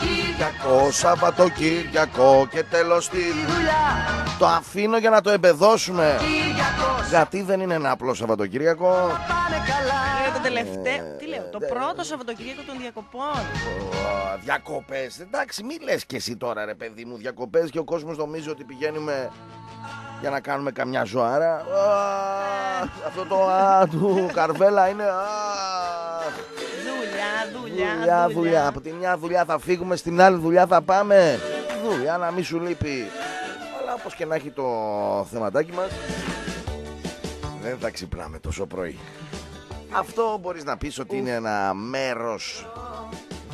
Σαββατοκύριακο, Σαββατοκύριακο και τέλος τη Δουλειά, Το αφήνω για να το εμπεδώσουμε Κυριακός, Γιατί δεν είναι ένα απλό Σαββατοκύριακο πάνε καλά. Είναι το τελευταίο. Τι λέω, το δε- πρώτο Σαββατοκύριακο των διακοπών. Διακοπές Εντάξει μη λες και εσύ τώρα ρε παιδί μου Διακοπές και ο κόσμος νομίζει ότι πηγαίνουμε για να κάνουμε καμιά ζωάρα Α, Αυτό το α του Καρβέλα είναι α, Δουλειά, δουλειά, Δουλειά, δουλειά. Από τη μια δουλειά θα φύγουμε, στην άλλη δουλειά θα πάμε. Δουλειά να μην σου λείπει. Αλλά όπως και να έχει το θεματάκι μας, δεν θα ξυπνάμε τόσο πρωί. Αυτό μπορείς να πεις ότι είναι ένα μέρος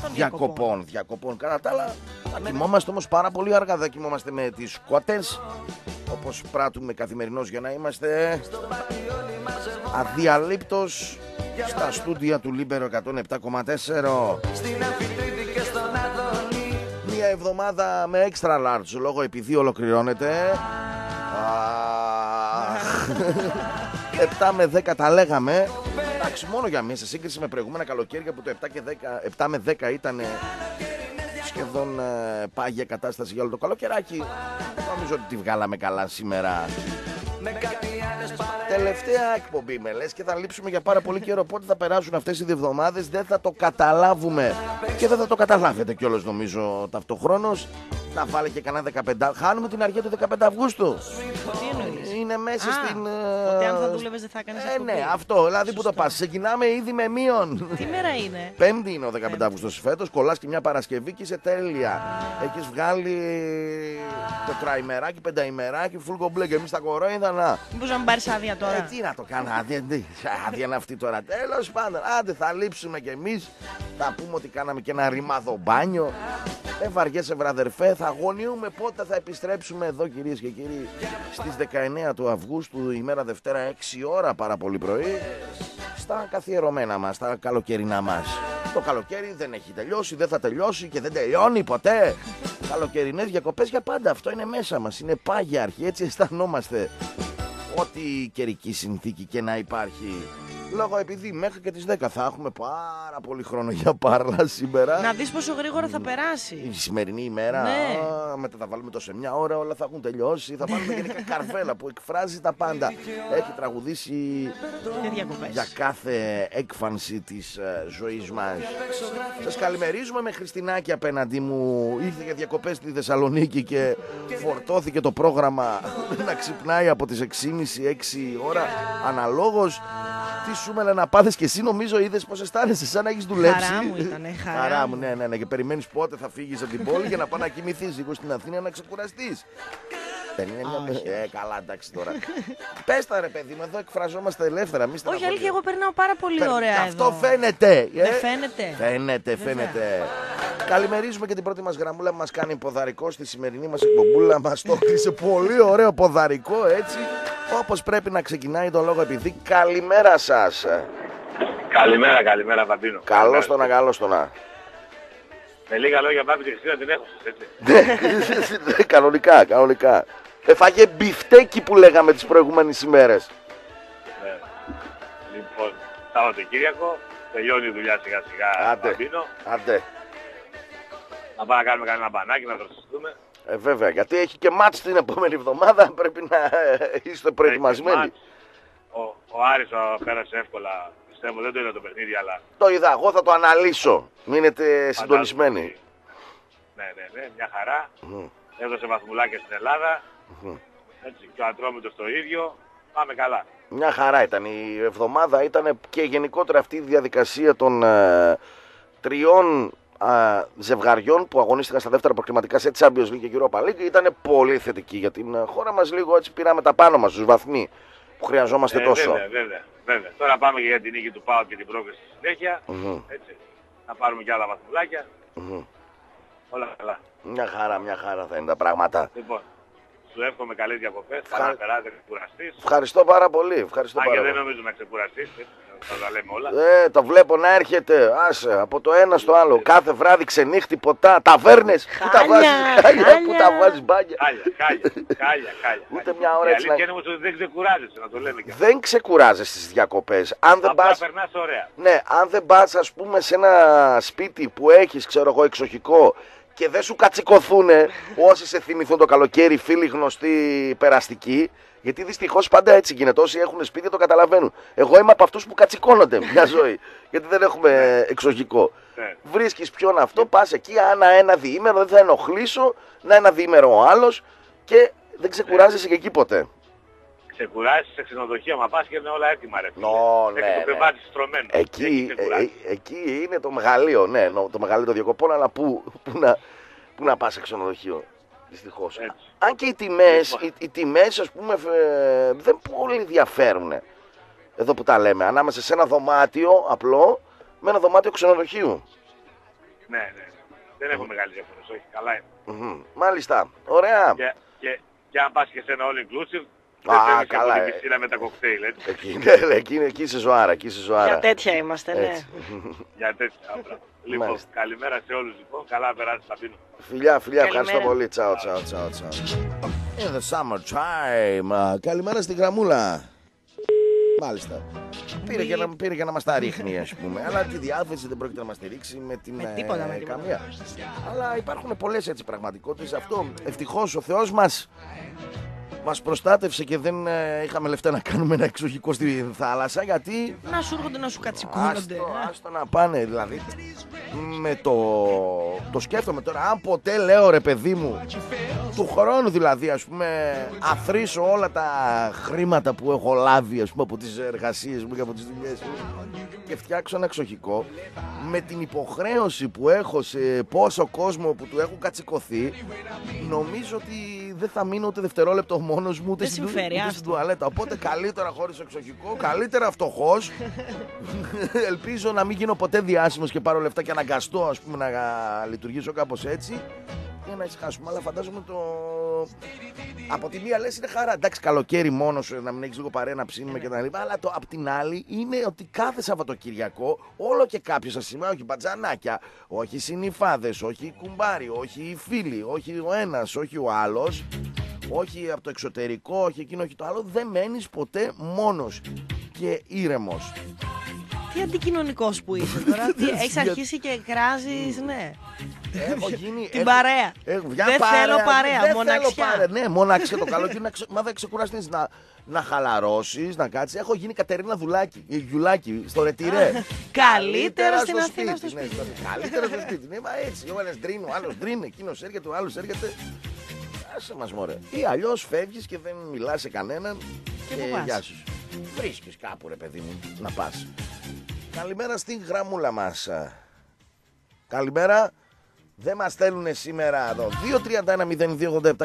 Των διακοπών. Διακοπών. Κατά τα άλλα, θα κοιμόμαστε όμως πάρα πολύ αργά. Δεν κοιμόμαστε με τις σκοτές, όπως πράττουμε καθημερινώς για να είμαστε αδιαλείπτως στα στούντια του Λίμπερο 107,4. Στην Αμφιτρίτη και στον Αδόνη. Μία εβδομάδα με extra large λόγω επειδή ολοκληρώνεται. Αχ. 7 με 10 τα λέγαμε. Εντάξει, μόνο για μία σε σύγκριση με προηγούμενα καλοκαίρια που το 7, και 10, 7 με 10 ήταν σχεδόν ε, πάγια κατάσταση για όλο το καλοκαιράκι. Νομίζω ότι τη βγάλαμε καλά σήμερα. Με κάτι άλλες παρέ. Τελευταία εκπομπή με λες και θα λείψουμε για πάρα πολύ καιρό. Πότε θα περάσουν αυτές οι δύο εβδομάδες δεν θα το καταλάβουμε. Και δεν θα το καταλάβετε κιόλας νομίζω ταυτοχρόνως. Να βάλει και κανένα 15. Χάνουμε την αρχή του 15 Αυγούστου. Τι εννοείς; Είναι μέσα Α, στην. ε, Ότι αν θα δούλευες δεν θα έκανες Ε, εκπομπή. ναι, αυτό. Δηλαδή που το πας. Ξεκινάμε ήδη με μείον. Τι μέρα είναι; Πέμπτη είναι ο 15 Αυγούστου φέτος. Κολλάς και μια Παρασκευή και είσαι τέλεια. Έχεις βγάλει τετραημεράκι, πενταημεράκι, full κομπλέ. Και εμείς τα κορόιδα να. Μήπως να μην πάρεις άδεια Ε, τώρα. τι να το κάνω, άδεια, τι, άδεια είναι αυτή τώρα. Τέλος πάντων, άντε θα λείψουμε κι εμείς. Θα πούμε ότι κάναμε και ένα ρημάδο μπάνιο. Δεν βαριέσαι, βραδερφέ. Θα αγωνιούμε πότε θα επιστρέψουμε εδώ, κυρίες και κύριοι, στις 19 του Αυγούστου, ημέρα Δευτέρα, 6 ώρα πάρα πολύ πρωί. Στα καθιερωμένα μας, στα καλοκαιρινά μας. Το καλοκαίρι δεν έχει τελειώσει, δεν θα τελειώσει και δεν τελειώνει ποτέ. Καλοκαιρινές διακοπές για πάντα. Αυτό είναι μέσα μας. Είναι πάγια αρχή. Έτσι αισθανόμαστε ό,τι καιρική συνθήκη και να υπάρχει. Λόγω επειδή μέχρι και τις 10 θα έχουμε πάρα πολύ χρόνο για πάρλα σήμερα. Να δεις πόσο γρήγορα θα Η περάσει. σημερινή ημέρα, Ναι. α, μετά θα βάλουμε τόσο μια ώρα, όλα θα έχουν τελειώσει. Θα βάλουμε γενικά καρβέλα που εκφράζει τα πάντα. Έχει τραγουδήσει Και διακοπές. για κάθε έκφανση της ε, ζωής μας. Σας καλημερίζουμε με Χριστινάκη απέναντί μου. Ήρθε για διακοπές στη Θεσσαλονίκη και φορτώθηκε το πρόγραμμα να ξυπνάει από τις 6.30-6 ώρα αναλόγως. Τι σου με να πάθεις και εσύ νομίζω είδες πως αισθάνεσαι σαν να έχεις δουλέψει. Χαρά μου ήτανε, χαρά Χαρά μου, μου. ναι, ναι, ναι. Και περιμένεις πότε θα φύγεις από την πόλη για να πάω να κοιμηθείς λίγο στην Αθήνα να ξεκουραστείς. Δεν είναι μια... Ε, καλά, εντάξει τώρα. Πες τα ρε παιδί μου, εδώ εκφραζόμαστε ελεύθερα. Μη Όχι, στεναχωριέσαι. αλήθεια, εγώ περνάω πάρα πολύ Φαίνεται. ωραία Και εδώ. Αυτό φαίνεται. ε. Δεν φαίνεται. Φαίνεται, φαίνεται. Καλημερίζουμε και την πρώτη μας γραμμούλα που μας κάνει ποδαρικό στη σημερινή μας εκπομπούλα. Μας το έκλεισε πολύ ωραίο ποδαρικό έτσι. Όπως πρέπει να ξεκινάει το λόγο επειδή. Καλημέρα σας. Καλημέρα, καλημέρα Βαμπίνο. Καλώς το να, καλώς το να. Με λίγα λόγια Μπάμπη τη Χριστίνα την έχωσες, έτσι. Ναι, κανονικά, κανονικά. Έφαγε μπιφτέκι που λέγαμε τις προηγούμενες ημέρες. Ναι. Λοιπόν, Σαββατοκύριακο, τελειώνει η δουλειά σιγά σιγά Άντε. Βαμπίνο. Άντε. Να πάμε να κάνουμε κανένα μπανάκι, να δροσιστούμε. Ε, βέβαια, γιατί έχει και μάτς την επόμενη εβδομάδα. Πρέπει να ε, είστε προετοιμασμένοι. Ο, ο Άρης ο, πέρασε εύκολα. Πιστεύω δεν το είδα το παιχνίδι, αλλά Το είδα, εγώ θα το αναλύσω. Μείνετε φαντάζομαι συντονισμένοι. ότι- Ναι, ναι, ναι, μια χαρά. Μμμ. Έδωσε βαθμουλάκια στην Ελλάδα. Μμμ. Έτσι, και ο Ατρόμητος το ίδιο. Πάμε καλά. Μια χαρά ήταν η εβδομάδα, ήταν και γενικότερα αυτή η διαδικασία των ε, τριών ε, ζευγαριών που αγωνίστηκαν στα δεύτερα προκριματικά σε Champions League και Europa League ήταν πολύ θετική για την ε, χώρα μας λίγο έτσι πήραμε τα πάνω μας τους βαθμοί που χρειαζόμαστε Ε, τόσο. Βέβαια, βέβαια, βέβαια. Τώρα πάμε και για την νίκη του ΠΑΟ και την πρόκριση στη συνέχεια. Μμμ, Έτσι. Να πάρουμε και άλλα βαθμουλάκια. μμμ. Όλα καλά. Μια χαρά, μια χαρά θα είναι τα πράγματα. Λοιπόν, σου εύχομαι καλές διακοπές. Ευχα- Καλά να περάτε, ξεκουραστείς. Ευχαριστώ πάρα πολύ. Ευχαριστώ Αν και πάρα δεν πολύ. νομίζω να ξεκουραστείς. έτσι, θα τα λέμε όλα. Ε, το βλέπω να έρχεται. Άσε, από το ένα στο άλλο. Κάθε βράδυ ξενύχτη ποτά. Ταβέρνες. Πού τα Χάλια, βάζεις, χάλια, πού χάλια. τα βάζεις μπάνια. Χάλια, χάλια, χάλια, χάλια. Ούτε χάλια. μια ώρα Η έτσι αλήθεια να- είναι όμως ότι δεν ξεκουράζεσαι, να το λέμε και αυτό. Δεν ξεκουράζεσαι στις διακοπές. Αν δεν Απλά πας περνάς ωραία. Ναι, αν δεν πας, ας πούμε, σε ένα σπίτι που έχεις, ξέρω εγώ, εξοχικό και δεν σου κατσικωθούν όσοι σε θυμηθούν το καλοκαίρι, φίλοι γνωστοί περαστικοί. Γιατί δυστυχώς πάντα έτσι γίνεται. Όσοι έχουν σπίτι το καταλαβαίνουν. Εγώ είμαι από αυτούς που κατσικώνονται μια ζωή. γιατί δεν έχουμε εξοχικό. Ναι. Βρίσκεις ποιον αυτό, πας εκεί, άνα ένα διήμερο, δεν θα ενοχλήσω, να ένα διήμερο ο άλλος και δεν ξεκουράζεσαι και εκεί ποτέ. Ξεκουράζεις σε ξενοδοχείο, μα πας και είναι όλα έτοιμα ρε φίλε. Νο, Έχεις ναι, το ναι. κρεβάτι στρωμένο. Εκεί, ξεκουράζεις. ε, εκεί είναι το μεγαλείο, ναι, νο- το μεγαλείο των διακοπών, αλλά πού, πού να, πού να πας σε ξενοδοχείο, δυστυχώς. Έτσι. Αν και οι τιμές, Λοιπόν. οι, οι τιμές ας πούμε ε, δεν πολύ διαφέρουν. Εδώ που τα λέμε, ανάμεσα σε ένα δωμάτιο απλό με ένα δωμάτιο ξενοδοχείου. Ναι, ναι. Δεν έχω μεγάλη διαφορά. Όχι, καλά είναι. Μμμ. Μάλιστα, ωραία. Και, και, και αν πας και σε ένα all inclusive, Α, δεν θέλεις καλά, από ε. την πισίνα με τα κοκτέιλ, έτσι. Εκεί, ναι, ναι, εκεί, είναι- εκεί είσαι ζωάρα, εκεί είσαι ζωάρα. Για τέτοια είμαστε, ναι. Έτσι. Για τέτοια πράγματα. Λοιπόν, Μάλιστα. καλημέρα σε όλους λοιπόν. Καλά περάσεις θα πίνω. Φιλιά, φιλιά, Καλημέρα. ευχαριστώ πολύ. Τσαο, τσαο, τσαο, τσαο. In the summer time. Α, Καλημέρα στη γραμμούλα. Μάλιστα. Πήρε και, να, πήρε και να μας τα ρίχνει, ας πούμε. Αλλά τη διάθεση δεν πρόκειται να μας τη ρίξει με την Με τίποτα, με τίποτα. καμία. Αλλά υπάρχουν πολλές έτσι πραγματικότητες. Αυτό ευτυχώς ο Θεός μας μας προστάτευσε και δεν ε, είχαμε λεφτά να κάνουμε ένα εξοχικό στη θάλασσα γιατί Να σου έρχονται να σου κατσικώνονται. Άστο, άστο να πάνε, δηλαδή. Με το, το σκέφτομαι τώρα. Αν ποτέ λέω ρε παιδί μου, του χρόνου δηλαδή, ας πούμε, αθροίσω όλα τα χρήματα που έχω λάβει, ας πούμε, από τις εργασίες μου και από τις δουλειές μου και φτιάξω ένα εξοχικό με την υποχρέωση που έχω σε πόσο κόσμο που του έχουν κατσικωθεί νομίζω ότι δεν θα μείνω ούτε δευτερόλεπτο μόνος μου ούτε, Δεν στην, του- συμφέρει, ούτε άστο. στην τουαλέτα. Οπότε καλύτερα χωρίς εξοχικό καλύτερα φτωχός. Ελπίζω να μην γίνω ποτέ διάσημος και πάρω λεφτά και αναγκαστώ ας πούμε να λειτουργήσω κάπως έτσι για να ησυχάσουμε. Αλλά φαντάζομαι το. Από τη μία λες είναι χαρά. Εντάξει, καλοκαίρι μόνος σου να μην έχεις λίγο παρέα να ψήνουμε και τα λοιπά. Αλλά το απ' την άλλη είναι ότι κάθε Σαββατοκυριακό όλο και κάποιος σα σημαίνει, όχι μπατζανάκια, όχι συνυφάδες, όχι κουμπάρι, όχι οι φίλοι, όχι ο ένας, όχι ο άλλος. Όχι από το εξωτερικό, όχι εκείνο, όχι το άλλο. Δεν μένεις ποτέ μόνος και ήρεμος. Τι αντικοινωνικός που είσαι τώρα. Τι, έχεις αρχίσει και κράζεις, ναι. Έχω γίνει. Την έχω- παρέα. έχω- μια Δεν θέλω παρέα, δεν μοναξιά. Θέλω παρέα. Ναι, μοναξιά το καλοκαίρι. να ξε- Μα δεν ξεκουραστείς να, να χαλαρώσεις, να κάτσεις. Έχω γίνει Κατερίνα Δουλάκη, ε, Γιουλάκη στο ρετυρέ. Καλύτερα στην Αθήνα στο ναι, σπίτι. στο- Καλύτερα στο σπίτι. Ναι, μα έτσι. Ο ένας ντρίνει, ο άλλος ντρίνει, εκείνος έρχεται, ο άλλος έρχεται. Άσε μας μωρέ. Ή αλλιώς φεύγεις και δεν μιλάς σε κανέναν. Και πού πας; γεια σου. Βρίσκεις κάπου ρε παιδί μου να πας. Καλημέρα στην γραμμούλα μας. Καλημέρα. Δεν μας στέλνουν σήμερα εδώ. 231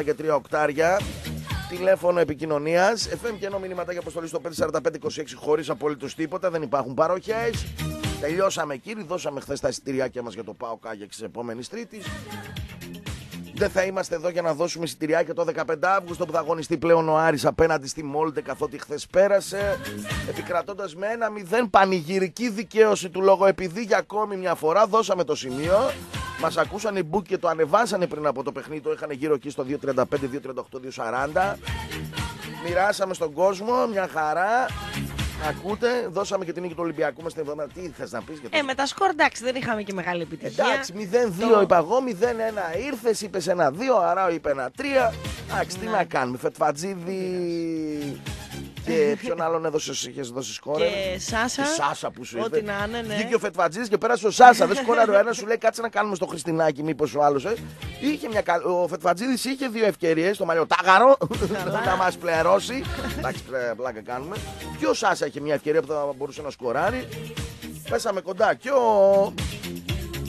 και 3 οκτάρια. Τηλέφωνο επικοινωνίας. FM και ενώ μηνύματα για αποστολή στο 54526 χωρίς απολύτως τίποτα. Δεν υπάρχουν παροχές. Τελειώσαμε κύριε. Δώσαμε χθες τα εισιτηριάκια μας για το ΠΑΟ Κάγεξ τη επόμενη Τρίτης. Δεν θα είμαστε εδώ για να δώσουμε εισιτηριάκια το 15 Αύγουστο που θα αγωνιστεί πλέον ο Άρης απέναντι στη Μόλτε καθότι χθες πέρασε. Επικρατώντας με ένα μηδέν πανηγυρική δικαίωση του λόγου επειδή για ακόμη μια φορά δώσαμε το σημείο. Μας ακούσαν οι μπουκ και το ανεβάσανε πριν από το παιχνίδι. Το είχαν γύρω εκεί στο 2.35, 2.38, 2.40. Μοιράσαμε στον κόσμο μια χαρά. Ακούτε, δώσαμε και την νίκη του Ολυμπιακού μας την εβδομάδα. Τι θες να πεις για το Ε, με τα σκορ εντάξει δεν είχαμε και μεγάλη επιτυχία. Εντάξει, 0-2 είπα εγώ, 0-1 ήρθες, είπες ένα 2, άρα είπε ένα 3. Εντάξει, τι να κάνουμε, Φετφατζίδη. Και ποιον άλλον έδωσες, είχες δώσει σκόρε. Και Σάσα. Τη Σάσα που σου Ό,τι ήρθε. να είναι, ναι. Βγήκε ο Φετφατζίδη και πέρασε ο Σάσα. Δεν σκόραρε ο ένας, σου λέει κάτσε να κάνουμε στο Χριστινάκι, μήπως ο άλλος. Ε. Είχε μια καλ... Ο Φετφατζίδη είχε δύο ευκαιρίες, το μαλλιοτάγαρο, να μας πληρώσει. Εντάξει, πλε- πλάκα κάνουμε. Και ο Σάσα είχε μια ευκαιρία που θα μπορούσε να σκοράρει. Πέσαμε κοντά. Και ο.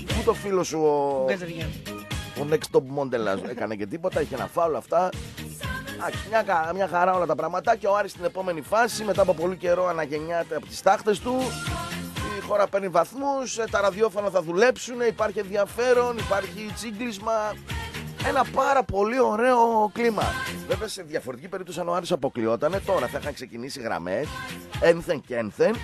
Πού το φίλο σου ο. Γκαζεριάν. Ο Next Top Model έκανε και τίποτα, είχε ένα φάουλ αυτά. Εντάξει, μια, κα- μια χαρά όλα τα πράγματα και ο Άρης στην επόμενη φάση μετά από πολύ καιρό αναγεννιάται από τις τάχτες του. Η χώρα παίρνει βαθμούς, ε, τα ραδιόφωνα θα δουλέψουν, υπάρχει ενδιαφέρον, υπάρχει τσίγκλισμα. Ένα πάρα πολύ ωραίο κλίμα. Βέβαια σε διαφορετική περίπτωση αν ο Άρης αποκλειότανε, τώρα θα είχαν ξεκινήσει γραμμές, ένθεν και ένθεν.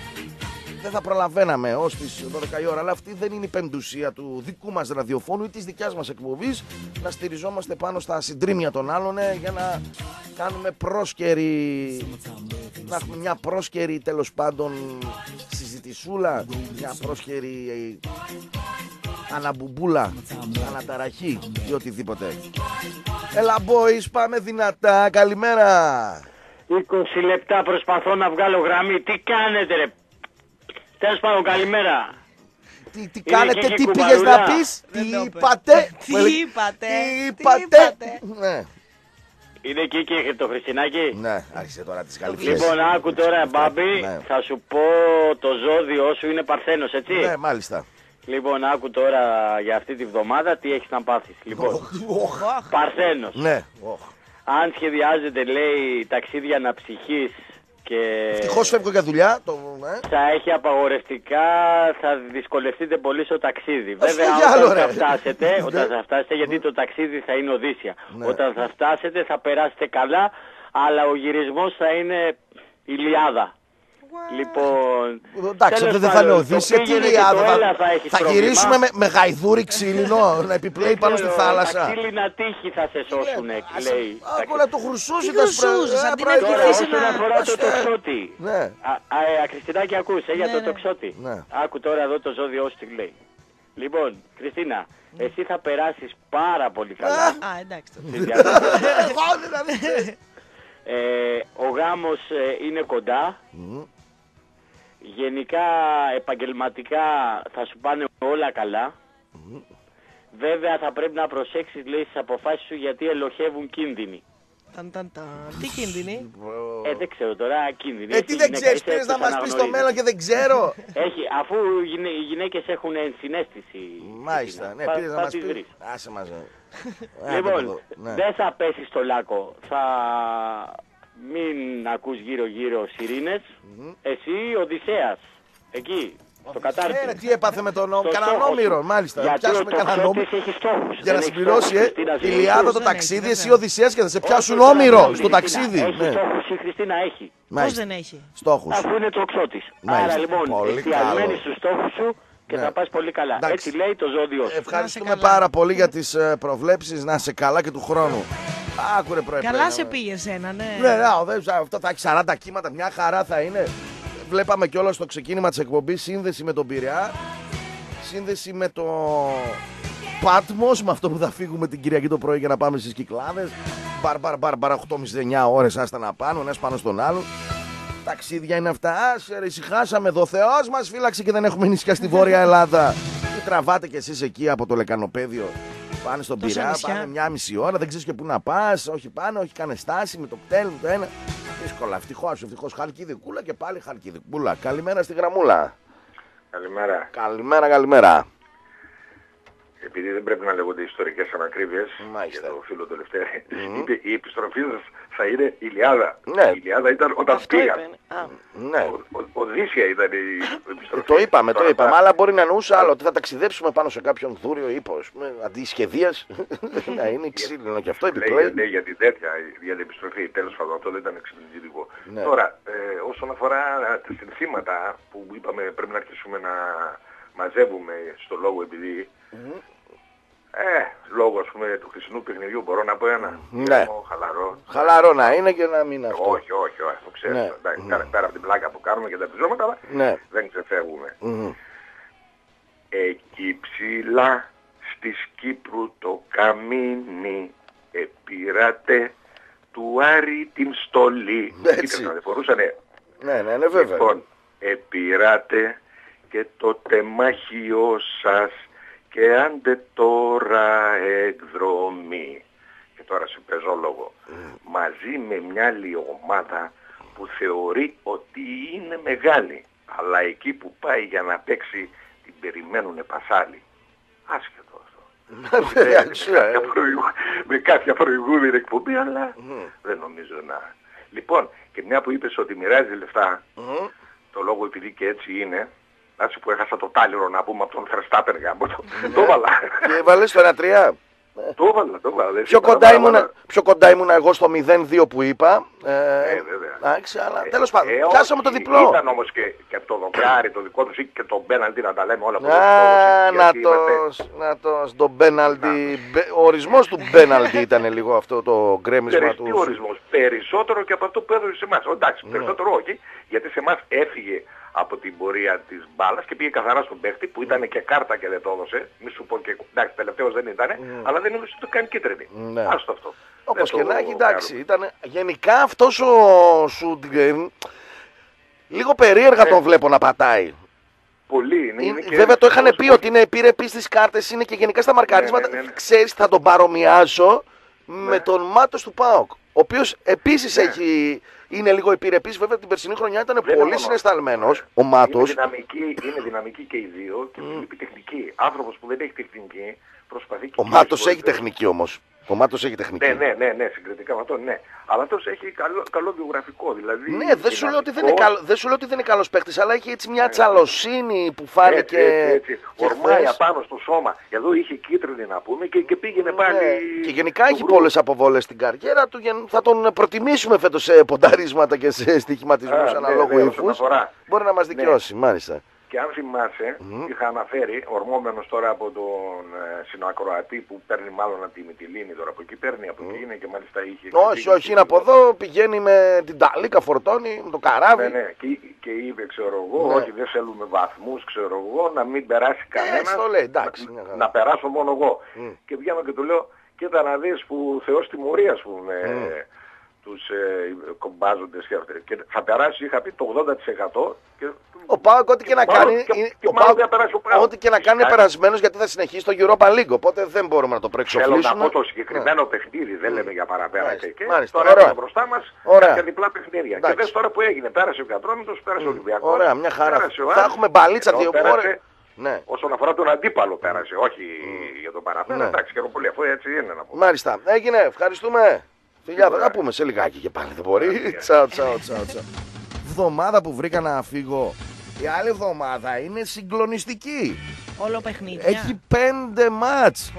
Δεν θα προλαβαίναμε ως τις 12 η ώρα. Αλλά αυτή δεν είναι η πεντουσία του δικού μας ραδιοφώνου ή της δικιάς μας εκπομπής. Να στηριζόμαστε πάνω στα συντρίμια των άλλων ε, για να κάνουμε πρόσκαιρη. Να έχουμε μια πρόσκαιρη τέλος πάντων συζητησούλα. Μια πρόσκαιρη ε, αναμπουμπούλα, αναταραχή ή οτιδήποτε. Έλα boys, πάμε δυνατά. Καλημέρα. 20 λεπτά προσπαθώ να βγάλω γραμμή. Τι κάνετε ρε. Τέλος πάντων καλημέρα. Τι, τι Είναι κάνετε, εκεί τι η πήγες να κουμπαρούλα. πεις, Δεν τι το είπε. είπατε; Τι Μου έλεγε, είπατε, Τι τι είπατε; είπατε; Ναι, Είναι εκεί και το Χριστινάκι. ναι, άρχισε τώρα τις καλυφιές. Λοιπόν, άκου τώρα, Μπάμπη, Ναι. θα σου πω το ζώδιο σου είναι Παρθένος, έτσι; Ναι, μάλιστα. Λοιπόν, άκου τώρα για αυτή τη βδομάδα τι έχεις να πάθεις. Λοιπόν, Οχ. Παρθένος. Ναι, οχ. Αν σχεδιάζεται, λέει, ταξίδια αναψυχής και Ευτυχώς φεύγω για δουλειά. Το, ναι. θα έχει απαγορευτικά, θα δυσκολευτείτε πολύ στο ταξίδι. Ας Βέβαια, φύγει άλλο, όταν ρε. θα φτάσετε, Ναι. όταν θα φτάσετε, γιατί το ταξίδι θα είναι οδύσσια. Ναι. Όταν θα φτάσετε θα περάσετε καλά, αλλά ο γυρισμός θα είναι ηλιάδα. Λοιπόν, Εντάξει, τέλος δεν θα είναι πάντων, το οδύσσια. Τι πήγαινε και λιάδα. το Θα, έλα θα έχεις θα πρόβλημα. γυρίσουμε με, με γαϊδούρι ξύλινο να επιπλέει πάνω στη Δεν ξέρω, θάλασσα. Τα ξύλινα τείχη θα σε σώσουν, λέει. Τα Άκου να το χρυσούσει. Τι τα σπρα- χρυσούζεις, ε, αντί να πράγμα. Τώρα, Αρχίσει όσον να- αφορά το Ε, τοξότη. Ναι. Α, α, ε, Χριστινάκη, ακούς, ε, για Ναι, το ναι. τοξότη. Ναι. Άκου τώρα εδώ το ζώδιο σου τι λέει. Λοιπόν, Χριστίνα, εσύ θα περάσεις πάρα πολύ καλά. Α, εντάξει. τώρα. Στην διαδρομή. Εγώ δηλαδή. ε, ο γάμος ε, είναι κοντά. Γενικά, επαγγελματικά θα σου πάνε όλα καλά. Βέβαια θα πρέπει να προσέξεις λέει στις αποφάσεις σου γιατί ελοχεύουν κίνδυνοι. Ταν, ταν, ταν. Τι κίνδυνη. Ε, δεν ξέρω τώρα, κίνδυνοι. Ε, Εσύ τι δεν γυναίκα ξέρεις, είσαι, πήρες να τους μας πεις το αναγνωρίζεις. μέλλον και δεν ξέρω. Έχει, αφού οι, γυναί, οι γυναίκες έχουν ενσυναίσθηση. Μάλιστα, Χριστίνα, ναι, θα- πήρες να θα μας τις πεις. βρεις. Άσε μας. ε. Λοιπόν, Άντε εδώ, ναι. δεν θα πέσεις στο λάκκο. Θα μην ακούς γύρω-γύρω σιρήνες. Εσύ, Οδυσσέας, εκεί, στο Ε, ρε, κατάρτι. τι έπαθε με τον νόμο. Το Κανένα στόχο νόμιρο, σου. μάλιστα. Γιατί Πιάσουμε ο κανένα νόμο. τοξότης έχει στόχους. Για να Δεν έχει συμπληρώσει, στόχους, ε, Χριστίνα, η ζηλείς. Λιάδα το Δεν έχει, ταξίδι, βέβαια. εσύ Οδυσσέας και θα σε πιάσουν Όχι, όμοιρο Χριστίνα, στο ταξίδι. Έχει Ναι. στόχους, η Χριστίνα έχει. Πώς Μάλιστα. δεν έχει; Στόχους. Αφού είναι τοξότης. Μάλιστα. Άρα λοιπόν, Πολύ εστιασμένη καλό. στους στόχους σου και Ναι. θα πας πολύ καλά. Εντάξει. Έτσι λέει το ζώδιο σου. Ευχαριστούμε Να σε καλά. πάρα πολύ για τις ε, προβλέψεις. Να σε καλά και του χρόνου. Άκουρε προεπρέ. Καλά σε πήγε σένα, ναι. Ναι, ναι, ο, δεν- αυτό θα έχει 40 κύματα, μια χαρά θα είναι. Βλέπαμε κιόλας στο ξεκίνημα της εκπομπής σύνδεση με τον Πειραιά, σύνδεση με το Πάτμος, με αυτό που θα φύγουμε την Κυριακή το πρωί για να πάμε στις Κυκλάδες. Μπαρ, μπαρ, μπαρ, μπαρ, 8,5-9 ώρες άστα να πάνε, ο ένας πάνω στον άλλον. Ταξίδια είναι αυτά. Άσε ρε, ησυχάσαμε εδώ. Θεός μας φύλαξε και δεν έχουμε νησιά στη Βόρεια Ελλάδα. Τι τραβάτε κι εσείς εκεί από το λεκανοπέδιο; Πάνε στον Τόσα Πειραιά, νησιά. πάνε μια μισή ώρα, δεν ξέρεις και πού να πας. Όχι πάνε, όχι κάνε στάση με το πτέλ, με το ένα. Δύσκολα, ευτυχώς, ευτυχώς. Χαλκιδικούλα και πάλι χαλκιδικούλα. Καλημέρα στη γραμμούλα. Καλημέρα. Καλημέρα, καλημέρα. Επειδή δεν πρέπει να λέγονται ιστορικές ανακρίβειες Μάλιστα. για το φίλο του Λευτέρη, είπε η επιστροφή σας θα είναι Ηλιάδα. Ναι. Η Ηλιάδα ήταν όταν Αυτό πήγαν. είπε. Α, Ναι. Ο- ο- Οδύσσια ήταν η επιστροφή. Το είπαμε, το Τώρα είπαμε, θα- αλλά μπορεί να εννοούσε άλλο. Ότι θα ταξιδέψουμε πάνω σε κάποιον δούριο ύπο, ας πούμε, αντί σχεδία. να είναι ξύλινο και αυτό Λέει, επιπλέον. λέει για την τέτοια, για την επιστροφή. Τέλος πάντων, αυτό δεν ήταν εξυπηρετικό. Ναι. Τώρα, ε, όσον αφορά ε, τα συνθήματα που είπαμε πρέπει να αρχίσουμε να μαζεύουμε στο λόγο επειδή ε, λόγω ας πούμε του χρυσινού παιχνιδιού μπορώ να πω ένα. Ναι. Ήρεμο, χαλαρό. Χαλαρό να είναι και να μην αυτό. Όχι, όχι, όχι, το ξέρω. Ναι. Εντάξει, Μμμ. πέρα, πέρα από την πλάκα που κάνουμε και τα πιζώματα, αλλά Ναι. δεν ξεφεύγουμε. Μμμ. Εκεί ψηλά στις Κύπρου το καμίνι επήρατε του Άρη την στολή. Έτσι. Κοίταξε, δεν φορούσανε. Ναι, ναι, ναι, βέβαια. Λοιπόν, επήρατε και το τεμάχιό σας και άντε τώρα εκδρομή. Και τώρα σου παίζω λόγο. Μαζί με μια άλλη ομάδα που θεωρεί ότι είναι μεγάλη. Αλλά εκεί που πάει για να παίξει την περιμένουνε πασάλι. Άσχετο αυτό. Ε, με, αξία, ε. κάποια προηγου- με κάποια προηγούμενη εκπομπή, αλλά δεν νομίζω να... Λοιπόν, και μια που είπες ότι μοιράζει λεφτά, Μμμ. το λόγο επειδή και έτσι είναι, να σου που έχασα το τάλιρο να πούμε από τον Verstappen γάμο, το, το έβαλα. Και βάλε στο 1-3. Το έβαλα, το έβαλα. δεν Πιο είπα, κοντά, έβαλα, ήμουνα, έβαλα. πιο κοντά ήμουνα εγώ στο 0-2 που είπα. Ε, Ε, βέβαια. εντάξει, αλλά τέλος πάντων. Ε, πιάσαμε το όχι, διπλό. Ήταν όμως και, και το δοκάρι, το δικό τους ή και το μπέναλτι να τα λέμε όλα Α, ποδοσφαιρόφιλοι, να γιατί τος, είμαστε να τος, το μπέναλτι, μπε- ο ορισμός του μπέναλτι ήταν λίγο αυτό το γκρέμισμα Περιστή του. ορισμός. Περισσότερο και από αυτό που έδωσε σε εμάς. Εντάξει, Ναι. περισσότερο όχι, γιατί σε εμάς έφυγε από την πορεία της μπάλας και πήγε καθαρά στον παίχτη που ήταν και κάρτα και δεν το έδωσε. Μη σου πω και εντάξει, τελευταίος δεν ήταν, αλλά δεν έδωσε το καν κίτρινη. Ναι. Άστο αυτό. Όπως Δεν και το να έχει, εντάξει, κάνουμε. ήταν γενικά αυτός ο Σούντγκεν λίγο περίεργα τον βλέπω να πατάει. Πολύ είναι. Είναι- είναι και βέβαια το είχαν ευτυχώς πει ότι είναι επιρρεπής στις κάρτες, είναι και γενικά στα μαρκαρίσματα. ναι, ναι, ναι. Ξέρεις, θα τον παρομοιάσω με τον Μάτος του ΠΑΟΚ. Ο οποίος επίσης Ναι. έχει, είναι λίγο επιρρεπής, βέβαια την περσινή χρονιά ήταν Δεν πολύ είναι συναισθαλμένος, ο Είναι Μάτος. δυναμική, είναι δυναμική και οι δύο και mm. τεχνική. Άνθρωπος που δεν έχει τεχνική προσπαθεί και Ο εκεί Μάτος μπορεί έχει να- τεχνική όμως. Ο Μάτος έχει τεχνική. Ναι, ναι, ναι, ναι, συγκριτικά με αυτό, ναι. Αλλά αυτός έχει καλό, καλό βιογραφικό, δηλαδή... Ναι, δεν σου, λέω ότι δεν είναι δυναμικό, καλό, δεν σου λέω ότι δεν είναι καλός παίκτης, αλλά έχει έτσι μια τσαλοσύνη που φάνηκε Έτσι, έτσι, έτσι. και Ορμάει χθες. απάνω στο σώμα. Εδώ είχε κίτρινη να πούμε και, και πήγαινε πάλι... Ναι. Και γενικά στο έχει γκρουπ. πολλές αποβόλες στην καριέρα του. γεν- Θα τον προτιμήσουμε φέτος σε πονταρίσματα και σε στοιχηματισμούς Α, ναι, αναλόγου ναι, όσον ύφους. αφορά. Μπορεί να μας Ναι. δικαιώσει, μάλιστα. Και αν θυμάσαι, είχα αναφέρει, ορμόμενος τώρα από τον ε, συνακροατή που παίρνει μάλλον από τη Μυτιλίνη τώρα από εκεί, παίρνει από εκεί είναι και μάλιστα είχε... Όχι, ξεφύγει όχι, είναι από και- εδώ, πηγαίνει με την ταλίκα φορτώνει, με το καράβι. Ναι, ναι, και, και είπε, ξέρω εγώ, Ναι. όχι δεν θέλουμε βαθμούς, ξέρω εγώ, να μην περάσει κανένας, το λέει, εντάξει, να, μια χαρά. να περάσω μόνο εγώ. Και βγαίνω και του λέω, κοίτα να δεις που Θεός τιμωρεί, ας πούμε, τους ε, κομπάζοντες και, αυτά. και θα περάσει, είχα πει, το 80% και Ο Πάοκ ό,τι και να Μάλλον κάνει. και- είναι- και ο μάλλον ΠΑΟΚ δεν περάσει ο Πάοκ. Ό,τι και να κάνει είναι Φυσικά. περασμένος γιατί θα συνεχίσει το Europa League. Οπότε δεν μπορούμε να το Θέλω να προεξοφλήσουμε. πω το συγκεκριμένο παιχνίδι, δεν λέμε για παραπέρα Μάλιστα, και, και μάλιστα, τώρα ωραία. έχουμε μπροστά μας Ωραία. κάποια διπλά παιχνίδια. Εντάξει. Και δες τώρα που έγινε, πέρασε ο Κατρόμητος, πέρασε ο Ολυμπιακός, Ωραία, μια χαρά. πέρασε ο Θα Άρης, έχουμε μπαλίτσα ενώ δύο πέρασε ώρες. Ναι. Όσον αφορά τον αντίπαλο πέρασε, όχι για τον παραπέρα, Ναι. εντάξει και πολύ αφού έτσι είναι να πω. Μάλιστα. Έγινε. Ευχαριστούμε. Φιλιά, θα τα πούμε σε λιγάκι και πάλι. Δεν μπορεί. Τσαου, τσαου, τσαου, τσαου. Βδομάδα που βρήκα να φύγω. Η άλλη εβδομάδα είναι συγκλονιστική. Όλο παιχνίδια. Έχει πέντε μάτς.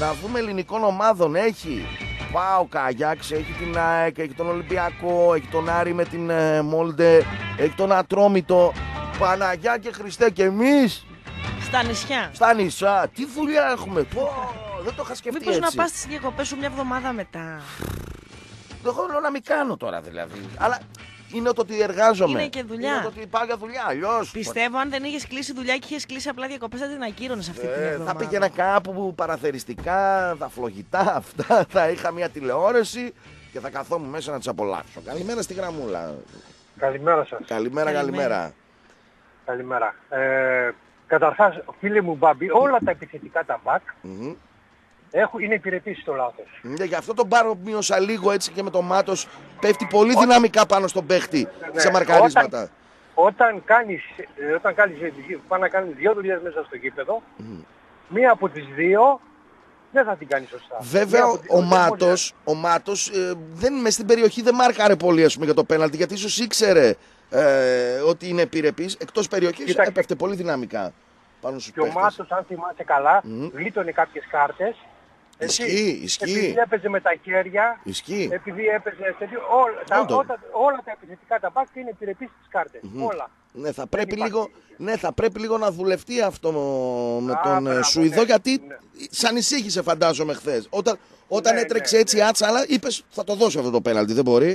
Να δούμε ελληνικών ομάδων. Έχει Πάο Καγιάξ, έχει την ΑΕΚ, έχει τον Ολυμπιακό, έχει τον Άρη με την ε, Μόλντε, έχει τον Ατρόμητο. Παναγιά και Χριστέ και εμείς Στα νησιά. στα νησιά. Τι δουλειά έχουμε. Πω, δεν το είχα σκεφτεί Μήπως έτσι. να πας στις διακοπές σου μια εβδομάδα μετά; Δεν θέλω να μην κάνω τώρα δηλαδή. Αλλά είναι το ότι εργάζομαι. Είναι και δουλειά. Είναι το ότι πάω για δουλειά. Αλλιώς. Πιστεύω αν δεν είχες κλείσει δουλειά και είχες κλείσει απλά διακοπές θα την ακύρωνες αυτή την Ε, εβδομάδα. θα πήγαινα κάπου που παραθεριστικά, τα φλογητά αυτά, θα είχα μια τηλεόραση και θα καθόμουν μέσα να τις απολαύσω. Καλημέρα στη γραμμούλα. Καλημέρα σας. Καλημέρα, καλημέρα. Καλημέρα. Καλημέρα. Ε, καταρχάς, φίλε μου Μπάμπη, όλα τα επιθετικά τα μπακ Μμμ. έχουν, είναι υπηρετήσεις στο λάθος. Ναι, γι' αυτό τον πάρω μείωσα λίγο έτσι και με το μάτος πέφτει πολύ δυναμικά πάνω στον παίχτη Ναι, σε μαρκαρίσματα. Όταν κάνεις, ε, όταν κάνεις, ε, πάνε να κάνεις δύο δουλειές μέσα στο γήπεδο, μία από τις δύο δεν θα την κάνεις σωστά. Βέβαια, Μία ο, από τις ο δύο δεν μπορεί Μάτος, ο Μάτος ε, δεν μες στην περιοχή δεν μάρκαρε πολύ ας πούμε, για το πέναλτι γιατί ίσως ήξερε ε, ότι είναι επιρρεπής. Εκτός περιοχής Κοίταξε. έπεφτε πολύ δυναμικά πάνω στους Και ο παίχτες. Μάτος, αν θυμάσαι καλά, Μμ. γλίτωνε κάποιες κάρτες. έτσι. Ισχύει, ισχύει. Επειδή έπαιζε με τα χέρια, Ισχύει. επειδή έπαιζε τέτοιο, όλα, τα, Όντω. όλα, όλα τα επιθετικά τα μπακ είναι υπηρετήσεις στις κάρτες. Όλα. Ναι, θα πρέπει, υπάρχει λίγο, ναι, θα πρέπει λίγο να δουλευτεί αυτό με Α, τον ε, μπράβο, Σουηδό ναι, γιατί ναι. σ' ανησύχησε φαντάζομαι χθες. Όταν, όταν Ναι, έτρεξε ναι, έτσι ναι. άτσαλα, είπες θα το δώσω αυτό το πέναλτι, δεν μπορεί.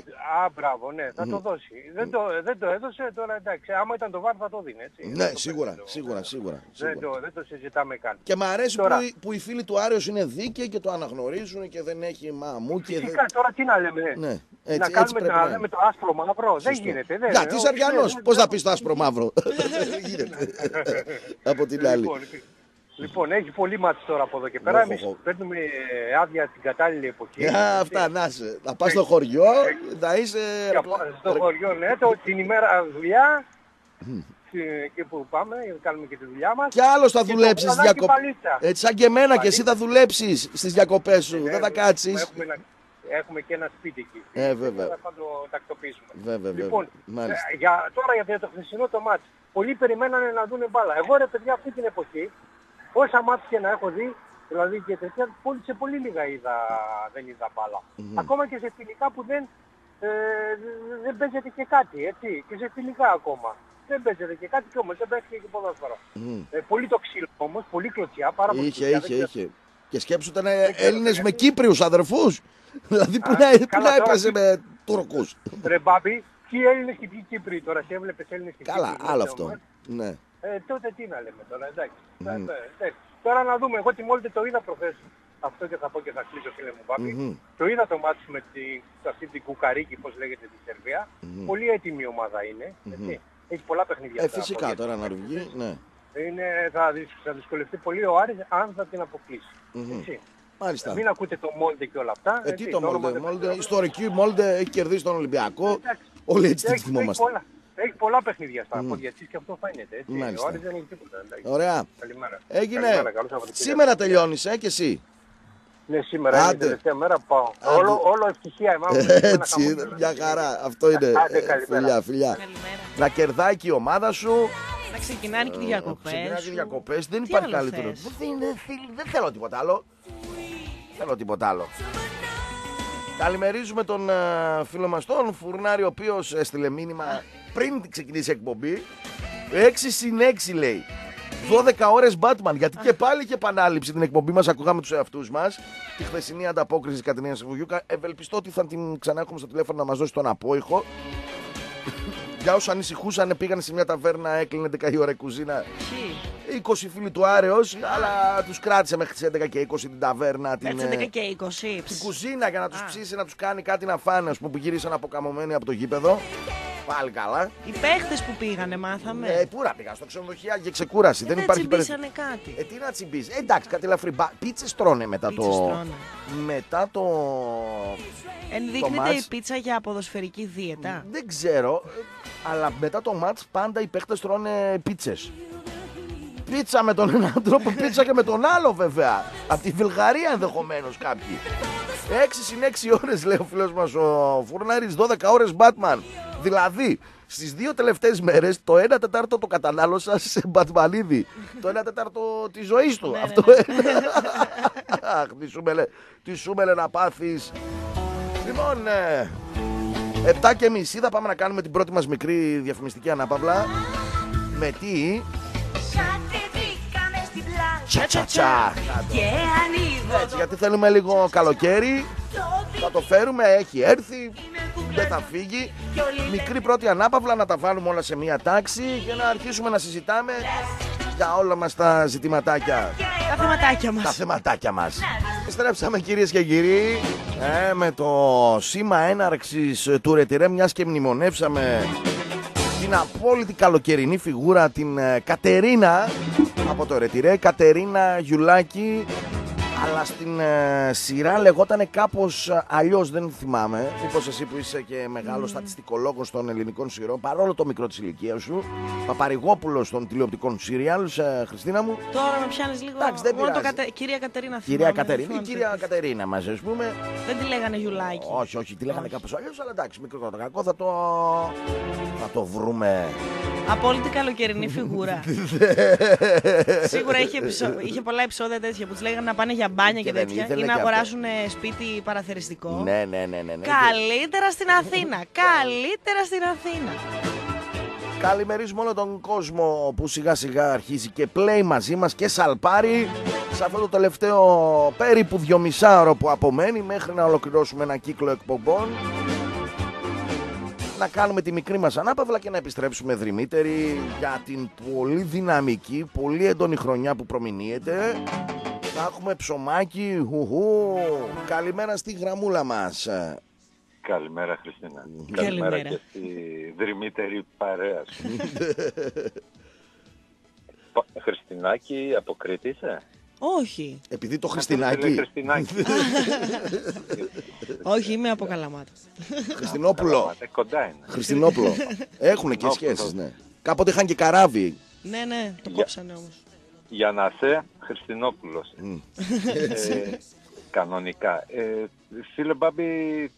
Α, μπράβο, ναι, θα το δώσει. Δεν το, δεν το έδωσε, τώρα εντάξει. Άμα ήταν το βάρ θα το δίνει, έτσι. Ναι, Δεν το σίγουρα, παίρνει το- σίγουρα, σίγουρα. Δεν σίγουρα. το, δεν το συζητάμε καν. Και μ' αρέσει Τώρα. που, οι- που οι φίλοι του Άριος είναι δίκαιοι και το αναγνωρίζουν και δεν έχει μαμού και δεν... Φυσικά τώρα τι να λέμε. Ναι, έτσι, να έτσι κάνουμε πρέπει να να λέμε είναι. το άσπρο μαύρο. Δεν Σωστό. γίνεται. Δεν, Γιατί όχι, είσαι Αριανός, δεν- πώς δεν- θα πεις το άσπρο μαύρο; Δεν γίνεται. Από την άλλη. Λοιπόν, λοιπόν, έχει πολύ μάτς τώρα από εδώ και πέρα. Οχ, Εμείς οχ, οχ. παίρνουμε ε, άδεια την κατάλληλη εποχή. Α, Αυτά, να είσαι. Θα πας στο χωριό, θα είσαι... Και από- Στο χωριό, ναι, το, την ημέρα δουλειά. στη- Εκεί που πάμε, κάνουμε και τη δουλειά μας. Κι άλλος θα Και το δουλέψεις στις βραδάκι διακοπές. παλίτσα. Έτσι σαν και εμένα και εσύ θα δουλέψεις στις διακοπές σου. Ναι, Δεν θα βέβαια. κάτσεις. Έχουμε, ένα- έχουμε και ένα σπίτι εκεί. Ε, βέβαια. Θα το τακτοποιήσουμε. Βέβαια, βέβαια. Λοιπόν, Μάλιστα. ε, για, τώρα για το χθεσινό το μάτς. Πολλοί περιμένανε να δουν μπάλα. Εγώ ρε παιδιά αυτή την εποχή, όσα μάτς και να έχω δει, Δηλαδή και τέτοια, πολύ- σε πολύ λίγα είδα, δεν είδα μπάλα. Ακόμα και σε φιλικά που δεν, ε, δε- δεν παίζεται και κάτι, έτσι. Και σε φιλικά ακόμα. Δεν παίζεται και κάτι και όμως δεν παίζεται και ποδόσφαιρο. Ε, πολύ το ξύλο όμως, πολύ κλωτσιά, πάρα πολύ Είχε, κλωτσιά, είχε, δεν είχε. Και σκέψου ήταν ξέρω Έλληνες με γιατί. Κύπριους αδερφούς. Δηλαδή που Α, να, που καλά, να τώρα έπαιζε τι- με Τούρκους. ξέρω. Ρε Μπάμπη, ποιοι Έλληνες και ποιοι Κύπροι τώρα, σε έβλεπες Έλληνες και Καλά, Κύπροι. άλλο λέω, αυτό. ε. Ναι. Ε, τότε τι να λέμε τώρα, εντάξει. Ε, ε, εντάξει. Τώρα να δούμε, εγώ τη Μόλτε το είδα προχθές. Αυτό και θα πω και θα κλείσω φίλε μου Μπάμπη. Μμμ. Το είδα το μάτι με τη, αυτή την Κουκαρίκη, πώς λέγεται, τη Σερβία. Πολύ έτοιμη ομάδα είναι. έτσι. Έχει πολλά παιχνίδια. Ε, στα φυσικά πόδια τώρα της. να βγει. Ναι. Είναι, θα, δυσ- θα δυσκολευτεί πολύ ο Άρης αν θα την αποκλείσει. Έτσι. Μάλιστα. Μην ακούτε το Μόλτε και όλα αυτά. Ε, έτσι, τι το όνομα Μόλντε, δεν Μόλντε, ξέρω. ιστορική Μόλντε έχει κερδίσει τον Ολυμπιακό. Εντάξει. Όλοι έτσι την Έχει, έχει, θυμόμαστε. πολλά, έχει πολλά παιχνίδια στα πόδια της και αυτό φαίνεται. Έτσι. Μάλιστα. Ο Άρης δεν έχει τίποτα. εντάξει. Ωραία. Καλημέρα. Έγινε. Καλημέρα, καλό Σαββατοκύριακο. Σήμερα τελειώνεις, ε, και εσύ; Ναι, σήμερα είναι η Άντε. τελευταία μέρα που πάω. Άντε. Όλο, όλο ευτυχία εμάς. ένα Έτσι, χαμόγελο. μια χαρά. Αυτό είναι. Άντε, Ε, καλημέρα. Φιλιά, φιλιά. Καλημέρα. Να κερδάει και η ομάδα σου. Να ξεκινάνε και οι διακοπές. Ξεκινάει και διακοπές. Δεν Τι υπάρχει άλλο καλύτερο. θες; Δεν, δεν, θέλ- δεν θέλω τίποτα άλλο. Θέλω τίποτα άλλο. Καλημερίζουμε τον ε, φίλο μας τον Φουρνάρη, ο οποίος έστειλε μήνυμα πριν ξεκινήσει η εκπομπή. 6 συν 6 λέει. 12 ώρες Batman. Γιατί και πάλι είχε επανάληψη την εκπομπή μας. Ακούγαμε τους εαυτούς μας. Τη χθεσινή ανταπόκριση της Κατρινίας Βουγιούκα. Ευελπιστώ ότι θα την ξανά έχουμε στο τηλέφωνο να μας δώσει τον απόϊχο. Για όσους ανησυχούσαν, πήγαν σε μια ταβέρνα, έκλεινε 10 η ώρα η κουζίνα. Ποιοι; 20 φίλοι του Άρεος, αλλά τους κράτησε μέχρι τις 11 και 20 την ταβέρνα. Την, Έτσι ε, 11 και 20. την κουζίνα για να τους ψήσει, να τους κάνει κάτι να φάνε, ας πούμε, που γυρίσαν αποκαμωμένοι από το γήπεδο. Πάλι καλά. Οι παίχτες που πήγανε, μάθαμε. Ε, πού να πήγα, στο ξενοδοχείο για ξεκούραση. δεν δεν υπάρχει περίπτωση. τσιμπήσανε κάτι. Ε, τι να τσιμπήσεις. Ε, εντάξει, κάτι ελαφρύ. Μπα- Πίτσες τρώνε μετά Πίτσες το. τρώνε. Μετά το. Ενδείκνεται μάτς- η πίτσα για ποδοσφαιρική δίαιτα. Δεν ξέρω, ε, αλλά μετά το μάτς πάντα οι παίχτες τρώνε πίτσες. Πίτσα με τον έναν τρόπο, πίτσα και με τον άλλο βέβαια. Από τη Βουλγαρία ενδεχομένως κάποιοι. 6 συν 6 ώρες λέει ο φίλος μας ο Φουρνάρης, 12 ώρες Batman. Δηλαδή, στις δύο τελευταίες μέρες το 1 τετάρτο το κατανάλωσα σε Μπατμανίδη. το 1 τετάρτο της ζωής του. Ναι, ναι, Αυτό ναι. Αχ, τι σου μελε, τι σου μελε να πάθεις. Λοιπόν, ε, 7 και μισή θα πάμε να κάνουμε την πρώτη μας μικρή διαφημιστική ανάπαυλα. Με τι; Κατεβήκαμε στην πλάτη Τσα τσα τσα. και ανοίγω Έτσι, γιατί θέλουμε λίγο καλοκαίρι. Θα το φέρουμε, έχει έρθει, δεν θα φύγει. Μικρή πρώτη ανάπαυλα να τα βάλουμε όλα σε μία τάξη και να αρχίσουμε να συζητάμε για όλα μας τα ζητηματάκια. Τα θεματάκια Τα μα. θεματάκια μας. Επιστρέψαμε κυρίες και κύριοι ε, με το σήμα έναρξης του Ρετυρέ μιας και μνημονεύσαμε την απόλυτη καλοκαιρινή φιγούρα την ε, Κατερίνα από το Ρετυρέ. Κατερίνα Γιουλάκη αλλά στην ε, σειρά λεγότανε κάπως ε, αλλιώς δεν θυμάμαι. Μήπως εσύ που είσαι και μεγάλος στατιστικολόγος των ελληνικών σειρών παρόλο το μικρό της ηλικίας σου Παπαρηγόπουλος των τηλεοπτικών σύριαλ, ε, Χριστίνα μου Τώρα με πιάνεις λίγο. Εντάξει, δεν Μόνο το πειράζει. Κατε- Κυρία Κατερίνα Κυρία θυμάμαι, Κατερίνα, δεν η θυμάμαι κυρία τι- Κατερίνα μας ας πούμε Δεν τη λέγανε Γιουλάκη. Όχι, όχι, τη λέγανε κάπως αλλιώς Αλλά εντάξει, μικρό το κακό θα το, θα το βρούμε Απόλυτη καλοκαιρινή φιγούρα. Σίγουρα είχε, επεισο- είχε πολλά επεισόδια τέτοια που του λέγανε να πάνε για μπάνια Και και, δεν τέτοια ήθελε ή να και αυτό. αγοράσουν ε, σπίτι παραθεριστικό. Ναι, ναι, ναι, ναι, ναι. Καλύτερα στην Αθήνα. Καλύτερα στην Αθήνα. Καλημερίζουμε όλο τον κόσμο που σιγά σιγά αρχίζει και πλέει μαζί μας και σαλπάρει σε αυτό το τελευταίο περίπου δυομισάωρο που απομένει μέχρι να ολοκληρώσουμε ένα κύκλο εκπομπών να κάνουμε τη μικρή μας ανάπαυλα και να επιστρέψουμε δρυμύτεροι για την πολύ δυναμική, πολύ έντονη χρονιά που προμηνύεται. Θα έχουμε ψωμάκι, χουχού. Καλημέρα στη γραμμούλα μας. Καλημέρα Χριστίνα. Καλημέρα. και στη δρυμύτερη παρέα σου. Πα- Χριστινάκη, από Κρήτη είσαι; Όχι. Επειδή το Λέει Χριστινάκι, Χριστινάκη. Όχι, είμαι από Καλαμάτα. Χριστινόπουλο, Ε, Κοντά είναι. Χριστινόπουλο. Έχουν και Χριστινόπουλο. σχέσεις, ναι. Κάποτε είχαν και καράβι. ναι, ναι, το Για- κόψανε όμως. Για να σε Χριστινόπουλος. Ε, κανονικά. Ε, φίλε Μπάμπη,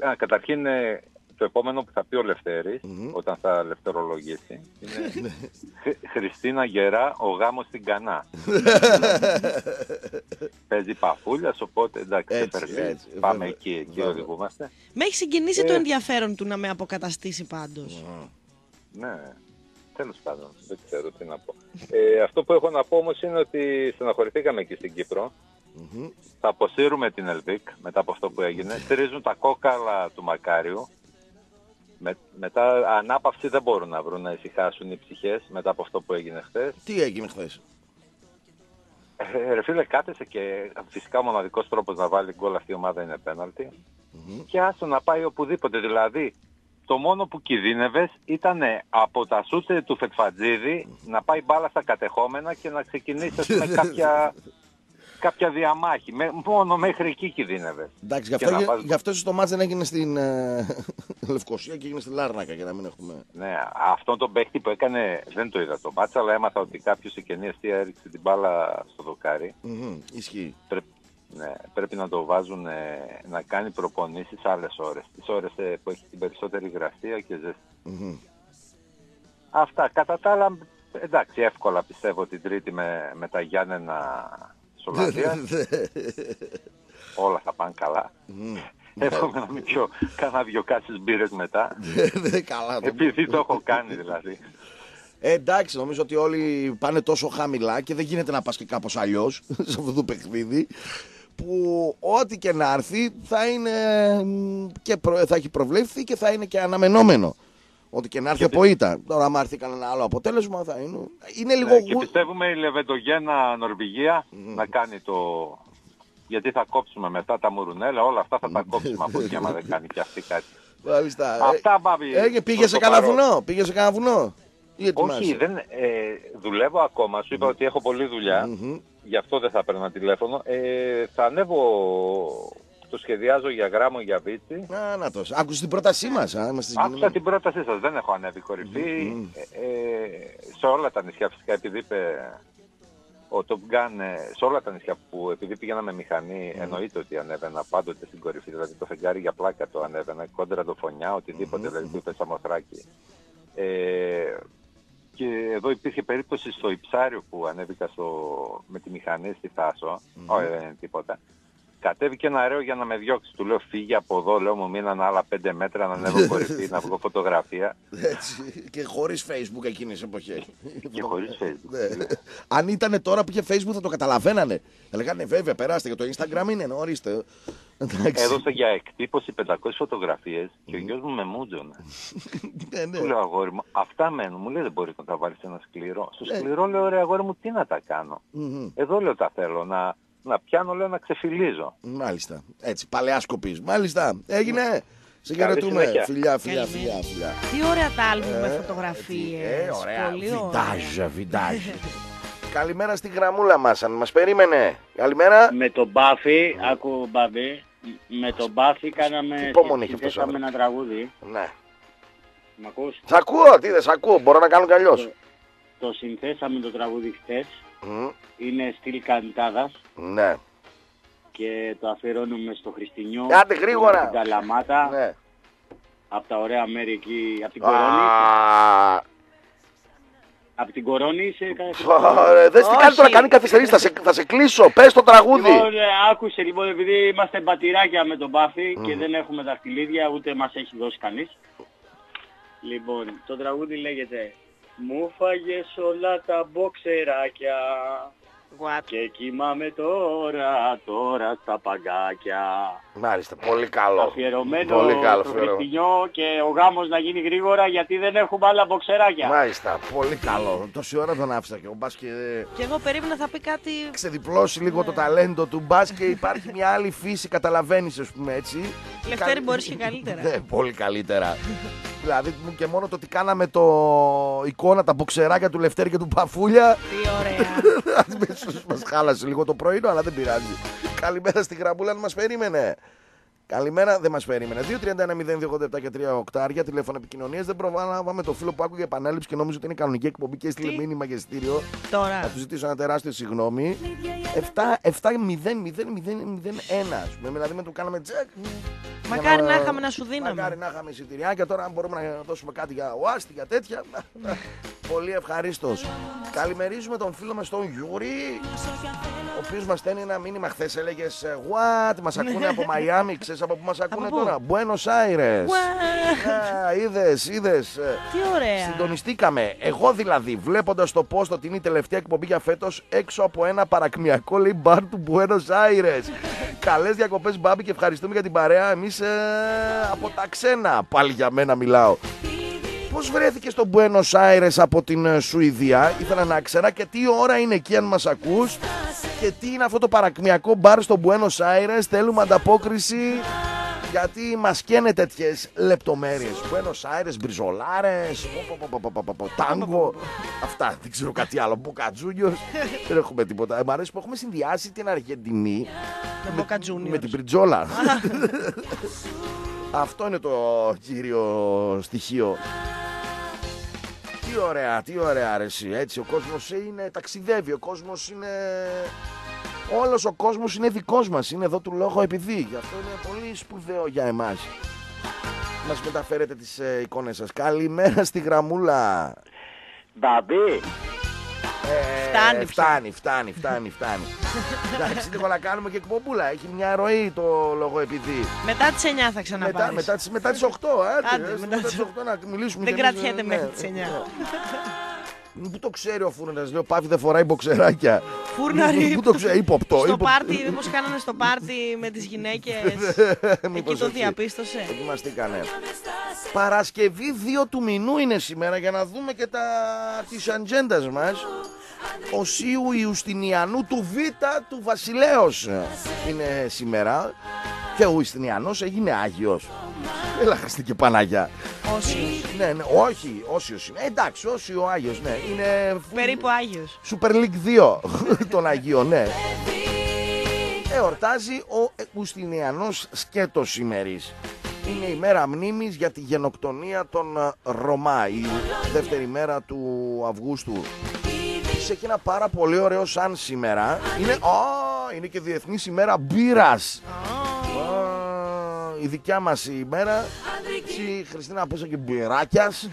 α, καταρχήν ε, το επόμενο που θα πει ο Λευτέρης, όταν θα λευτερολογήσει, Ναι. είναι «Χρ- Χριστίνα Γερά, ο γάμος στην Κανά. Παίζει παφούλιας, οπότε εντάξει, Έτσι, Εφερβή, έτσι, πάμε βέβαια, εκεί, εκεί βέβαια. οδηγούμαστε. Με έχει συγκινήσει Ε. το ενδιαφέρον του να με αποκαταστήσει πάντως. Ναι, τέλος πάντων, δεν ξέρω τι να πω. Ε, αυτό που έχω να πω όμως είναι ότι στεναχωρηθήκαμε εκεί στην κυπρο Θα αποσύρουμε την Ελβίκ μετά από αυτό που έγινε. Στηρίζουν τα κόκαλα του Μακάριου. Με, μετά ανάπαυση δεν μπορούν να βρουν να ησυχάσουν οι ψυχές μετά από αυτό που έγινε χθες. Τι έγινε χθες; Ε, ρε φίλε, κάθεσε και φυσικά ο μοναδικός τρόπος να βάλει γκολ αυτή η ομάδα είναι πέναλτι. Και άστο να πάει οπουδήποτε. Δηλαδή, το μόνο που κινδύνευες ήταν από τα σούτε του Φετφατζίδη να πάει μπάλα στα κατεχόμενα και να ξεκινήσεις ας πούμε, κάποια, κάποια διαμάχη. Με, μόνο μέχρι εκεί κινδύνευες. Εντάξει, γι' Και αυτό, να γι' βάζεις- γι' αυτό ίσως το μάτς δεν έγινε στην ε, Λευκοσία και έγινε στη Λάρνακα για να μην έχουμε. Ναι, αυτόν τον παίχτη που έκανε, δεν το είδα το μάτσα, αλλά έμαθα ότι κάποιος σε κενή αιστεία έριξε την μπάλα στο δοκάρι. Μμμ, Ισχύει. Πρέ- ναι, πρέπει να το βάζουν ε, να κάνει προπονήσεις άλλες ώρες. Τις ώρες ε, που έχει την περισσότερη υγρασία και ζέστη. Μμμ. Αυτά. Κατά τα άλλα, εντάξει, εύκολα πιστεύω την Τρίτη με, με τα Γιάννενα Σολαδία. Όλα θα πάνε καλά. Εύχομαι να μην πιω κάνα δυο κάτσεις μπύρες μετά. Δεν καλά. το- Επειδή το έχω κάνει δηλαδή. Ε, εντάξει, νομίζω ότι όλοι πάνε τόσο χαμηλά και δεν γίνεται να πας και κάπως αλλιώς σε αυτό το παιχνίδι που ό,τι και να έρθει θα είναι μ, και προ- θα έχει προβλέφθει και θα είναι και αναμενόμενο. Ό,τι και να έρθει από ήττα. Τώρα, άμα έρθει κανένα άλλο αποτέλεσμα, θα είναι. Είναι λίγο. Ναι, και γου- πιστεύουμε η Λεβεντογένα Νορβηγία να κάνει το... Γιατί θα κόψουμε μετά τα μουρουνέλα, όλα αυτά θα τα κόψουμε από εκεί άμα δεν κάνει και αυτή κάτι. Μάλιστα. Αυτά, Μπάμπη, Ε, και πήγε προς σε το κανένα παρόν. βουνό. Πήγε σε κανένα βουνό. Ή ετοιμάσαι. Όχι, δεν, ε, δουλεύω ακόμα. Σου είπα ότι έχω πολλή δουλειά. Γι' αυτό δεν θα παίρνα τηλέφωνο. Ε, θα ανέβω, το σχεδιάζω για γράμμο για βίτσι. Α, να το. Άκουσε την πρότασή μας. Είμαστε Άκουσα συγκινημένοι. την πρότασή σας, δεν έχω ανέβει κορυφή. Ε, ε, σε όλα τα νησιά φυσικά, επειδή είπε ο Top Gun, ε, σε όλα τα νησιά που επειδή πήγαινα με μηχανή, εννοείται ότι ανέβαινα πάντοτε στην κορυφή. Δηλαδή το φεγγάρι για πλάκα το ανέβαινα, κόντρα το φωνιά, οτιδήποτε, δηλαδή που είπε Σαμοθράκη. Ε, και εδώ υπήρχε περίπτωση στο Ιψάριο που ανέβηκα στο, με τη μηχανή στη Θάσο. Όχι, δεν είναι τίποτα. Κατέβηκε ένα αέριο για να με διώξει. Του λέω φύγε από εδώ, λέω μου μείναν άλλα πέντε μέτρα να ανέβω κορυφή, να βγω φωτογραφία. Έτσι. Και χωρίς Facebook εκείνες τις εποχές. Και χωρίς Facebook. Ναι. Αν ήταν τώρα που είχε Facebook θα το καταλαβαίνανε. Θα λέγανε βέβαια, περάστε για το Instagram είναι, ορίστε. Εντάξει. Έδωσα για εκτύπωση 500 φωτογραφίες και ο γιος μου με μούτζωνε. Ναι, ναι. Του λέω αγόρι μου, αυτά μένουν. Μου λέει δεν μπορεί να τα βάλεις σε ένα σκληρό. Στο Ναι. σκληρό λέω ρε αγόρι μου τι να τα κάνω. Μμμ. Εδώ λέω τα θέλω να, να πιάνω λέω να ξεφυλίζω. Μάλιστα. Έτσι, παλαιά σκοπή. Μάλιστα. Έγινε. Σε χαιρετούμε. συνέχεια. Φιλιά, φιλιά, Καλημέρα. φιλιά, φιλιά. Τι ωραία τα άλμπουμ με Ε, φωτογραφίες. ωραία. Πολύ ωραία. Βιντάζ, βιντάζ. Καλημέρα στη γραμμούλα μας, αν μας περίμενε. Καλημέρα. Με τον Μπάφι, άκου Μπάμπη, με τον Μπάφι κάναμε, Υπομονή έχει αυτός ο συνθέσαμε ένα τραγούδι. Ναι. Μ' ακούς; Σ' ακούω, τι δεν σ' ακούω, μπορώ να κάνω κι αλλιώς. Το συνθέσαμε το τραγούδι χτες. Μμ, Είναι στυλ Καντάδας Ναι. και το αφιερώνουμε στο Χριστινιό. Άντε, γρήγορα. Στην Καλαμάτα. Ναι. Από τα ωραία μέρη εκεί, από την Κορώνη. Α, Από την Κορώνη είσαι... Ωραία, Δες τι κάνει τώρα, κάνει καθυστερήσεις, θα σε, θα σε κλείσω. Πες το τραγούδι. Λοιπόν, ε, άκουσε λοιπόν, επειδή είμαστε μπατηράκια με τον Μπάφι και δεν έχουμε δαχτυλίδια, ούτε μας έχει δώσει κανείς. Λοιπόν, το τραγούδι λέγεται «Μου φάγες όλα τα μποξεράκια What? και κοιμάμαι τώρα, τώρα στα παγκάκια». Μάλιστα, πολύ καλό. Αφιερωμένο Πολύ καλό, στο αφιερωμένο. Χριστινιό και ο γάμος να γίνει γρήγορα γιατί δεν έχουμε άλλα μποξεράκια. Μάλιστα, πολύ καλό. Τόση ώρα τον άφησα και ο μπας και Και εγώ περίμενα θα πει κάτι... ξεδιπλώσει λίγο το ταλέντο του μπας και υπάρχει μια άλλη φύση, καταλαβαίνεις ας πούμε έτσι. Λευτέρη Καλ- μπορείς και καλύτερα. Ναι, πολύ καλύτερα. Δηλαδή μου και μόνο το ότι κάναμε το εικόνα, τα μποξεράκια του Λευτέρη και του Παφούλια Τι ωραία. Αμέσως μας χάλασε λίγο το πρωινό, αλλά δεν πειράζει. Καλημέρα στη γραμμούλα, αν μας περίμενε. Καλημέρα, δεν μας περίμενες. 2-31-0-2-87 και 3 οκτάρια τηλέφωνο επικοινωνίας. Δεν προβάλαμε το φίλο που άκουγε επανάληψη και νόμιζε ότι είναι κανονική εκπομπή και έστειλε Τι; μήνυμα και ειστήριο. Τώρα. Θα του ζητήσω ένα τεράστιο συγγνώμη. ας πούμε. Δηλαδή με το κάναμε τζεκ. Μακάρι Για να είχαμε να σου δίναμε. Μακάρι να είχαμε εισιτηριάκια. Τώρα, αν μπορούμε να δώσουμε κάτι για οάστη, για τέτοια. Πολύ ευχαρίστως. Καλημερίζουμε τον φίλο μας τον Γιούρι, ο οποίος μας στέλνει ένα μήνυμα χθες. Έλεγες What, μας ακούνε από Μαϊάμι. Ξέρεις από πού μας ακούνε πού; τώρα; Buenos Aires. Είδες, είδες. Τι ωραία. Συντονιστήκαμε. Εγώ δηλαδή, βλέποντας το post ότι είναι η τελευταία εκπομπή για φέτος έξω από ένα παρακμιακό λέει μπαρ του Buenos Aires. Καλές διακοπές, Μπάμπη, και ευχαριστούμε για την παρέα. Εμείς από τα ξένα. Πάλι για μένα μιλάω. Πώς βρέθηκες στο Buenos Aires από την ε, Σουηδία, ήθελα να ξέρω και τι ώρα είναι εκεί αν μας ακούς και τι είναι αυτό το παρακμιακό μπαρ στο Buenos Aires. Θέλουμε ανταπόκριση γιατί μας καίνε τέτοιες λεπτομέρειες. Buenos Aires, μπριζολάρες, τάγκο, αυτά, δεν ξέρω κάτι άλλο, μποκατζούνιος, δεν έχουμε τίποτα. Ε, Μ' αρέσει που έχουμε συνδυάσει την Αργεντινή Με Boca Juniors. με την πριτζόλα. Αυτό είναι το κύριο στοιχείο. Τι ωραία, τι ωραία αρέσει. Έτσι, ο κόσμος είναι, ταξιδεύει, ο κόσμος είναι... Όλος ο κόσμος είναι δικός μας, είναι εδώ του λόγου επειδή. Γι' αυτό είναι πολύ σπουδαίο για εμάς. Μας μεταφέρετε τις ε, εικόνες σας. Καλημέρα στη γραμμούλα. Μπαμπή, Ε, Φτάνει πια. φτάνει, φτάνει, φτάνει, φτάνει. Εντάξει, λίγο να κάνουμε και εκπομπούλα. Έχει μια ροή το λόγο επειδή. Μετά τις 9 θα Μετά, ξαναπάρεις. μετά, τις, μετά τις 8, άντε, Άντε, ε, μετά μετά τις τις 8 να μιλήσουμε. Δεν κι εμείς, κρατιέται ε, μέχρι ναι. τις 9. Πού το ξέρει ο Φούρνας, λέει ο Πάφη δεν φοράει μποξεράκια. Φούρναρη. Πού το ξέρει, ύποπτο. Στο ύποπτο. πάρτι, μήπως κάνανε στο πάρτι με τις γυναίκες. Εκεί Μήπως το εκεί. διαπίστωσε. Ετοιμαστήκανε. Παρασκευή 2 του μηνού είναι σήμερα για να δούμε και τα της ατζέντας μας. Ο Σίου Ιουστινιανού του Β του Βασιλέως είναι σήμερα. Και ο Ιουστινιανός έγινε Άγιος. Έλα χαστή και Παναγιά. Όσοι. Ναι, ναι, όχι, όσιος είναι. Ε, εντάξει, όσιο ο Άγιος, ναι. Είναι φου- Περίπου Άγιος. Super League 2 των Αγίων, ναι. Εορτάζει ο Ιουστινιανός σκέτος σήμερης. Είναι η μέρα μνήμης για τη γενοκτονία των ε, Ρωμά, η δεύτερη μέρα του Αυγούστου. Έχει ένα πάρα πολύ ωραίο σαν σήμερα. Είναι, Α, είναι και Διεθνής ημέρα μπύρας. Α, η δικιά μας ημέρα. Εσύ, Χριστίνα, πέσα και μπυράκιας.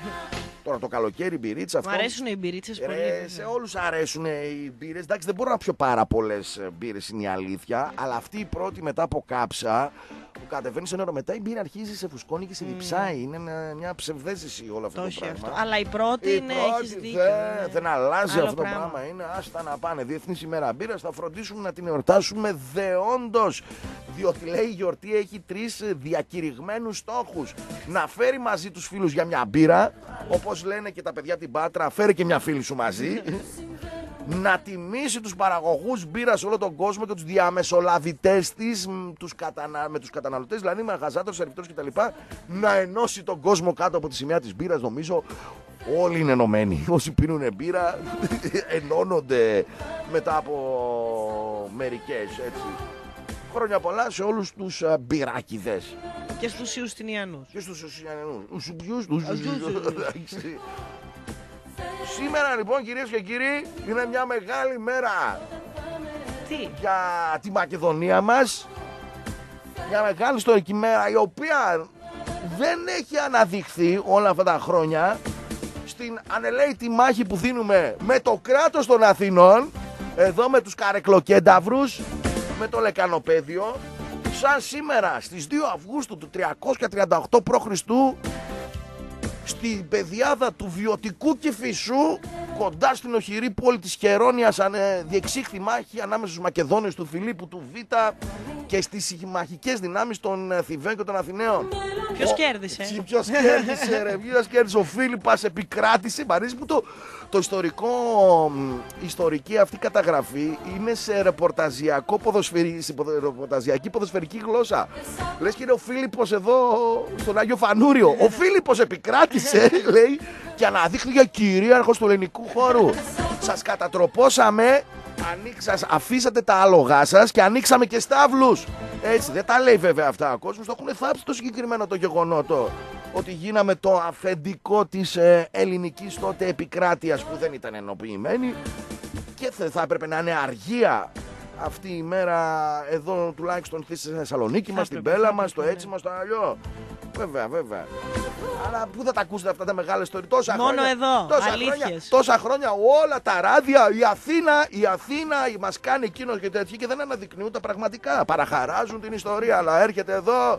Τώρα το καλοκαίρι μπυρίτσα Μου αυτό. αρέσουν οι μπυρίτσες πολύ. Ρε, βέβαια. σε όλους αρέσουν οι μπύρες. Εντάξει, δεν μπορώ να πιω πάρα πολλές μπύρες, είναι η αλήθεια. Αλλά αυτή η πρώτη μετά από κάψα που κατεβαίνεις σε νερό, μετά η μπύρα αρχίζει σε φουσκώνει και σε διψάει. Είναι ένα- μια ψευδέστηση όλο αυτό Το το, έχει πράγμα. αυτό. Αλλά η πρώτη Η είναι, πρώτη έχεις δίκιο. δεν, ναι. δεν αλλάζει Άλλο αυτό το πράγμα. πράγμα. Είναι άστα να πάνε. Διεθνής ημέρα μπύρας. Θα φροντίσουμε να την εορτάσουμε δεόντως. Διότι λέει η γιορτή έχει τρεις διακηρυγμένους στόχους. Να φέρει μαζί τους φίλους για μια μπύρα. Όπω λένε και τα παιδιά από την Πάτρα, φέρε και μια φίλη σου μαζί. να τιμήσει τους παραγωγούς μπύρας σε όλο τον κόσμο και τους διαμεσολαβητές της μ, τους κατανα... με τους καταναλωτές, δηλαδή με αγαζάτες, σερβιτόρους κτλ. Να ενώσει τον κόσμο κάτω από τη σημαία της μπύρας, νομίζω όλοι είναι ενωμένοι. Όσοι πίνουν μπύρα ενώνονται μετά από μερικές, έτσι. Χρόνια πολλά σε όλους τους α, μπυράκιδες. Και στους Ιουστινιανούς. Και στους Ουσιανούς. Τους τους Εντάξει. Σήμερα λοιπόν κυρίες και κύριοι είναι μια μεγάλη μέρα Τι; για τη Μακεδονία μας μια μεγάλη ιστορική μέρα η οποία δεν έχει αναδειχθεί όλα αυτά τα χρόνια στην ανελαίτη μάχη που δίνουμε με το κράτος των Αθηνών εδώ με τους καρεκλοκένταυρους με το λεκανοπέδιο σαν σήμερα στις 2 Αυγούστου του 338 π.Χ. στην πεδιάδα του βιωτικού Κηφισού κοντά στην οχυρή πόλη της Χερόνιας ανε- διεξήχθη μάχη ανάμεσα στους Μακεδόνες του Φιλίππου του Β και στις συμμαχικές δυνάμεις των ε, Θηβαίων και των Αθηναίων. Ποιος Ο- κέρδισε; Τι- Ποιος κέρδισε ρε, ποιος κέρδισε, ο Φίλιππας επικράτησε, μ' αρέσει που το, το ιστορικό, μ, ιστορική αυτή καταγραφή είναι σε ρεπορταζιακό ποδοσφαιρι, σε ποδο- ρεπορταζιακή ποδοσφαιρική γλώσσα. Λες και είναι ο Φίλιππος εδώ στον Άγιο Φανούριος. Ο Φίλιππος επικράτησε, λέει, και αναδείχθηκε κυρίαρχος του ελληνικού χώρου. Σας κατατροπώσαμε Ανοίξας, αφήσατε τα άλογά σας και ανοίξαμε και στάβλους. Έτσι, δεν τα λέει βέβαια αυτά ο κόσμος. Το έχουν θάψει το συγκεκριμένο το γεγονότο. Ότι γίναμε το αφεντικό της ε, ελληνικής τότε επικράτειας που δεν ήταν ενοποιημένη και θε- θα έπρεπε να είναι αργία αυτή η μέρα εδώ τουλάχιστον στη Θεσσαλονίκη μας, στην έπρεπε, Πέλα θα μας, το έπρεπε, έτσι μας, το αλλιώ. Βέβαια, βέβαια. Αλλά πού θα τα ακούσετε αυτά τα μεγάλα ιστορία τόσα Μόνο χρόνια. εδώ, τόσα αλήθειες. χρόνια, τόσα χρόνια όλα τα ράδια, η Αθήνα, η Αθήνα μας κάνει εκείνος και τέτοιοι και δεν αναδεικνύουν τα πραγματικά. Παραχαράζουν την ιστορία, αλλά έρχεται εδώ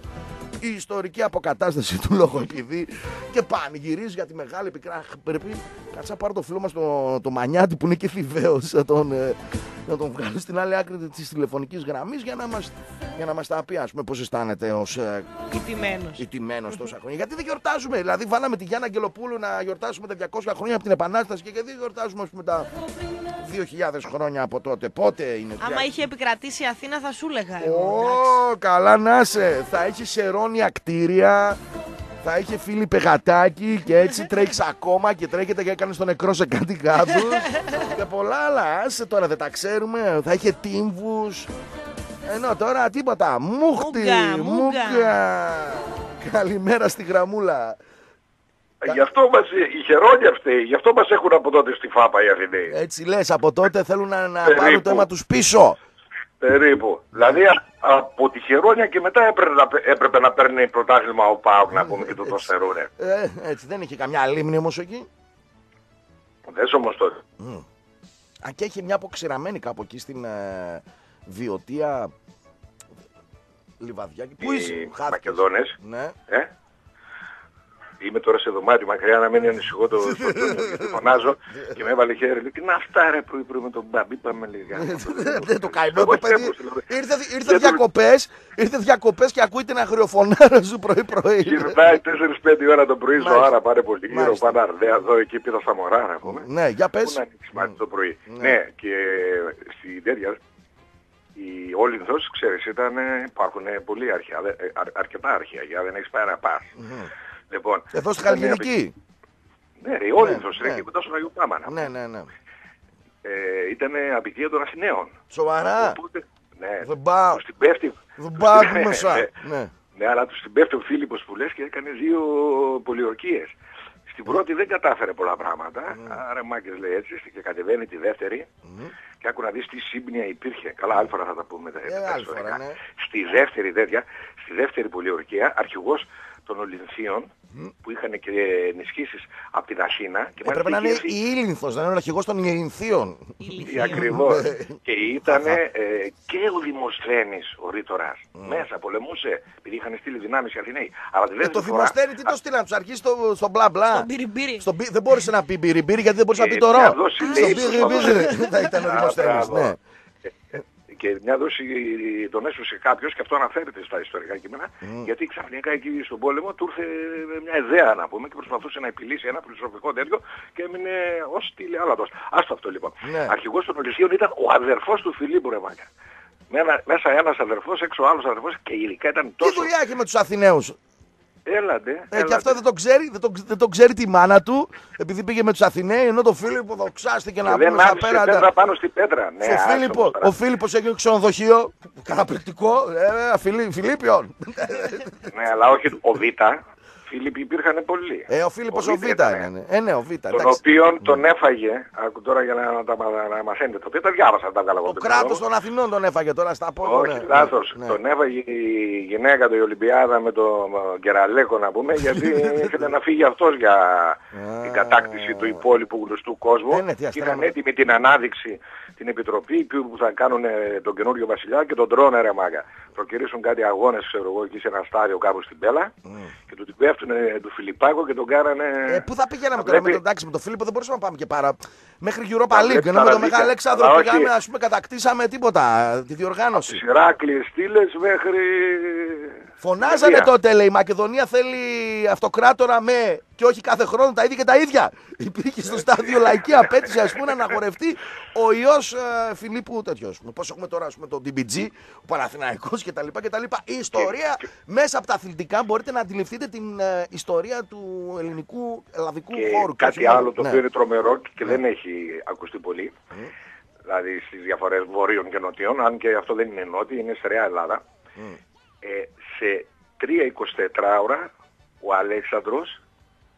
η ιστορική αποκατάσταση του λόγου επειδή και πανηγυρίζει για τη μεγάλη πικρά. Πρέπει κάτσα να πάρω το φίλο μας το, το Μανιάτη που είναι και θηβαίος να τον, ε, να τον βγάλω στην άλλη άκρη της τηλεφωνικής γραμμής για να μας, για να μας τα πει ας πούμε πώς αισθάνεται ως ε, Ιτημένος. ιτημένος τόσα χρόνια. Γιατί δεν γιορτάζουμε, δηλαδή βάλαμε τη Γιάννα Αγγελοπούλου να γιορτάσουμε τα 200 χρόνια από την Επανάσταση και γιατί δεν γιορτάζουμε ας πούμε τα 2.000 χρόνια από τότε. Πότε είναι Άμα είχε επικρατήσει η Αθήνα θα σου έλεγα εγώ. Ω, καλά να σε. Θα έχεις σερόνια κτίρια. Θα είχε φίλη πεγατάκι και έτσι τρέχεις ακόμα και τρέχετε και έκανε τον νεκρό σε κάτι κάτω. και πολλά άλλα. Άσε τώρα δεν τα ξέρουμε. Θα είχε τύμβους. Ενώ τώρα τίποτα. Μούχτη, Μούγκα, μούγκα. μούγκα. Καλημέρα στη γραμμούλα. Γι' αυτό μας, η χερόνια φταίει, γι' αυτό μας έχουν από τότε στη ΦΑΠΑ οι Αθηναίοι. Έτσι λες, από τότε θέλουν να, να Περίπου. πάρουν το αίμα τους πίσω. Περίπου. Δηλαδή α- από τη χερόνια και μετά έπρεπε να, έπρεπε να παίρνει πρωτάθλημα ο ΠΑΟΚ να πούμε και το το στερούνε. Ε, έτσι δεν είχε καμιά λίμνη όμως εκεί. Δες όμως τότε. Α, και έχει μια αποξηραμένη κάπου εκεί στην ε, Βιωτία. Λιβαδιάκι. Πού Οι είσαι, χάθηκες. Μακεδόνες. Ναι. Ε; Είμαι τώρα σε δωμάτιο μακριά να μην ανησυχώ το στο στούντιο, γιατί φωνάζω και με έβαλε χέρι. Λέει, τι να αυτά ρε πρωί πρωί με τον μπαμπί, πάμε λίγα. Δεν το καημό Εγώ το παιδί. στέλνω, δηλαδή. Ήρθε, ήρθε Δεν το- διακοπές, ήρθε διακοπές και ακούει την αγριοφωνάρα σου πρωί-πρωί. Γυρνάει 4-5 ώρα το πρωί Μάλιστα. ζωάρα πάρε πολύ γύρω Μάλιστα. πάνω αρδέα εδώ εκεί πήρα στα μωρά να πούμε. Ναι, για Πού πες. να ανοίξει μάτι το πρωί. Ναι, και στην τέτοια η Όλυνθος, ξέρεις, ήταν, ε, υπάρχουν πολλοί αρχαία, δε- ε, αρ- αρκετά αρχαία, για δεν έχεις πάει να πας. Λοιπόν, Εδώ στη ήταν Χαλκιδική. Ναι, η Όλυνθος, Ναι, ρε, ναι. και κοντά στον Αγίου Πάμανα. Ναι, ναι, ναι. Ε, ήταν απικία των Αθηναίων. Σοβαρά. Οπότε, ναι, Δεν πάω. τους την πέφτει. Δεν τους πάω την- μέσα. ναι, Ναι. ναι, αλλά τους την πέφτει ο Φίλιππος που λες και έκανε δύο πολιορκίες. Στην πρώτη δεν κατάφερε πολλά πράγματα. Ναι. Άρα μάγκες λέει έτσι και κατεβαίνει τη δεύτερη. Και άκου να δεις τι σύμπνοια υπήρχε. Καλά, άλλη φορά θα τα πούμε. τα- τα Ε, άλλη ιστορικά. φορά, ναι. Στη δεύτερη τέτοια, στη δεύτερη πολιορκία, αρχηγός των Ολυνθίων που είχαν και ενισχύσεις από την Αθήνα. Και Έπρεπε να μάλιστα είναι είχε έρθει- η Ήλυνθος, να είναι ο αρχηγός των Ηλυνθίων. Ηλικία. Ακριβώς. και ήταν και ο Δημοσθένης ο Ρήτορας. Μέσα πολεμούσε, επειδή είχαν στείλει δυνάμεις οι Αθηναίοι. Αλλά τη Ε, δεύτερη το φορά- Δημοσθένη τι το στείλαν, τους αρχίσει στο, στο μπλα μπλα. Στον πυριμπύρι. Στον πι- δεν μπόρεσε να πει μπυριμπύρι γιατί δεν μπορούσε να πει Ε, το μια ρο. δόση Στον λέει, πυριμπύρι προσπαθούσε. θα ήταν ο Α, Και μια δόση τον έσωσε κάποιος και αυτό αναφέρεται στα ιστορικά κείμενα γιατί ξαφνικά εκεί στον πόλεμο του ήρθε μια ιδέα να πούμε και προσπαθούσε να επιλύσει ένα φιλοσοφικό τέτοιο και έμεινε ως τηλεάλατος. Άστο αυτό λοιπόν. Ναι. Αρχηγός των Ολυσίων ήταν ο αδερφός του Φιλίππου Ρεμάκα. Με ένα- μέσα ένας αδερφός, έξω ο άλλος αδερφός και ειδικά ήταν Τι τόσο... δουλειά έχει με τους Αθηναίους; Έλαντε, Ε, και έλαντε. αυτό δεν το ξέρει, δεν το, δεν το ξέρει τη μάνα του, επειδή πήγε με τους Αθηναίοι, ενώ το Φίλιππο δοξάστηκε να Και δεν πούμε στα άφησε πέτρα πέραντα. πάνω στην πέτρα. Ναι, Ο, άστο Φίλιππο, όμως τώρα. ο Φίλιππος έγινε ξενοδοχείο, καταπληκτικό, ε, Φιλί, Φιλίππιον. Ναι, αλλά όχι ο Β. Φίλιπποι υπήρχαν πολλοί. Ε, ο Φίλιππος ο Β ήταν. είναι. ναι. Ε, ναι, ο Β. Τον εντάξει. οποίον τον έφαγε, άκου τώρα για να, να, τα να μαθαίνετε, το οποίο τα διάβασα, τα βγάλα εγώ. Ο από το κράτος μυαλό μου. των Αθηνών τον έφαγε τώρα στα πόδια. Όχι, ναι, λάθος. ναι. Τον έφαγε η γυναίκα του η Ολυμπιάδα με τον Κεραλέκο να πούμε, γιατί ήθελε να φύγει αυτός για την κατάκτηση του υπόλοιπου γνωστού κόσμου. Ε, ναι, τι Και αστέραμε. είχαν έτοιμη την ανάδειξη, την επιτροπή που θα κάνουν τον καινούριο βασιλιά και τον τρώνε ρε μάγκα. Προκυρήσουν κάτι αγώνες, ξέρω εγώ, εκεί σε ένα στάδιο κάπου στην Πέλα και του την πέφτουν του Φιλιππάκο και τον κάνανε... Ε, πού θα πήγαιναμε Να τώρα με βλέπει- τον εντάξει, με τον Φίλιππο δεν μπορούσαμε να πάμε και πάρα. Μέχρι Europa Να League. βλέπει Ενώ με τον παραδείγματα. Μεγάλο Αλέξανδρο Αλλά όχι. πήγαμε, ας πούμε, κατακτήσαμε τίποτα. Τη διοργάνωση. Τις Ηράκλειες στήλες μέχρι... Φωνάζανε Γαλλία. τότε, λέει, η Μακεδονία θέλει αυτοκράτορα με και όχι κάθε χρόνο τα ίδια και τα ίδια. Υπήρχε στο στάδιο λαϊκή απέτηση, ας πούμε, να αναγορευτεί ο ιό Φιλίππου τέτοιος. Πώς έχουμε τώρα, ας πούμε, τον DBG, ο Παναθηναϊκός κτλ. κτλ. Η ιστορία μέσα από τα αθλητικά μπορείτε να αντιληφθείτε την ε, ιστορία του ελληνικού ελλαδικού Και χώρου. κάτι όχι μόνο. άλλο το Ναι. οποίο είναι τρομερό και δεν έχει ακουστεί πολύ. Δηλαδή στις διαφορές βορείων και νοτιών, αν και αυτό δεν είναι νότιο, είναι στερεά Ελλάδα. Ε, σε 3-24 ώρα ο Αλέξανδρος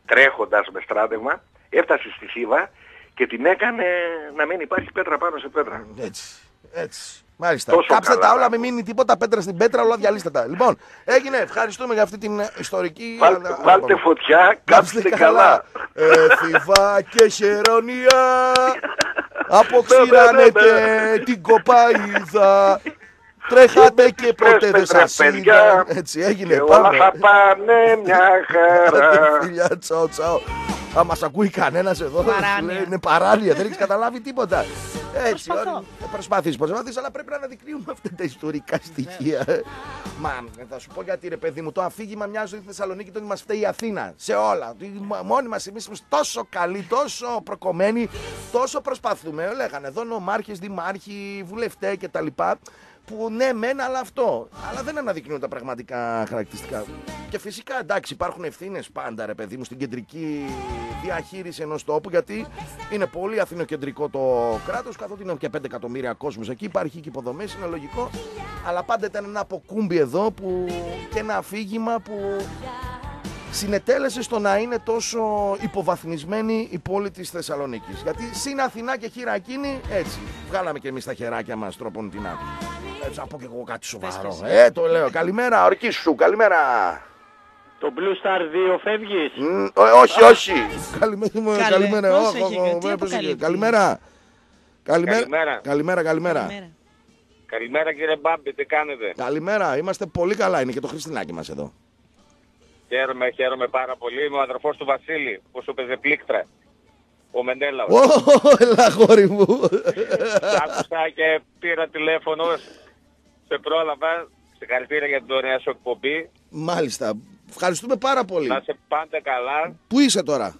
τρέχοντας με στράτευμα έφτασε στη Θήβα και την έκανε να μην υπάρχει πέτρα πάνω σε πέτρα. Έτσι. Έτσι. Μάλιστα. Τόσο Κάψτε καλά τα όλα, να μην μείνει τίποτα πέτρα στην πέτρα, όλα διαλύστε τα. Λοιπόν, έγινε. Ευχαριστούμε για αυτή την ε, ιστορική. Βάλ- ανα- βάλτε αναπονοή. φωτιά, κάψτε καλά. Εφηβά και χερονία. Ναι, Αποξηράνετε την κοπαίδα. Τρέχατε και ποτέ δεν Πες, σας παιδιά, είδα. Έτσι έγινε. Και όλα Πάμε. θα πάνε μια χαρά. Φιλιά, τσαο, τσαο. Θα μας ακούει κανένας εδώ. Παράνοια. Λέει, Είναι παράνοια, δεν έχεις καταλάβει τίποτα. Έτσι, Προσπαθώ. όλοι- ε, προσπαθείς, προσπαθείς, αλλά πρέπει να αναδεικνύουμε αυτά τα ιστορικά στοιχεία. Μα ε, θα σου πω γιατί ρε παιδί μου, το αφήγημα μοιάζει ότι η Θεσσαλονίκη το ότι μας φταίει η Αθήνα. Σε όλα. Ότι μ- Μόνοι μας εμείς είμαστε τόσο καλοί, τόσο προκομμένοι, τόσο προσπαθούμε. Λέγανε εδώ νομάρχες, δημάρχοι, βουλευτές κτλ. Που ναι, μεν, αλλά αυτό. Αλλά δεν αναδεικνύουν τα πραγματικά χαρακτηριστικά. Και φυσικά εντάξει, υπάρχουν ευθύνες πάντα, ρε παιδί μου, στην κεντρική διαχείριση ενός τόπου, γιατί είναι πολύ αθηνοκεντρικό το κράτος, καθότι είναι και 5 εκατομμύρια κόσμος εκεί, υπάρχει και υποδομές, είναι λογικό. Αλλά πάντα ήταν ένα αποκούμπι εδώ που, και ένα αφήγημα που συνετέλεσε στο να είναι τόσο υποβαθμισμένη η πόλη της Θεσσαλονίκης. Γιατί συν Αθηνά και χειρακίνη, έτσι, βγάλαμε και εμείς τα χεράκια μας τροποντινά. Έτσι, να πω και εγώ κάτι σοβαρό. Ε, το λέω. Καλημέρα, ορκίσου, καλημέρα. Το Blue Star 2 φεύγεις; Μ, ε, όχι, όχι. Καλημέρα, Καλέ, καλημέρα. πώς Ω, έχει ω, και- ω, τι ε, πώς έχει. αποκαλύπτεις. Καλημέρα. Καλημέρα. Καλημέρα. Καλημέρα, καλημέρα. Καλημέρα. Καλημέρα κύριε Μπάμπη, τι κάνετε; Καλημέρα. Είμαστε πολύ καλά. Είναι και το Χριστινάκι μας εδώ. Χαίρομαι, χαίρομαι πάρα πολύ. Είμαι ο αδερφός του Βασίλη που σου παίζε πλήκτρα. Ο Μεντέλαος. Ω, έλα, γόρι μου. Σ' άκουσα και πήρα τηλέφωνο. Σε πρόλαβα. Συγχαρητήρια για την ωραία σου εκπομπή. Μάλιστα. Ευχαριστούμε πάρα πολύ. Να σε πάντα καλά. Πού είσαι τώρα;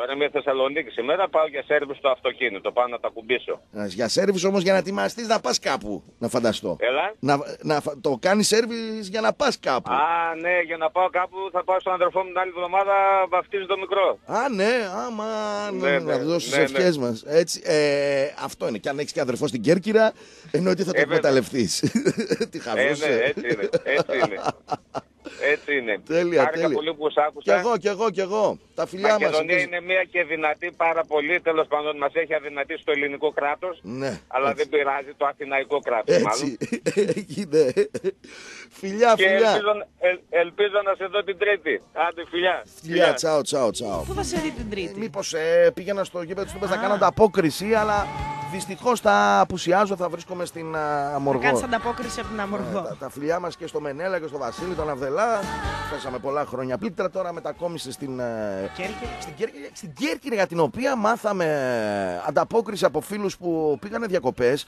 Τώρα είμαι στη Θεσσαλονίκης. Σήμερα πάω για σέρβις στο αυτοκίνητο. Πάω να τα κουμπίσω. Ε, Για σέρβις όμως για να ετοιμαστείς να πας κάπου. Να φανταστώ. Έλα. Να, να, φα- το κάνεις σέρβις για να πας κάπου. Α, ναι, για να πάω κάπου θα πάω στον αδερφό μου την άλλη εβδομάδα. Βαφτίζει το μικρό. Α, ναι, άμα Ναι, να ναι, δώσεις ναι, τι ευχέ μας. Έτσι, ε, αυτό είναι. Και αν έχεις και αδερφό στην Κέρκυρα, εννοείται θα το Ε, βέβαια. εκμεταλλευτείς. Τι Ε, χαζός ναι, είσαι. έτσι είναι. Έτσι είναι. Έτσι είναι. Τέλεια, Χάρηκα τέλεια. πολύ που σ' άκουσα. Κι εγώ, κι εγώ, κι εγώ. Τα φιλιά μας. Μακεδονία είναι μια και δυνατή πάρα πολύ. Τέλος πάντων μας έχει αδυνατήσει το ελληνικό κράτος. Ναι, Αλλά έτσι. δεν πειράζει το αθηναϊκό κράτος μάλλον. Έτσι. Έγινε. Φιλιά, Και φιλιά. ελπίζω, ελ- ελπίζω να σε δω την Τρίτη. Άντε φιλιά. Φιλιά, τσάω, τσάω, τσάω. Πού θα σε δει την Τρίτη; Μήπως ε, πήγαινα στο γήπεδο του Τούμπες να κάνω ανταπόκριση, αλλά δυστυχώς θα απουσιάζω, θα βρίσκομαι στην α, Αμοργό. Κάνεις ανταπόκριση από την Ε, Αμοργό. τα, τα φιλιά μας και στο Μενέλα και στο Βασίλη, τον Αυδελά. Πέσαμε πολλά χρόνια πλήκτρα. Τώρα μετακόμισε στην, ε, Κέρκυρα. στην, Κέρκυρα, στην Κέρκυρα για την οποία μάθαμε ανταπόκριση από φίλους που πήγανε διακοπές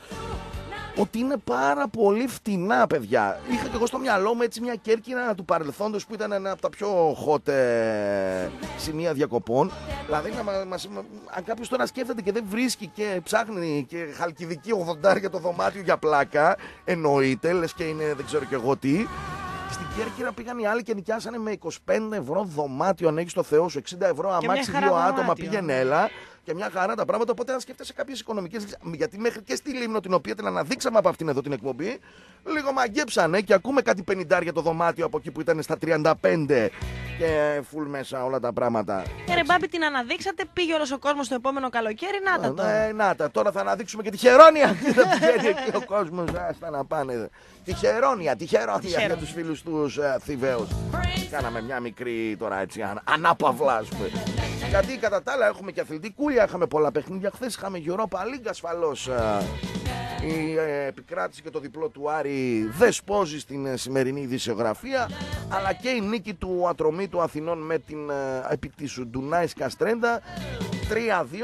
ότι είναι πάρα πολύ φτηνά, παιδιά. Είχα και εγώ στο μυαλό μου έτσι μια Κέρκυρα του παρελθόντος που ήταν ένα από τα πιο hot ε, σημεία διακοπών. Δηλαδή, να μα- μας- μα- αν κάποιος τώρα σκέφτεται και δεν βρίσκει και ψάχνει και χαλκιδική 80 για το δωμάτιο για πλάκα, εννοείται, λες και είναι δεν ξέρω και εγώ τι. Στην Κέρκυρα πήγαν οι άλλοι και νοικιάσανε με 25 ευρώ δωμάτιο αν έχεις το Θεό σου. 60 ευρώ μια αμάξι, χαρά δύο δωμάτιο. άτομα πήγαινε έλα. Και μια χαρά τα πράγματα. Οπότε, αν σκέφτεσαι κάποιες οικονομικές. Γιατί μέχρι και στη Λίμνο, την οποία την αναδείξαμε από αυτήν εδώ την εκπομπή, λίγο μαγκέψανε και ακούμε κάτι 50 το δωμάτιο από εκεί που ήταν στα 35 και full μέσα όλα τα πράγματα. Ε, ρε Μπάμπη, την αναδείξατε, πήγε όλος ο κόσμος το επόμενο καλοκαίρι. Να τα τώρα. Ε, να τα, τώρα θα αναδείξουμε και τη χερόνια. Θα πηγαίνει εκεί ο κόσμος, άστα να πάνε. Τη χερόνια, τη χερόνια για χερόνια. τους φίλους τους ε, θηβαίους. Κάναμε μια μικρή τώρα έτσι, αν, ανάπαυλα, ας πούμε. Γιατί κατά τα άλλα έχουμε και αθλητική κούλια, είχαμε πολλά παιχνίδια. Χθες είχαμε Europa League ασφαλώς. Η ε, επικράτηση και το διπλό του Άρη δεν σπόζει στην ε, σημερινή ειδησιογραφία αλλά και η νίκη του Ατρωμίτου Αθηνών με την ε, επί της Ντουνάης Καστρέντα.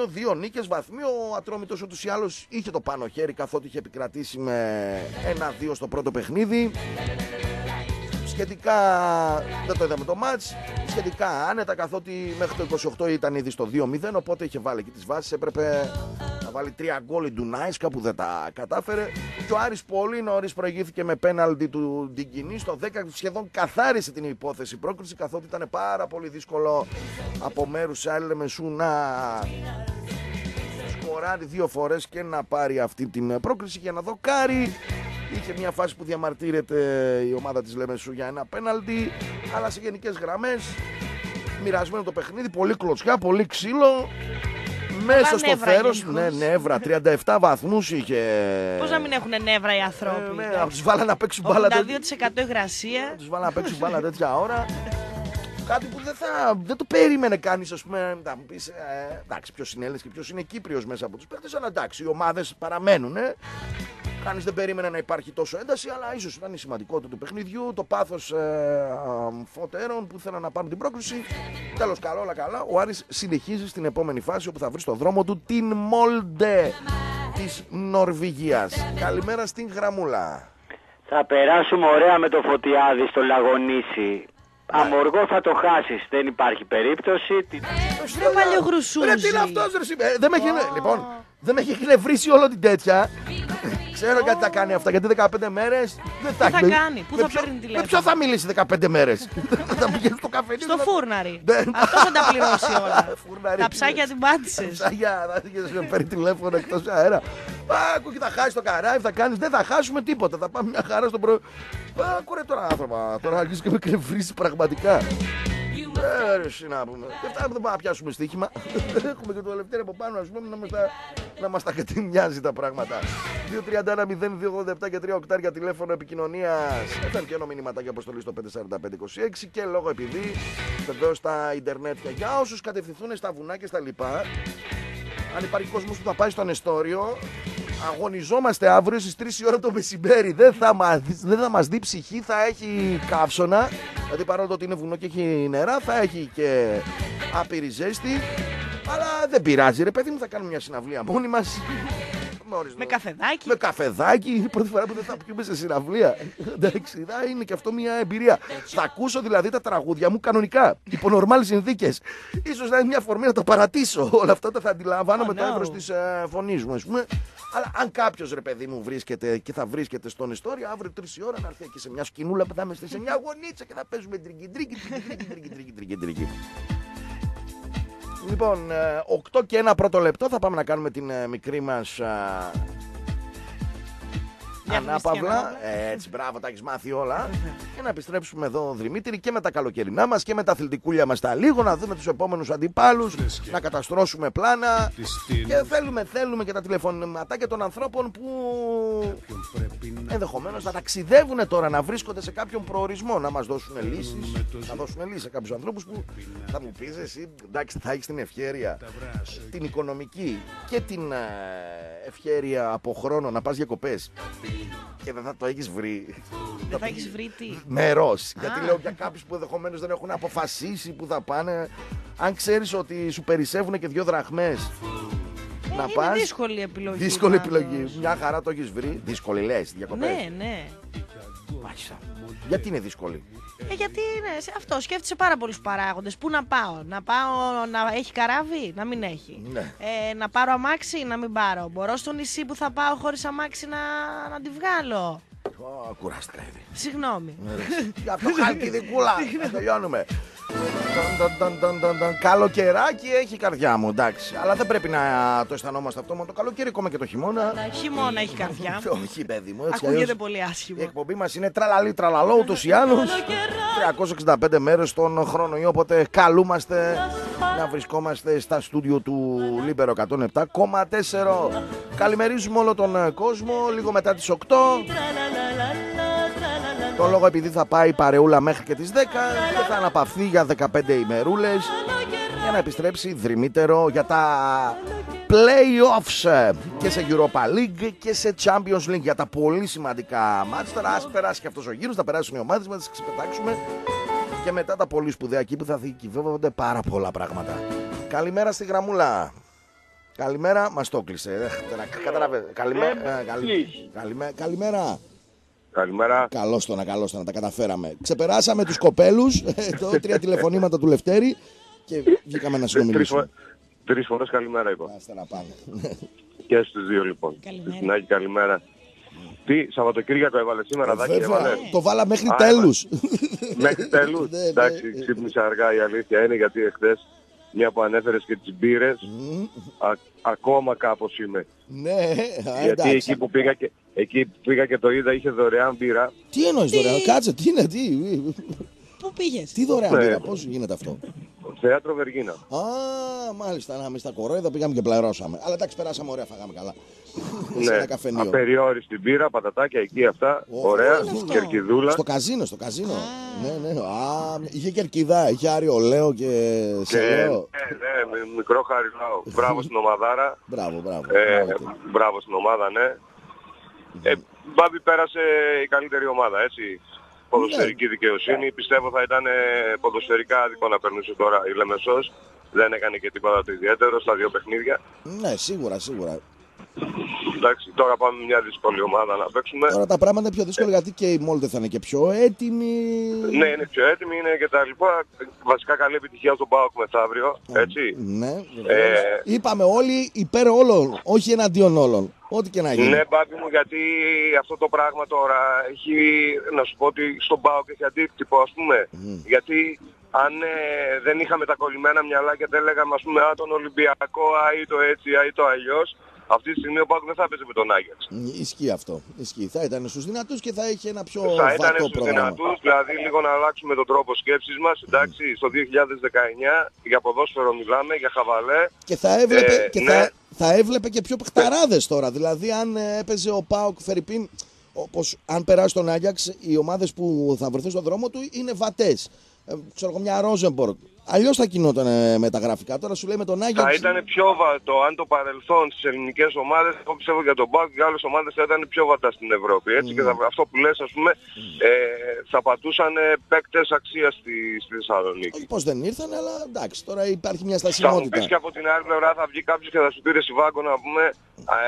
3-2, δύο νίκες βαθμοί. Ο Ατρόμητος ούτως ή άλλως είχε το πάνω χέρι καθότι είχε επικρατήσει με 1-2 στο πρώτο παιχνίδι σχετικά δεν το είδαμε το μάτς σχετικά άνετα καθότι μέχρι το 28 ήταν ήδη στο 2-0 οπότε είχε βάλει και τις βάσεις. Έπρεπε να βάλει τρία γκολ η Ντουνάισκα που δεν τα κατάφερε. Και ο Άρης πολύ νωρίς προηγήθηκε με πέναλτι του Ντιγκινή στο 10 σχεδόν καθάρισε την υπόθεση πρόκριση καθότι ήταν πάρα πολύ δύσκολο από μέρους Άιλε Μεσού να σκοράρει δύο φορές και να πάρει αυτή την πρόκριση για να δοκάρει. Είχε μια φάση που διαμαρτύρεται η ομάδα της Λεμεσού για ένα πέναλτι, αλλά σε γενικές γραμμές μοιρασμένο το παιχνίδι, πολύ κλωτσιά, πολύ ξύλο. Μέσα Καλά στο νεύρα θέρο, γενικώς. ναι, νεύρα. 37 βαθμούς είχε. Πώς να μην έχουν νεύρα οι άνθρωποι. Ναι, εντάξει. να τους βάλα να παίξουν μπάλα. τέτοια- 82% υγρασία. Τους βάλα να παίξουν μπάλα τέτοια ώρα. Κάτι που δεν, θα, δεν το περίμενε κανείς, ας πούμε. Θα μου πεις, ε, εντάξει, ποιος είναι Έλληνας και ποιος είναι Κύπριος μέσα από τους παίχτε. Αλλά εντάξει, οι ομάδες παραμένουν. Ε. Κανείς δεν περίμενε να υπάρχει τόσο ένταση, αλλά ίσως ήταν η σημαντικότητα του παιχνιδιού, το πάθος ε, α, φωτέρων που ήθελαν να πάρουν την πρόκληση. Τέλος, καλό, όλα καλά. Ο Άρης συνεχίζει στην επόμενη φάση όπου θα βρει στο δρόμο του την Μόλντε της Νορβηγίας. Καλημέρα στην γραμμούλα. Θα περάσουμε ωραία με το Φωτιάδη στο Λαγονίσι. Αμοργό θα το χάσεις, δεν υπάρχει περίπτωση. Τι- Ρε παλιό γρουσούζι. Ρε τι είναι αυτός, ρε εσύ. Ε, Δεν με έχει. Λοιπόν, δεν με έχει εκνευρίσει όλο την τέτοια. Ξέρω γιατί θα κάνει αυτά. Γιατί 15 μέρες δεν θα Τι θα έχει. κάνει, πού Με θα ποιο- παίρνει Με τηλέφωνο; ποιο θα μιλήσει 15 μέρες; Θα πηγαίνει στο καφενείο. Στο θα- φούρναρι. Ναι. Αυτός θα τα πληρώσει όλα. Φούρναρι. Τα ψάκια την πάτησες. Ψάγια, θα αρχίσει να παίρνει τηλέφωνο εκτός αέρα. Άκου και θα χάσει το καράβι, θα κάνει. Δεν θα χάσουμε τίποτα. Θα πάμε μια χαρά στο πρωί. Άκου ρε τώρα άνθρωπα. Τώρα αρχίζει και με κρεμφρίσει πραγματικά. Ε, ρε, εσύ να πούμε. Και αυτά δεν πάμε να πιάσουμε στοίχημα. Έχουμε και το Ελευθέρω από πάνω, ας πούμε, να μας τα, να μας τα κατηνιάζει τα πράγματα. 231-0287 και 3 οκτάρια τηλέφωνο επικοινωνίας. FM και ένα μηνύματα για αποστολή στο 54526 και λόγω επειδή βεβαίως στα Ιντερνετ και για όσους κατευθυνθούν στα βουνά και στα λοιπά. Αν υπάρχει κόσμος που θα πάει στο ανεστόριο, αγωνιζόμαστε αύριο στις 3 η ώρα το μεσημέρι. Δεν θα, μας, δεν θα μας δει ψυχή, θα έχει καύσωνα. Δηλαδή παρόλο το ότι είναι βουνό και έχει νερά, θα έχει και άπειρη ζέστη. Αλλά δεν πειράζει, ρε παιδί μου, θα κάνουμε μια συναυλία μόνοι μας. Με καφεδάκι. Με καφεδάκι, είναι η πρώτη φορά που δεν θα πιούμε σε συναυλία. Εντάξει, θα είναι και αυτό μια εμπειρία. Θα ακούσω δηλαδή τα τραγούδια μου κανονικά, υπό νορμάλ συνθήκες. Ίσως να είναι μια αφορμή να τα παρατήσω. Όλα αυτά τα θα αντιλαμβάνομαι Oh, το no. εύρος της ε, φωνής μου, ας πούμε. Αλλά αν κάποιος ρε παιδί μου βρίσκεται και θα βρίσκεται στον ιστορία, αύριο τρεις η ώρα να έρθει εκεί σε μια σκηνούλα που θα είμαστε σε μια γωνίτσα και θα παίζουμε τρίγκι τρίγκι τρίγκι τρίγκι τρίγκι τρίγκι τρίγκι. Λοιπόν, ε, 8 και ένα πρώτο λεπτό θα πάμε να κάνουμε την ε, μικρή μας α, Διαφημιστική ανάπαυλα. ανάπαυλα. Ε, έτσι, μπράβο, τα έχεις μάθει όλα. και να επιστρέψουμε εδώ, Δημήτρη, και με τα καλοκαιρινά μας και με τα αθλητικούλια μας τα λίγο, να δούμε τους επόμενους αντιπάλους, να καταστρώσουμε πλάνα. Και θέλουμε, θέλουμε και τα τηλεφωνηματάκια των ανθρώπων που ενδεχομένως να ταξιδεύουν τώρα, να βρίσκονται σε κάποιον προορισμό, να μας δώσουν λύσεις. Να δώσουν λύσεις σε κάποιους ανθρώπους που θα μου πεις εσύ, εντάξει, θα έχεις την ευχαίρεια, την οικονομική και την ε, ευχαίρεια από χρόνο να πας διακοπές. Και δεν θα το έχεις βρει. Δεν θα έχεις βρει τι; Μερό. Γιατί Α. λέω για κάποιους που ενδεχομένως δεν έχουν αποφασίσει που θα πάνε. Αν ξέρεις ότι σου περισσεύουν και δύο δραχμές. να είναι πας, δύσκολη η επιλογή Δύσκολη πάντως. επιλογή. Μια χαρά το έχεις βρει. Δύσκολη λες, διακοπές. Ναι, ναι. Μάλιστα. Γιατί είναι δύσκολη; Ε, γιατί είναι σε αυτό, σκέφτεσαι πάρα πολλούς παράγοντες. Πού να πάω, να πάω να έχει καράβι, να μην έχει. Ναι. Ε, να πάρω αμάξι, να μην πάρω. Μπορώ στο νησί που θα πάω χωρίς αμάξι να, να τη βγάλω. Ω, Κουράστηκα ήδη. Συγγνώμη. Για αυτό χαλκιδικούλα. Θα τελειώνουμε. Ταν, ταν, ταν, ταν, ταν. Καλοκαιράκι έχει η καρδιά μου, εντάξει. Αλλά δεν πρέπει να το αισθανόμαστε αυτό. Μα το καλοκαίρι, ακόμα και το χειμώνα. Χειμώνα έχει καρδιά. Όχι, παιδί μου. έτσι Ακούγεται αλλιώς πολύ άσχημο. Η εκπομπή μας είναι τραλαλή τραλαλό ούτως ή άλλως. 365 μέρες τον χρόνο. ή Οπότε καλούμαστε να βρισκόμαστε στα στούντιο του Λίμπερο 107,4. Καλημερίζουμε όλο τον ε, κόσμο λίγο μετά τις 8. Το λόγο επειδή θα πάει η παρεούλα μέχρι και τις 10 και θα αναπαυθεί για 15 ημερούλες για να επιστρέψει δριμύτερο για τα play-offs ε, και σε Europa League και σε Champions League για τα πολύ σημαντικά μάτς. Τώρα ας περάσει και αυτός ο γύρος, θα περάσουν οι ομάδες μας, θα τις ξεπετάξουμε και μετά τα πολύ σπουδαία εκεί που θα δικηβεύονται πάρα πολλά πράγματα. Καλημέρα στη γραμμούλα. Καλημέρα, μας το κλείσε. Ε, τώρα, Καταλαβαίνετε. Καλημέρα. ε, καλη- καλημέ- Καλημέρα. Καλημέρα. Καλώς το να, καλώς το να τα καταφέραμε. Ξεπεράσαμε τους κοπέλους, το τρία τηλεφωνήματα του Λευτέρη και βγήκαμε να συνομιλήσουμε. Τρεις φορές καλημέρα είπα. Άστε να πάνε. Και στους δύο λοιπόν. Καλημέρα. Στην Άκη καλημέρα. Τι, Σαββατοκύριακο έβαλε σήμερα, Δάκη, Ε, Βέβαια, έβαλε; το βάλα μέχρι Α, τέλους. Μέχρι τέλους. Ναι, ναι. Εντάξει, ξύπνησα αργά η αλήθεια είναι γιατί εχθές μια που ανέφερες και τις μπύρες, ακόμα κάπως είμαι. Ναι, α, γιατί εντάξει. εκεί που, πήγα και, εκεί που πήγα και το είδα είχε δωρεάν μπύρα. Τι εννοείς δωρεάν, κάτσε, τι είναι, τι; Πού πήγες; Τι δωρεάν Ναι. πήρα, πώς γίνεται αυτό; Θέατρο Βεργίνα. Α, μάλιστα, να είμαι στα κορόιδα, πήγαμε και πληρώσαμε. Αλλά εντάξει, περάσαμε ωραία, φάγαμε καλά. Σε Ναι, ένα καφενείο. απεριόριστη μπύρα, πατατάκια εκεί αυτά. Ωραία, κερκιδούλα. Στο καζίνο, στο καζίνο. Ναι, ναι. Α, είχε κερκιδά, είχε άριο λέω και Και, σελέο. ναι, ναι, με μικρό χαριλάο. Μπράβο στην ομαδάρα. Μπράβο, μπράβο. Ε, μπράβο. μπράβο στην ομάδα, ναι. Ε, Μπάμπη πέρασε η καλύτερη ομάδα, έτσι. Ποδοσφαιρική Ναι. δικαιοσύνη. Πιστεύω θα ήταν ε, ποδοσφαιρικά άδικο να περνούσε τώρα η Λεμεσός. Δεν έκανε και τίποτα το ιδιαίτερο στα δύο παιχνίδια. Ναι, σίγουρα, σίγουρα. Εντάξει, τώρα πάμε μια δύσκολη ομάδα να παίξουμε. Τώρα τα πράγματα είναι πιο δύσκολα γιατί και η Μόλτε θα είναι και πιο έτοιμη. Ναι, είναι πιο έτοιμη, είναι και τα λοιπά. Βασικά καλή επιτυχία στον ΠΑΟΚ μεθαύριο, έτσι. Ναι, Ε, βεβαίως. Είπαμε όλοι υπέρ όλων, όχι εναντίον όλων. Ό,τι και να γίνει. Ναι, μπάμπη μου, γιατί αυτό το πράγμα τώρα έχει, να σου πω ότι στον ΠΑΟΚ έχει αντίκτυπο, ας πούμε. Γιατί αν ε, δεν είχαμε τα κολλημένα μυαλά και δεν λέγαμε, ας πούμε, α, τον Ολυμπιακό, α, ή το έτσι, α, ή το αλλιώς, αυτή τη στιγμή ο ΠΑΟΚ δεν θα παίζει με τον Άγιαξ. Μ, Ισχύει αυτό. Ισχύει. Θα ήταν στους δυνατούς και θα είχε ένα πιο Θα ήταν βατό στους πρόγραμμα. δυνατούς, δηλαδή λίγο να αλλάξουμε τον τρόπο σκέψης μας, εντάξει, στο 2019, για ποδόσφαιρο μιλάμε, για χαβαλέ. Και θα έβλεπε, Ε, και ναι. θα, θα έβλεπε και πιο παιχταράδες τώρα. Δηλαδή, αν ε, έπαιζε ο Πάοκ Φερρυπίν, όπως αν περάσει τον Άγιαξ, οι ομάδες που θα βρεθούν στον δρόμο του είναι βατές. Ε, ξέρω εγώ, μια Ρόζεμπορκ. Αλλιώς θα κινόταν ε, με τα γραφικά. Τώρα σου λέει με τον Άγιαξ. Θα ήταν πιο βατό αν το παρελθόν στις ελληνικές ομάδες, εγώ πιστεύω για τον ΠΑΟΚ και άλλες ομάδες θα ήταν πιο βατά στην Ευρώπη. Έτσι, και θα, αυτό που λες, ας πούμε, ε, θα πατούσαν ε, παίκτες αξίας στη, στη Θεσσαλονίκη. Πώς δεν ήρθαν, αλλά εντάξει, τώρα υπάρχει μια Θα μου στασιμότητα. πεις και από την άλλη πλευρά θα βγει κάποιος και θα σου πήρε Σιβάγκο να πούμε ε,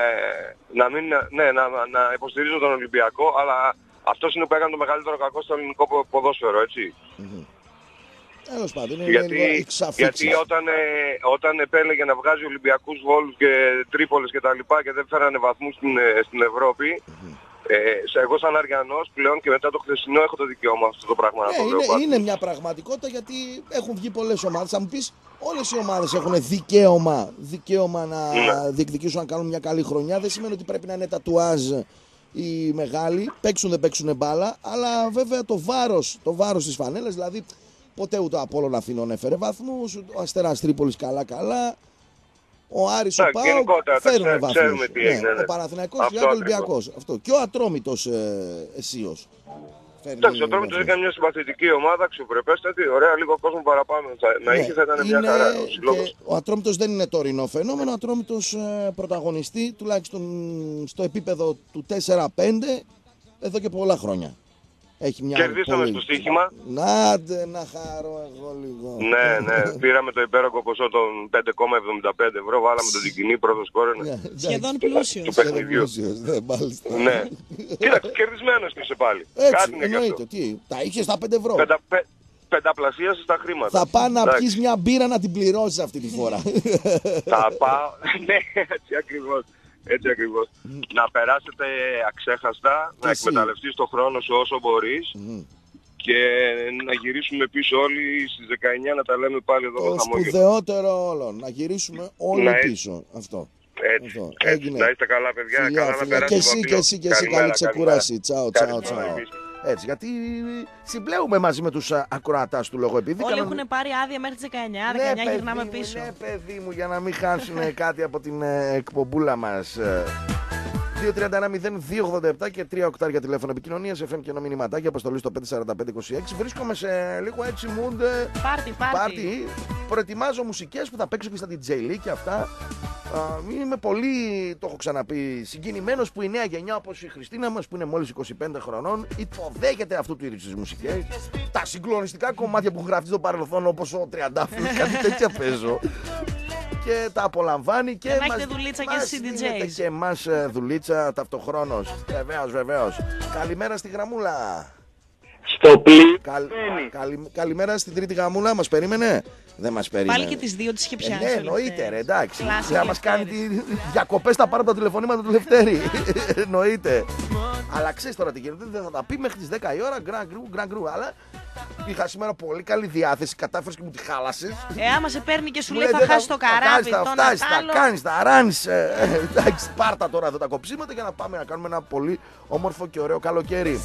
να, μην, ναι, να, να, να υποστηρίζω τον Ολυμπιακό, αλλά αυτός είναι που έκανε το μεγαλύτερο κακό στο ελληνικό πο- ποδόσφαιρο, έτσι. Τέλος πάντων, είναι Γιατί, λίγο εξαφίξεις. γιατί όταν, ε, όταν επέλεγε να βγάζει Ολυμπιακούς Βόλους και Τρίπολες και τα λοιπά και δεν φέρανε βαθμούς στην, ε, στην Ευρωπη ε, σε, εγώ σαν Αριανός πλέον και μετά το χθεσινό έχω το δικαίωμα αυτό το πράγμα να Ναι, το λέω είναι, πάντα. είναι μια πραγματικότητα γιατί έχουν βγει πολλές ομάδες. Θα μου πεις, όλες οι ομάδες έχουν δικαίωμα, δικαίωμα να Ναι. διεκδικήσουν να κάνουν μια καλή χρονιά. Δεν σημαίνει ότι πρέπει να είναι τατουάζ οι μεγάλοι. Παίξουν δεν παίξουν μπάλα. Αλλά βέβαια το βάρος το βάρος της φανέλας, δηλαδή ποτέ ούτε ο Απόλλων Αθηνών έφερε βαθμούς, ο Αστέρα Τρίπολης καλά-καλά. Ο Άρης, ο Εντάξει, Πάοκ γενικότερα τα φέρουν ξέ- βαθμούς. ξέρουμε τι έγινε, ναι. ο Παναθηναϊκός Αυτό και ο ακριβώς. Ολυμπιακός. Αυτό. Και ο Ατρόμητος ε, Εσίος. Φέρνει Εντάξει, ο Τρόμητος βαθμούς. έκανε μια συμπαθητική ομάδα, αξιοπρεπέστατη, ωραία, λίγο κόσμο παραπάνω θα, να Ναι, είχε θα ήταν μια είναι χαρά. Ο και συλλόγος. ο Ατρόμητος δεν είναι τωρινό φαινόμενο. Ο Ατρόμητος ε, πρωταγωνιστεί τουλάχιστον στο επίπεδο του 4-5 εδώ και πολλά χρόνια. Έχει μια Κερδίσαμε πολύ- στο στοίχημα. Νάτε να χαρώ εγώ λίγο. Ναι, ναι, πήραμε το υπέροχο ποσό των 5,75 ευρώ, βάλαμε τον Τικινή πρώτος σκόρ Ναι, Σχεδόν του πλούσιος. παιχνιδιού. Πλούσιος, ναι, μάλιστα. Ναι. Κοίταξε, κερδισμένος είσαι πάλι. Έτσι, Κάτι είναι και αυτό. εννοείται. Τι, τα είχες στα 5 ευρώ. Πεντα, πε, πενταπλασίασες τα χρήματα. Θα πάω να Εντάξει. πιεις μια μπύρα να την πληρώσεις αυτή τη φορά. Θα πάω. ναι, έτσι ακριβώς. Έτσι ακριβώς. να περάσετε αξέχαστα, να εσύ. εκμεταλλευτείς το χρόνο σου όσο μπορείς και να γυρίσουμε πίσω όλοι στις 19 να τα λέμε πάλι εδώ Το με χαμόγελο. σπουδαιότερο όλων. Να γυρίσουμε όλοι Να, ε- πίσω. Αυτό. Έτσι, Αυτό. έτσι. Έγινε. Να είστε καλά παιδιά, Φιλιά, καλά να φιλιά. Και περάσετε εσύ, το και εσύ, και εσύ. Καλημέρα, Καλή ξεκούραση. καλημέρα. Τσάω, τσάω, Καλημέρα, τσάω. Εμείς. Έτσι, γιατί συμπλέουμε μαζί με τους ακροατάς του λόγου επειδή Όλοι κάνουν- έχουν πάρει άδεια μέχρι τις 19, 19 Ναι, παιδί γυρνάμε μου, πίσω. Ναι, παιδί μου, για να μην χάσουν κάτι από την ε, εκπομπούλα μας. Ε, 231-0287 και 3 οκτάρια τηλέφωνο επικοινωνίας, FM και μηνυματάκια, αποστολή στο 54526. Βρίσκομαι σε λίγο έτσι mood ε, Πάρτι, πάρτι. πάρτι. Προετοιμάζω μουσικές που θα παίξω και στα DJ League και αυτά. Α, είμαι πολύ, το έχω ξαναπεί, συγκινημένος που η νέα γενιά όπως η Χριστίνα μας που είναι μόλις 25 χρονών υποδέχεται αυτού του είδους τις μουσικές. Τα συγκλονιστικά κομμάτια που γράφει στο παρελθόν όπως ο Τριαντάφυλλος, κάτι τέτοια παίζω. Και τα απολαμβάνει και, Και να μας- έχετε δουλίτσα και μας στις δίνεται DJs. Και εμάς ε, δουλίτσα ταυτοχρόνως. Βεβαίως, βεβαίως. Καλημέρα στη γραμμούλα. Στο πλοίο. Καλ... καλη- Καλημέρα στην τρίτη γαμούλα, μας περίμενε; Δεν μας περίμενε. Πάλι και τις δύο τις είχε Ε, πιάσει. ναι, ο εννοείται, Λευτέρης. ρε, εντάξει. Κλάσικ Να μας κάνει Λευτέρης. τη διακοπές θα πάρω τα τηλεφωνήματα του Λευτέρη. εννοείται. Αλλά ξέρεις τώρα τι γίνεται, δεν θα τα πει μέχρι τις 10 η ώρα. Γκραν γκρου, γκραν γκρου. Αλλά είχα σήμερα πολύ καλή διάθεση. Κατάφερες και μου τη χάλασες. Ε, άμα σε παίρνει και σου λέει θα χάσει το καράβι, Θα το φτάσεις, θα Νατάλο. κάνεις, θα ράνεις. Εντάξει, πάρτα τώρα εδώ τα κοψίματα για να πάμε να κάνουμε ένα πολύ όμορφο και ωραίο καλοκαίρι.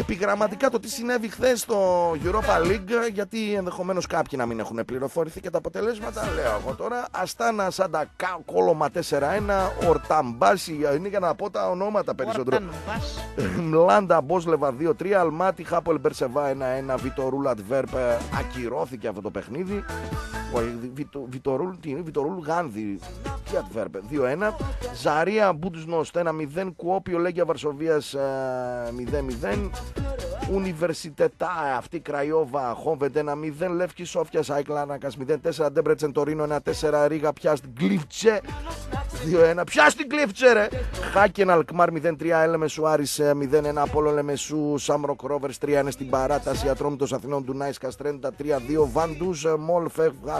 Επιγραμματικά το τι συνέβη χθες στο Europa League, γιατί ενδεχομένως κάποιοι να μην έχουν πληροφορηθεί και τα αποτελέσματα. Λέω εγώ τώρα. Αστάνα Σάντα Κόλωμα 4-1, Ορταμπάση, είναι για να πω τα ονόματα περισσότερο. Ορταν, πας. Μλάντα Μπόσλεβα 2-3, Αλμάτι Χάπολ Μπερσεβά 1-1, Βιτορούλ Αντβέρπ ε, ακυρώθηκε αυτό το παιχνίδι. Ο, ε, Βιτο- Βιτορούλ, τι είναι, Βιτορούλ Γάνδη, τι Αντβέρπ, 2-1. Ζαρία Μπούντσνος 1-0, Κουόπιο Λέγκια Βαρσοβίας ε, 0-0. Ουνιβερσιτετά αυτή Κραϊόβα Χόβεντ 1-0, Λεύκη Σόφιας Άικλανακα 0-4, Ντέμπρετσεν Τωρίνο 1-4, Ρίγα Πιάστ Γκλίφτσε 2-1. Πιάστ Γκλίφτσε, ρε! Χάκεν Αλκμάρ 0-3, Έλεμε Σουάρη 0-1, Απόλλων Λεμεσού, Σάμροκ Ρόβερς 3-1 στην παράταση, Ατρόμητος Αθηνών Ντουνάισκα 3-2, Βαντούζ Μολ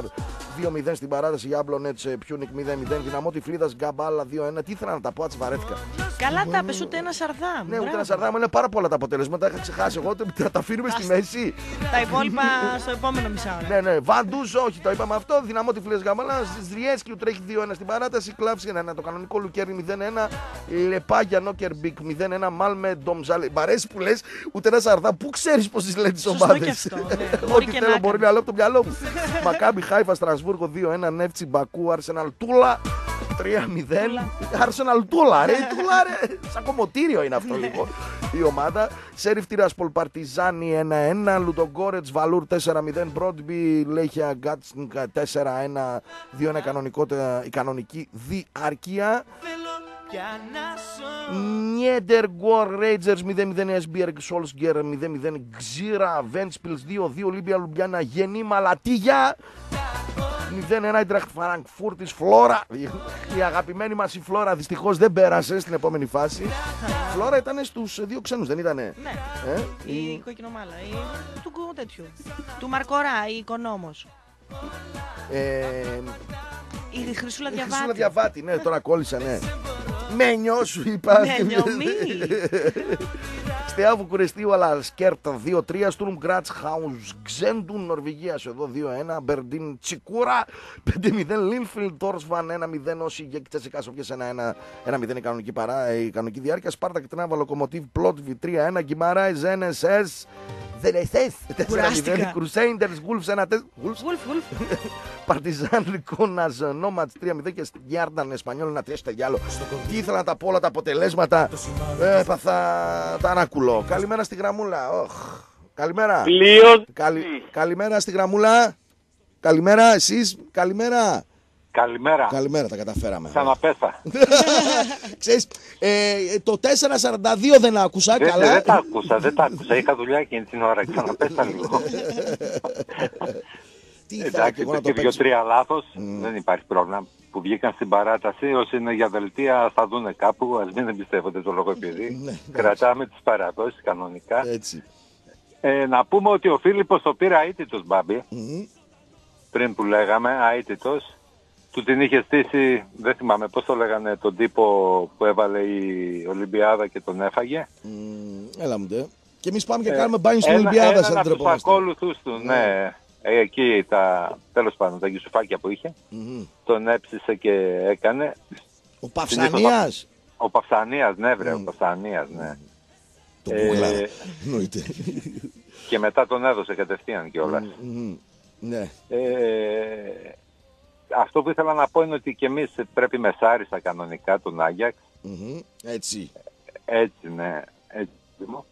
Φέχερβαρ 2-0 στην παράταση, Γιάμπλονετ Πιούνικ 0-0, Δυναμό Τιφλίδας Γκαμπάλα 2-1. Τι ήθελα να τα πω, άτσι βαρέθηκα. Καλά τα πες ούτε ένα σαρδάμ. Ναι, ούτε Μπράβο. ένα σαρδάμ είναι πάρα πολλά τα αποτελέσματα. Είχα ξεχάσει εγώ ότι θα τα αφήνουμε στη μέση. Τα υπόλοιπα στο επόμενο μισάωρο. Ναι, ναι. Βαντούς, όχι, το είπαμε αυτό. Δυναμό τη Φιλέ Γαμαλά. Ζριέσκιου τρέχει 2-1 στην παράταση. Κλάψη 1-1. Το κανονικό Λουκέρι 0-1. Λεπάγια Νόκερμπικ 0-1. Μάλμε Ντομζάλε. Μ' αρέσει που λες ούτε ένα σαρδά. Πού ξέρεις πώς τις λένε τις Σωστό ομάδες; και αυτό, ναι. Μπορεί Ό,τι και θέλω να μπορεί να λέω από το μυαλό μου. Μακάμπι Χάιφα Στρασβούργο 2-1. Νεύτσι Μπακού Αρσεναλ Τούλα. 3-0. Αρσεναλ Τούλα, ρε. Τούλα, ρε. Σαν κομμωτήριο είναι αυτό λίγο η ομάδα. Σέριφ Τυράσπολ Παρτιζάνι 1-1. Λουτογκόρετ Βαλούρ 4-0. Μπρόντμπι Λέχια Γκάτσινγκ 4-1. 2-1 κανονικό, η κανονική διάρκεια. Νιέντερ Γκορ Ρέιτζερς 0-0 Εσμπιεργκ Σόλσγκερ 0-0 Ξήρα Βέντσπιλς 2-2 Ολύμπια Λουμπιάνα Γενή Μαλατίγια 0-1 Αιντραχτ Φραγκφούρτης Φλόρα. Η αγαπημένη μας η Φλόρα δυστυχώς δεν πέρασε στην επόμενη φάση. Η Φλόρα ήταν στους δύο ξένους, δεν ήτανε. Ναι. Ε, Η η- κοκκινομάλα. Η... Του κου- τέτοιου. Του Μαρκορά, η οικονόμος. Ε, Η Χρυσούλα η Χρυσούλα Διαβάτη. Διαβάτη, ναι, τώρα κόλλησα, ναι. Μένιο σου είπα. Μένιο, μη. Στεά Βουκουρεστίου, αλλά Σκέρτα 2-3. Στουρμ Γκράτς Χάουζ Ξέντουν Νορβηγία εδώ 2-1. Μπερντίν Τσικούρα 5-0. Λίνφιλ Τόρσβαν 1-0. Όσοι για Τσέσικα Σοφιέ 1-1. 1-0 η κανονική, παρά, η κανονική διάρκεια. Σπάρτα Κτράβα Λοκομοτίβ Πλότβι 3-1. Γκυμαράι Ζένεσες. Ζενεσές 4-0. Κουράστηκα. Κρουσέιντερ Γούλφ 1-4. Γουλφ, γουλφ. Παρτιζάν Λικόνα Νόματ 3-0 και Γιάρνταν Εσπανιόλ ένα 3 στο διάλο. Τι ήθελα να τα πω όλα τα αποτελέσματα. Ε, Έπαθα τα ανάκουλο. Καλημέρα στη γραμμούλα. Οχ. Καλημέρα. Πλοίο. Καλη... Καλημέρα στη γραμμούλα. Καλημέρα εσείς. Καλημέρα. Καλημέρα. Καλημέρα τα καταφέραμε. Ξαναπέσα. Ξέρεις, ε, το 442 δεν άκουσα Δεν, καλά. δεν τα άκουσα, δεν τα άκουσα. Είχα δουλειά εκείνη την ώρα. Ξαναπέσα λίγο. Τι ήθελα και Εντάξει, εγώ να και το παίξω. δύο-τρία λάθος. Δεν υπάρχει πρόβλημα. Που βγήκαν στην παράταση, όσοι είναι για δελτία θα δούνε κάπου. Α μην εμπιστεύονται το λόγο επειδή. Ναι, Κρατάμε τις παραδόσεις κανονικά. Έτσι. Ε, να πούμε ότι ο Φίλιππος το πήρε αίτητος, Μπάμπη. Μμμ. Πριν που λέγαμε, αίτητος. Του την είχε στήσει, δεν θυμάμαι πώς το λέγανε, τον τύπο που έβαλε η Ολυμπιάδα και τον έφαγε. Μμ, Έλα μου ντε. Και εμείς πάμε και Ε, κάνουμε μπάνιο στην ένα- Ολυμπιάδα έναν σαν από τους τρεπόμαστε. ακόλουθους του, ναι. Ε, εκεί τα, τέλος πάντων, τα γιουσουφάκια που είχε. Μμμ. Τον έψησε και έκανε. Ο Παυσανίας. Ο Παυσανίας, ναι βρε, ο Παυσανίας, ναι. Το Ε, γκούγκλαρα. Εννοείται. Και μετά τον έδωσε κατευθείαν κιόλας. Μμμ. Ναι. Ε, αυτό που ήθελα να πω είναι ότι και εμείς πρέπει μεσάριστα κανονικά τον Άγιαξ. Μμμ. Έτσι. Έτσι, ναι. Έτσι. μου.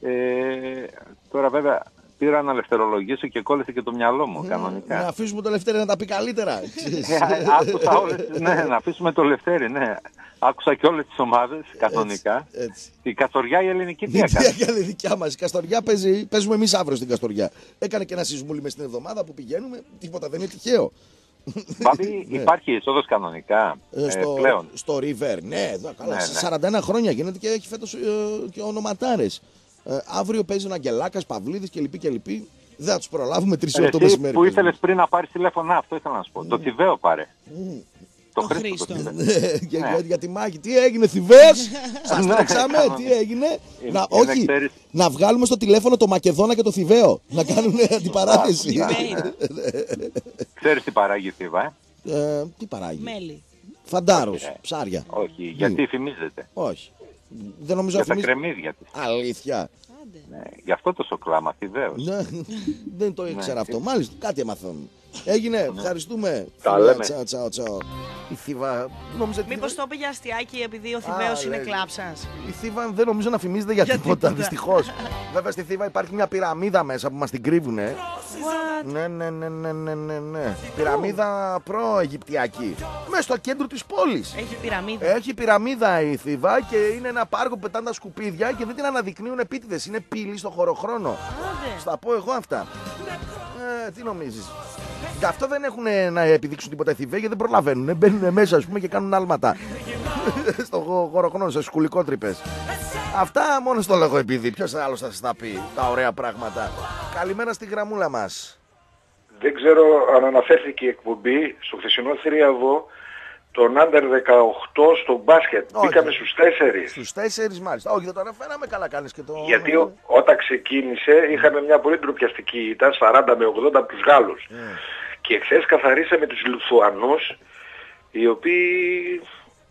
Ε, τώρα βέβαια πήρα να ελευθερολογήσω και κόλλησε και το μυαλό μου Να κανονικά. αφήσουμε το Λευτέρη να τα πει καλύτερα. Ε, άκουσα όλες, ναι, να αφήσουμε το Λευτέρη, ναι. Άκουσα και όλες τις ομάδες κανονικά. Έτσι. Η Καστοριά η ελληνική τι Τι έκανε; έκανε η δικιά μας. Η Καστοριά παίζει, παίζουμε εμείς αύριο στην Καστοριά. Έκανε και ένα σεισμούλι μες στην εβδομάδα που πηγαίνουμε. Τίποτα δεν είναι τυχαίο. Μπάμπη, Ναι. υπάρχει είσοδος κανονικά Ε, ε, στο, πλέον. στο River. Ναι, εδώ καλά. Ναι, σε ναι. 41 χρόνια γίνεται και έχει φέτος και ονοματάρες. Ε, αύριο παίζει ο Αγγελάκας, Παυλίδης και λοιποί και λοιποί. Δεν θα τους προλάβουμε τρεις ώρες το Εσύ μεσημέρι. που παίζουμε. ήθελες πριν να πάρεις τηλέφωνο, αυτό ήθελα να σου πω. Το Τιβαίο πάρε. Το Το Χρήστος το Χρήστος. Τιβαίο. Ναι, για, Ναι. για, για τη μάχη. Τι έγινε, Θηβαία! Σας Ναι, τρέξαμε, κανονικά. τι έγινε; Είναι- να, είναι, όχι, ξέρεις- να βγάλουμε στο τηλέφωνο το Μακεδόνα και το Θηβαίο. να κάνουν αντιπαράθεση. Ξέρεις τι παράγει η Θήβα, ε; ε, τι παράγει; Μέλι. Φαντάρο, Όχι, ρε. ψάρια. Όχι, γιατί φημίζεται. Όχι. Δεν νομίζω Για τα αφημίζει- κρεμμύδια της. Αλήθεια. Ναι, γι' αυτό τόσο κλάμα, Θηβαίος. Ναι, δεν το ήξερα Ναι. αυτό. Μάλιστα, κάτι έμαθαμε. Έγινε, ευχαριστούμε. Τα Φιλιά, λέμε. Τσαο, τσαο, τσαο. Η Θήβα, νόμιζα ότι Μήπως το είπε για αστιάκι επειδή ο Θηβαίος είναι λέει. κλάψας; Η Θήβα δεν νομίζω να φημίζεται για, Για τίποτα, τίποτα. δυστυχώς. Βέβαια στη Θήβα υπάρχει μια πυραμίδα μέσα που μας την κρύβουνε. Ναι, ναι, ναι, ναι, ναι, ναι, ναι. Πυραμίδα προ-Αιγυπτιακή. Μέσα στο κέντρο της πόλης. Έχει πυραμίδα. Έχει πυραμίδα η Θήβα και είναι ένα πάρκο που πετάνε τα σκουπίδια και δεν την αναδεικνύουν επίτηδες. Είναι πύλη στο χωροχρόνο. Άντε. Στα πω εγώ αυτά. Ε, τι νομίζεις. Γι' αυτό δεν έχουν να επιδείξουν τίποτα οι Θηβαίοι γιατί δεν προλαβαίνουν. Μπαίνουν μέσα ας πούμε, και κάνουν άλματα. στο χω- χωροχρόνο, σε σκουλικότρυπε. Αυτά μόνο στο λόγο επειδή. Ποιος άλλος θα σας τα πει τα ωραία πράγματα. Καλημέρα στη γραμμούλα μας. Δεν ξέρω αν αναφέρθηκε η εκπομπή στο χθεσινό θρίαβο τον Άντερ 18 στο μπάσκετ. Όχι. Μπήκαμε στους 4. Στους τέσσερις μάλιστα. Όχι, δεν το αναφέραμε. Καλά κάνεις και το. Γιατί ό- όταν ξεκίνησε είχαμε μια πολύ ντροπιαστική ήταν 40 με 80 από τους Γάλλους. Ε. Και χθες καθαρίσαμε τους Λουθουανούς οι οποίοι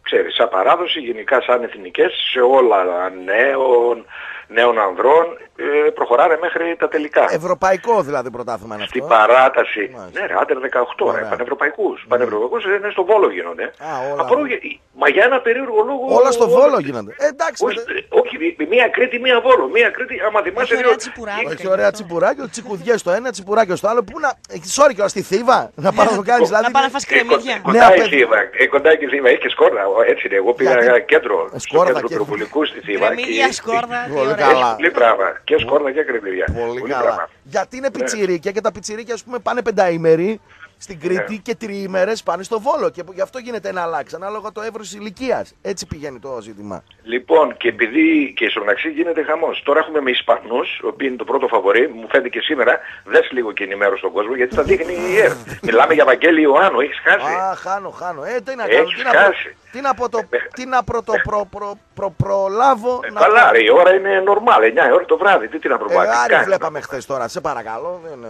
ξέρεις, σαν παράδοση γενικά σαν εθνικές σε όλα νέων, νέων ανδρών ε, προχωράνε μέχρι τα τελικά. Ευρωπαϊκό δηλαδή πρωτάθλημα είναι αυτό. Στην παράταση. Μάλιστα. Ναι, ρε, άντερ 18, ρε, πανευρωπαϊκούς. Πανευρωπαϊκούς είναι στο Βόλο γίνονται. Α, όλα. Απορώ για- μα για ένα περίεργο λόγο... Όλα στο Βόλο γίνονται. Ε, εντάξει. Όχι, με- όχι, μία Κρήτη, μία Βόλο. Μία Κρήτη, άμα θυμάσαι... Έχει δύο- ωραία τσιπουράκια. Έχει ωραία τσιπουράκια, τσικουδιές στο ένα, τσιπουράκια στο άλλο. Πού να. Sorry και στη θύβα. Να πάω να το κάνεις. Δηλαδή. Να πάει να φας κρεμμύδια. Κοντά Νέα η παιδιά. Θήβα, ε, κοντά και η Θήβα, έχει και σκόρδα. Ο, Έτσι είναι, εγώ πήγα Γιατί; κέντρο, στο Σκόρδα κέντρο και- πυροβολικού στη Θήβα. Κρεμμύδια, σκόρδα. τι Πολύ ωραία. καλά. Έχει πολύ πράγμα. Και σκόρδα και κρεμμύδια. Πολύ καλά. πράγμα. Γιατί είναι πιτσιρίκια και τα πιτσιρίκια, ας πούμε, πάνε πενταήμεροι στην Κρήτη Ναι. και τριήμερες πάνε στο Βόλο. Και γι' αυτό γίνεται ένα αλλάξ, ανάλογα το εύρος ηλικίας. Έτσι πηγαίνει το ζήτημα. Λοιπόν, και επειδή και στο μεταξύ γίνεται χαμός. Τώρα έχουμε με Ισπανούς, ο οποίοι είναι το πρώτο φαβορή, μου φαίνεται και σήμερα, δες λίγο και ενημέρωση στον κόσμο, γιατί τα δείχνει η ΕΡ. Μιλάμε για Βαγγέλη Ιωάννου, έχεις χάσει. Α, χάνω, χάνω. Ε, τι να Έχεις κάνω, τι να, πω, χάσει. τι να πω το, τι να πρωτο, προ, προ, προ, προλάβω. Ε, να καλά, πω. ρε, η ώρα είναι normal, 9 η ώρα το βράδυ, τι, τι να Ε, προβάλλεις. τι Άρη κάνεις. βλέπαμε χθες τώρα, σε παρακαλώ. Δεν, ε...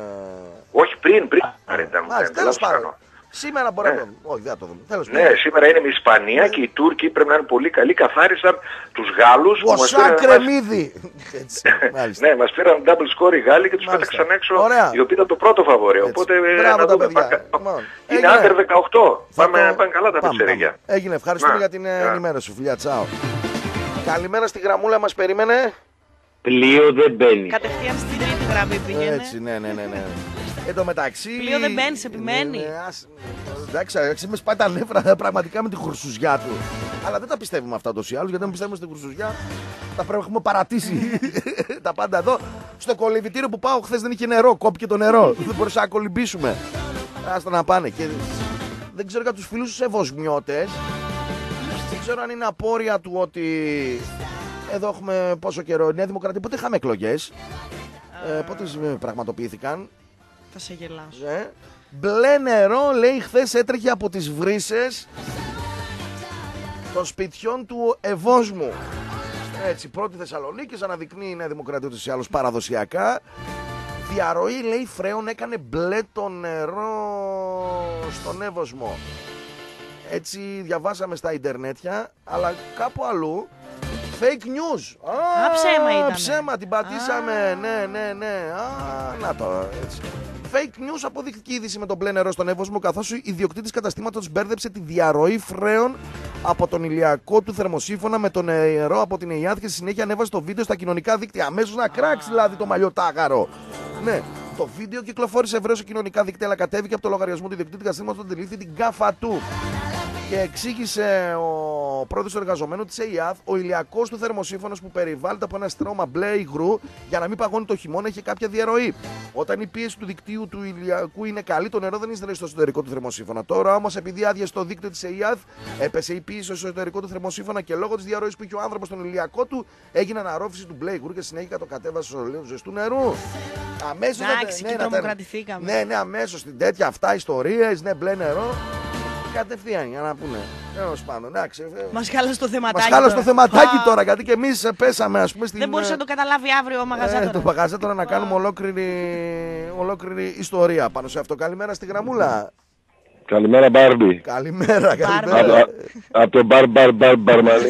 Όχι πριν, πριν. Άρε, ήταν, Μάλιστα, δεν τέλος λάθος πάντων. κάνω. Σήμερα μπορεί να Ναι. το δούμε. Όχι, δεν θα το δούμε. Τέλος Ναι, πάντων. σήμερα είναι με Ισπανία και οι Τούρκοι πρέπει να είναι πολύ καλοί. Καθάρισαν τους Γάλλους που Ο μας Σαν πήραν, μας- κρεμμύδι. Έτσι, μάλιστα. ναι, μας πήραν double score οι Γάλλοι και τους Μάλιστα. πέταξαν έξω Ωραία. οι οποίοι ήταν το πρώτο φαβόρι. Έτσι. Οπότε ε, Μπράβο να τα δούμε. παιδιά. πα- Λοιπόν, Είναι έγινε. άντερ 18. Θα Πάμε, το- πάνε καλά τα πάμε, πιτσερίγια. πάμε. Έγινε, ευχαριστούμε Να, για την ε, να. ενημέρωση, φιλιά. Τσάω. Καλημέρα στη γραμμούλα μας περίμενε. Πλοίο δεν μπαίνει. Κατευθείαν στην τρίτη γραμμή πήγαινε. Έτσι, ναι, ναι, ναι. ναι. Εν τω μεταξύ. Πλοίο δεν μπαίνεις, σε επιμένει. Ναι, ναι, ας- Εντάξει, εντάξει, μες σπάει τα νεύρα πραγματικά με τη χρυσουζιά του. Αλλά δεν τα πιστεύουμε αυτά τόσο ή άλλως, γιατί αν πιστεύουμε στην χρυσουζιά, τα πρέπει να έχουμε παρατήσει τα πάντα εδώ. Στο κολυμπητήριο που πάω χθες δεν είχε νερό, κόπηκε το νερό. δεν μπορούσαμε να κολυμπήσουμε. Άστα να πάνε. Και δεν ξέρω για τους φίλους τους ευωσμιώτες. Δεν ξέρω αν είναι απόρρια του ότι εδώ έχουμε πόσο καιρό. Η Νέα Δημοκρατία, πότε είχαμε εκλογές. Ε, πότε ε, πραγματοποιήθηκαν. Θα σε γελάσω. Ε, μπλε νερό, λέει, χθες έτρεχε από τις βρύσες των σπιτιών του Ευόσμου. Έτσι, πρώτη Θεσσαλονίκη, αναδεικνύει η Νέα Δημοκρατία ούτως ή άλλως παραδοσιακά. Διαρροή, λέει, φρέων έκανε μπλε το νερό στον Εύωσμο. Έτσι διαβάσαμε στα Ιντερνέτια, αλλά κάπου αλλού fake news. Α, ψέμα ήτανε. Ψέμα, την πατήσαμε. Ναι, ναι, ναι. Α, να το έτσι. Fake news αποδείχθηκε η είδηση με τον μπλε νερό στον Εύωσμο, καθώς ο ιδιοκτήτης καταστήματος μπέρδεψε τη διαρροή φρέων από τον ηλιακό του θερμοσύφωνα με το νερό από την ΕΙΑΔ και στη συνέχεια ανέβασε το βίντεο στα κοινωνικά δίκτυα. Αμέσως να κράξει δηλαδή το μαλλιοτάγαρο. Ναι. Το βίντεο κυκλοφόρησε ευρέως σε κοινωνικά δίκτυα, αλλά κατέβηκε από το λογαριασμό του ιδιοκτήτη καταστήματος που αντιλήφθη την κάφα του. Και εξήγησε ο πρόεδρο του εργαζομένου της ΕΙΑΔ, ο ηλιακός του θερμοσύμφωνος που περιβάλλεται από ένα στρώμα μπλε υγρού για να μην παγώνει το χειμώνα έχει κάποια διαρροή. Όταν η πίεση του δικτύου του ηλιακού είναι καλή, το νερό δεν είναι στο εσωτερικό του θερμοσύμφωνα. Τώρα όμως, επειδή άδειασε το δίκτυο της ΕΙΑΔ, έπεσε η πίεση στο εσωτερικό του θερμοσύμφωνα και λόγω της διαρροής που είχε ο άνθρωπος στον ηλιακό του, έγινε αναρρόφηση του μπλε υγρού και συνέχεια το κατέβασε στο λίο του ζεστού νερού. Αμέσως Εντάξει, και τρομοκρατηθήκαμε. Ναι, ναι, αμέσως στην τέτοια αυτά ιστορίες, ναι, μπλε νερό. Κατευθείαν για να πούνε. Τέλος πάντων, εντάξει. Μας χάλασε το Μας θεματάκι. χάλασε το τώρα. θεματάκι Α, τώρα, γιατί και εμείς πέσαμε, ας πούμε, στην. Δεν μπορούσε να το καταλάβει αύριο ο ε, μαγαζάτορα. το παγαζέτορα να κάνουμε ολόκληρη, ολόκληρη ιστορία πάνω σε αυτό. Καλημέρα στη γραμμούλα. Καλημέρα Μπάρμπι. Καλημέρα, Από, καλημέρα. από το μπαρ μπαρ μπαρ μπαρμανί.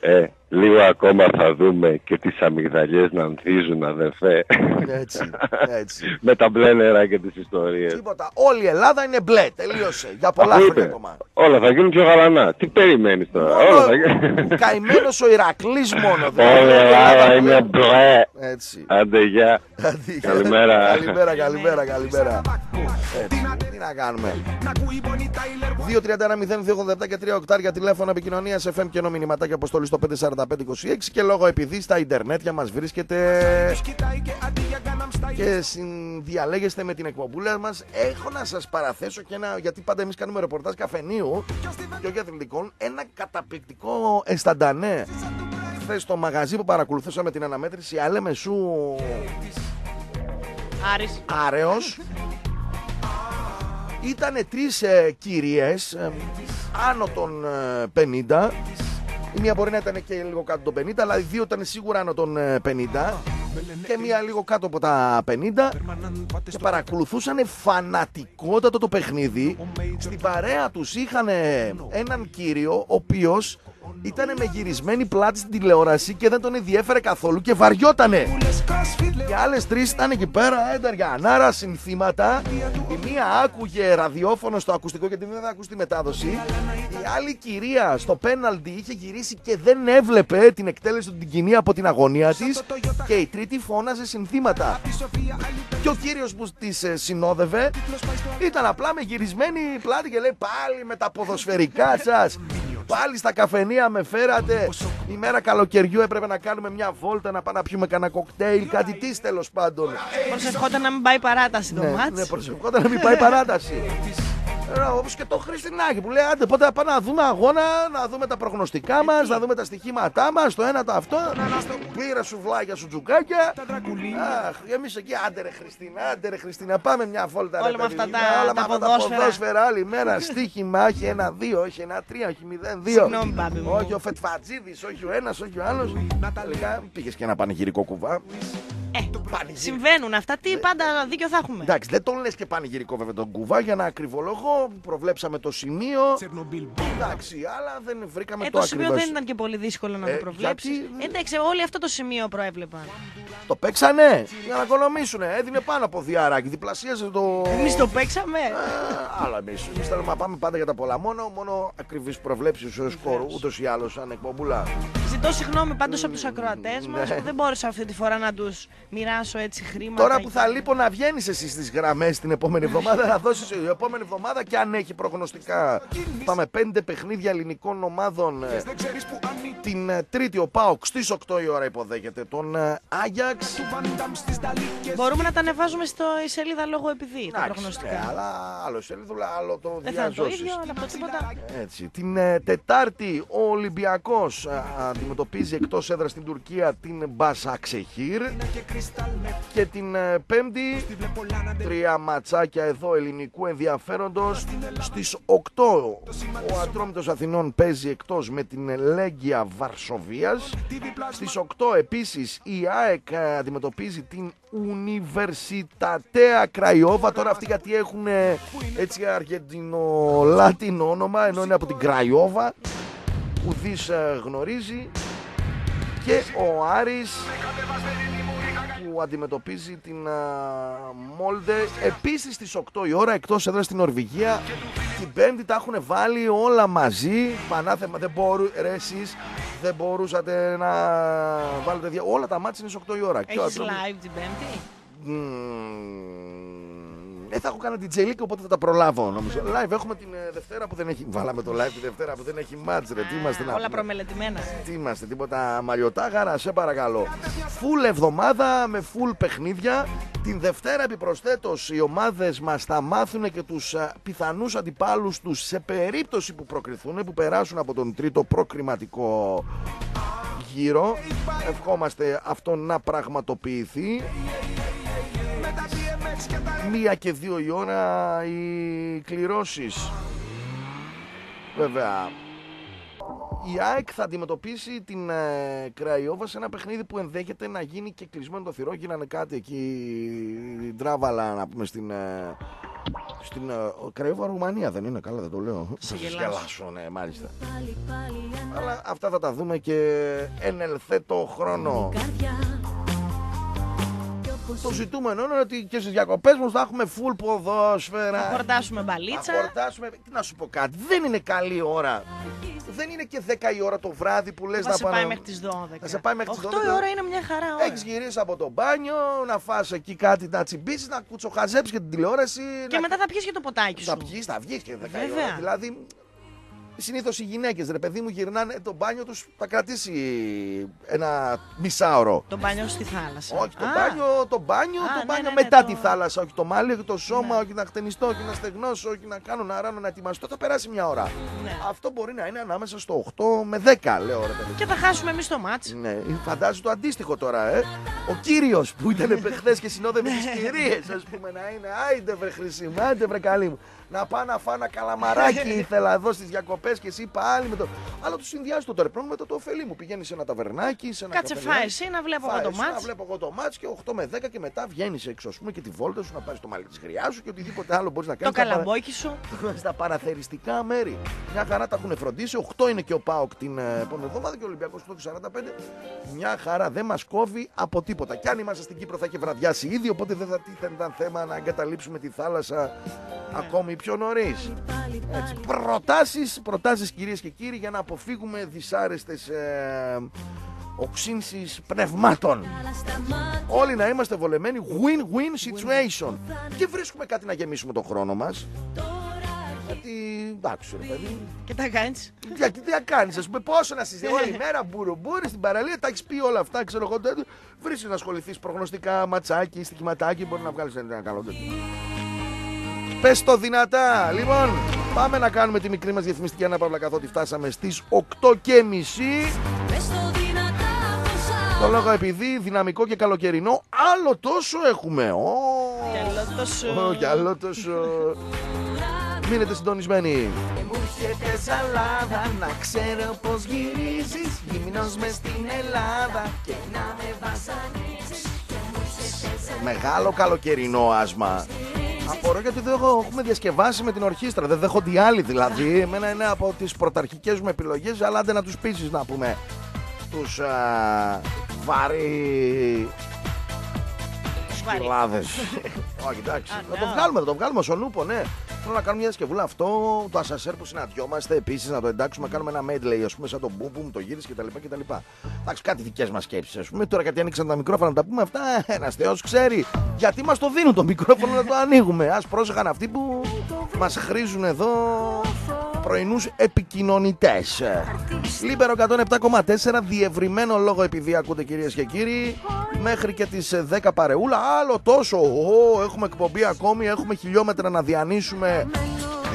ε, Λίγο ακόμα θα δούμε και τις αμυγδαλιές να ανθίζουν αδερφέ. Έτσι, έτσι. Με τα μπλε νερά και τις ιστορίες. Τίποτα. Όλη η Ελλάδα είναι μπλε. Τελείωσε. Για πολλά Αφού χρόνια είπε, ακόμα. όλα θα γίνουν πιο γαλανά. Τι περιμένεις τώρα; Όλα θα γίνουν. Καημένος ο Ηρακλής μόνο. δηλαδή. Όλη η Ελλάδα είναι μπλε. Έτσι. Άντε γεια. Καλημέρα. Καλημέρα, καλημέρα, καλημέρα. Έτσι, τι να κάνουμε. 2-31-0-2-87 και 3 οκτάρια τηλέφωνα επικοινωνίας FM και ενώ μηνυματάκια αποστολή στο 545-26 και λόγω επειδή στα Ιντερνετ μας βρίσκεται και συνδιαλέγεστε με την εκπομπούλα μας έχω να σας παραθέσω και ένα γιατί πάντα εμείς κάνουμε ρεπορτάζ καφενείου και όχι αθλητικών ένα καταπληκτικό εσταντανέ. Χθες στο μαγαζί που παρακολουθούσαμε την αναμέτρηση Αλέ Μεσού. Άρης. Άρεος. Ήταν τρεις ε, κυρίες ε, άνω των ε, 50 η μία μπορεί να ήταν και λίγο κάτω των 50 αλλά οι δύο ήταν σίγουρα άνω των ε, 50 και μία λίγο κάτω από τα 50 και παρακολουθούσαν φανατικότατο το παιχνίδι. Στην παρέα τους είχαν έναν κύριο ο οποίος ήταν με γυρισμένη πλάτη στην τηλεόραση και δεν τον ενδιέφερε καθόλου και βαριότανε. Οι άλλες τρεις ήταν εκεί πέρα, ένταργα ανάρα, συνθήματα. Η μία άκουγε ραδιόφωνο στο ακουστικό γιατί δεν άκουσε τη μετάδοση. Η άλλη κυρία στο πέναλτι είχε γυρίσει και δεν έβλεπε την εκτέλεση του την κοινή από την αγωνία της. Και η τρίτη φώναζε συνθήματα. Και ο κύριος που τη συνόδευε ήταν απλά με γυρισμένη πλάτη και λέει πάλι με τα ποδοσφαιρικά σας. Πάλι στα καφενεία με φέρατε. Η μέρα καλοκαιριού έπρεπε να κάνουμε μια βόλτα να πάμε να πιούμε κανένα κοκτέιλ, κάτι τι τέλος πάντων. Προσευχόταν να μην πάει παράταση το Ναι, μάτς. ναι, προσευχόταν να μην πάει παράταση. Όπως και το Χριστινάκι που λέει: Άντε, πότε θα πάμε να δούμε αγώνα, να δούμε τα προγνωστικά μας, να δούμε τα στοιχήματά μας, το ένα το αυτό. Πήρα σουβλάκια σου τζουκάκια. Αχ, εμείς εκεί, άντε ρε Χριστίνα, άντε ρε Χριστίνα, πάμε μια βόλτα. ρε Όλα με παιδί αυτά μου. τα- Όλα τα με αυτά ποδόσφαιρα. ποδόσφαιρα άλλη μέρα. Στοίχημα, όχι ένα-δύο, όχι ένα-τρία, όχι μηδέν-δύο. Συγγνώμη, μπάμπη μου. Όχι ο Φετφατζίδης, όχι ο ένας, όχι ο άλλος. Τελικά πήγες και ένα πανηγυρικό κουβά. Συμβαίνουν αυτά. Τι πάντα δίκιο θα έχουμε. Εντάξει, δεν τον λες και πανηγυρικό βέβαια τον κουβά για να ακριβολογώ. Προβλέψαμε το σημείο. Εντάξει, αλλά δεν βρήκαμε Ε, το το σημείο ακριβές. δεν ήταν και πολύ δύσκολο να Ε, το προβλέψεις. Εντάξει, όλοι αυτό το σημείο προέβλεπαν. Το παίξανε για να οικονομήσουνε. Έδινε πάνω από διάρακι, διπλασίαζε το. Εμείς το παίξαμε. Αλλά εμείς εμείς θέλουμε να πάμε πάντα για τα πολλά. Μόνο, μόνο ακριβείς προβλέψεις ω σκορ, ούτως ή άλλως σαν εκπομπούλα. Ζητώ συγγνώμη πάντως από τους ακροατές μας Ναι. που δεν μπόρεσα αυτή τη φορά να τους μοιράσω έτσι χρήματα. Τώρα που θα λείπω να βγαίνεις εσύ στις γραμμές την επόμενη εβδομάδα, να δώσεις η επόμενη εβδομάδα και αν έχει προγνωστικά. Πάμε πέντε παιχνίδια ελληνικών ομάδων. Ε, Την ε, Τρίτη ο Πάοκ στις 8 η ώρα υποδέχεται τον ε, Άγιαξ. Μπορούμε να τα ανεβάζουμε στο η σελίδα λόγω επειδή τα προγνωστικά. Ε, αλλά άλλο σελίδουλα, άλλο το Δεν θα είναι το διαζώσεις. ίδιο, αλλά από τίποτα. Έτσι. Την ε, Τετάρτη ο Ολυμπιακός ε, αντιμετωπίζει εκτός έδρας στην Τουρκία την Μπασαξεχήρ και την ε, Πέμπτη τρία ματσάκια εδώ ελληνικού ενδιαφέροντος στις 8 ο Ατρόμητος Αθηνών παίζει εκτός με την Λέγκια Βαρσοβίας. Στις 8 επίσης η ΑΕΚ ε, αντιμετωπίζει την Ουνιβερσιτατέα Κραϊόβα τώρα αυτοί γιατί έχουν ε, έτσι αργεντινο-λάτινο όνομα ενώ είναι από την Κραϊόβα ουδής ε, γνωρίζει. Και ο Άρης που αντιμετωπίζει την α, Μόλντε επίσης στις 8 η ώρα εκτός έδρα στην Νορβηγία την Πέμπτη τα έχουν βάλει όλα μαζί πανάθεμα δεν μπορού, ρε εσείς δεν μπορούσατε να βάλετε δια... όλα τα μάτια είναι στις 8 η ώρα Και ο Έχει Ατρόμητος- live την Πέμπτη; Ε, θα έχω κάνει την τζελίκα οπότε θα τα προλάβω νομίζω. Live έχουμε την ε, Δευτέρα που δεν έχει. Βάλαμε το live τη Δευτέρα που δεν έχει μάτς ρε. Τι είμαστε να Όλα πούμε. προμελετημένα. Τι είμαστε, τίποτα μαλλιοτάγαρα, σε παρακαλώ. Φουλ εβδομάδα με φουλ παιχνίδια. Την Δευτέρα επιπροσθέτως οι ομάδες μας θα μάθουν και τους α, πιθανούς αντιπάλους τους σε περίπτωση που προκριθούν, που περάσουν από τον τρίτο προκριματικό γύρο. Ευχόμαστε αυτό να πραγματοποιηθεί. Μία και δύο η ώρα οι κληρώσεις. Βέβαια, η ΑΕΚ θα αντιμετωπίσει την ε, Κραϊόβα σε ένα παιχνίδι που ενδέχεται να γίνει και κλεισμένο το θηρό. Γίνανε κάτι εκεί, τράβαλα να πούμε στην, ε, Στην ε, Κραϊόβα Ρουμανία δεν είναι, καλά δεν το λέω. Σε Θα σας γελάσω. γελάσω, ναι, μάλιστα. Αλλά αυτά θα τα δούμε και εν ελθέτω χρόνο. Το ζητούμενο είναι ότι και στις διακοπές μας θα έχουμε full ποδόσφαιρα. Θα χορτάσουμε μπαλίτσα. Θα χορτάσουμε. Τι να σου πω κάτι, δεν είναι καλή ώρα. Δεν είναι και 10 η ώρα το βράδυ που λες Θα να σε πάω. πάει μέχρι τις 12. Θα σε πάει μέχρι τις 8 12. η ώρα είναι μια χαρά ώρα. Έχεις γυρίσει από το μπάνιο, να φας εκεί κάτι να τσιμπήσεις, να κουτσοχαζέψεις και την τηλεόραση. Και να... μετά θα πιεις και το ποτάκι σου. Θα βγει, θα βγεις και 10 η Βέβαια. ώρα. Δηλαδή, συνήθως οι γυναίκες, ρε παιδί μου, γυρνάνε το μπάνιο τους, θα κρατήσει ένα μισάωρο. Το μπάνιο στη θάλασσα. Όχι, το Α, μπάνιο, το μπάνιο, Α, το ναι, μπάνιο ναι, ναι, μετά το- τη θάλασσα. Όχι το μάλι, όχι το σώμα, όχι να χτενιστώ, όχι να στεγνώσω, όχι να κάνω να ράνω, να ετοιμαστώ. Θα περάσει μια ώρα. Ναι. Αυτό μπορεί να είναι ανάμεσα στο 8 με 10, λέω ρε παιδί. Και θα χάσουμε εμείς το μάτς. Ναι, φαντάζομαι το αντίστοιχο τώρα, ε. Ο κύριος που ήταν χθες και συνόδευε Ναι. τις κυρίες, ας πούμε, να είναι. Άιντε βρε χρυσή μου, άιντε βρε καλή μου. Να πάω να φάω ένα καλαμαράκι ήθελα εδώ στις διακοπές και εσύ πάλι με το. Αλλά του συνδυάζει το τερπνόν με το, το ωφελή μου. Πηγαίνεις σε ένα ταβερνάκι, σε ένα Κάτσε καφενάκι. φάε εσύ να βλέπω εγώ Φάε το εσύ Να μάτς. βλέπω εγώ το μάτς και 8 με 10 και μετά βγαίνεις έξω, ας πούμε, και τη βόλτα σου να πάρει το μαλλί της γριά σου και οτιδήποτε άλλο μπορείς να Το κάνεις. καλαμπόκι σου. Στα παραθεριστικά μέρη. Μια χαρά τα έχουν φροντίσει. 8 είναι και ο Πάοκ την ε, επόμενη εβδομάδα και ο Ολυμπιακός το 45. Μια χαρά δεν μας κόβει από τίποτα. Κι αν είμαστε στην Κύπρο θα έχει βραδιάσει ήδη. Οπότε δεν θα τίθενταν θέμα να εγκαταλείψουμε τη θάλασσα ακόμη πιο νωρίς. Προτάσεις, προτάσεις κυρίες και κύριοι για να αποφύγουμε δυσάρεστες ε, οξύνσεις πνευμάτων. Όλοι να είμαστε βολεμένοι win-win situation. Και βρίσκουμε κάτι να γεμίσουμε τον χρόνο μας. Γιατί εντάξει ρε παιδί. Και τα κάνεις. Τι, τι να κάνεις, ας πούμε, πόσο να συζητήσεις όλη μέρα μπουρουμπουρι στην παραλία, τα έχεις πει όλα αυτά, ξέρω εγώ τέτοιο. Βρίσκεις να ασχοληθείς προγνωστικά, ματσάκι, στοιχηματάκι, μπορεί να βγάλεις ένα καλό τέτοιο. Πες το δυνατά. Λοιπόν, πάμε να κάνουμε τη μικρή μας διαφημιστική ανάπαυλα καθότι φτάσαμε στις 8.30. Το λόγο επειδή δυναμικό και καλοκαιρινό, άλλο τόσο έχουμε. Ω, Και άλλο τόσο. ω, κι άλλο τόσο. Μείνετε συντονισμένοι. Μου έρχεται ζαλάδα να ξέρω πως γυρίζεις Γυμνός μες στην Ελλάδα και να με βασανίζεις Μεγάλο καλοκαιρινό άσμα. Απορώ γιατί δεν έχω- έχουμε διασκευάσει με την ορχήστρα. Δεν δέχονται οι άλλοι δηλαδή. Εμένα είναι από τις πρωταρχικές μου επιλογές, αλλά άντε να τους πείσεις να πούμε. Τους βαρύ. σκυλάδες. Όχι, εντάξει. Α, Θα το ναι. βγάλουμε, θα το βγάλουμε στον ούπο, ναι. Θέλω να κάνουμε μια διασκευούλα αυτό. Το ασασέρ που συναντιόμαστε επίσης να το εντάξουμε. Να κάνουμε ένα medley, ας πούμε, σαν το μπουμ, το γύρισε κτλ. κτλ. Εντάξει, κάτι δικές μας σκέψεις, ας πούμε. Τώρα γιατί ανοίξαν τα μικρόφωνα να τα πούμε αυτά, ένας Θεός ξέρει. Γιατί μας το δίνουν το μικρόφωνο να το ανοίγουμε. Α πρόσεχαν αυτοί που μας χρήζουν εδώ πρωινούς επικοινωνητές. Λίμπερο 107,4 διευρυμένο λόγο επειδή ακούτε κυρίες και κύριοι μέχρι και τις 10 παρεούλα άλλο τόσο Ω, έχουμε εκπομπή ακόμη έχουμε χιλιόμετρα να διανύσουμε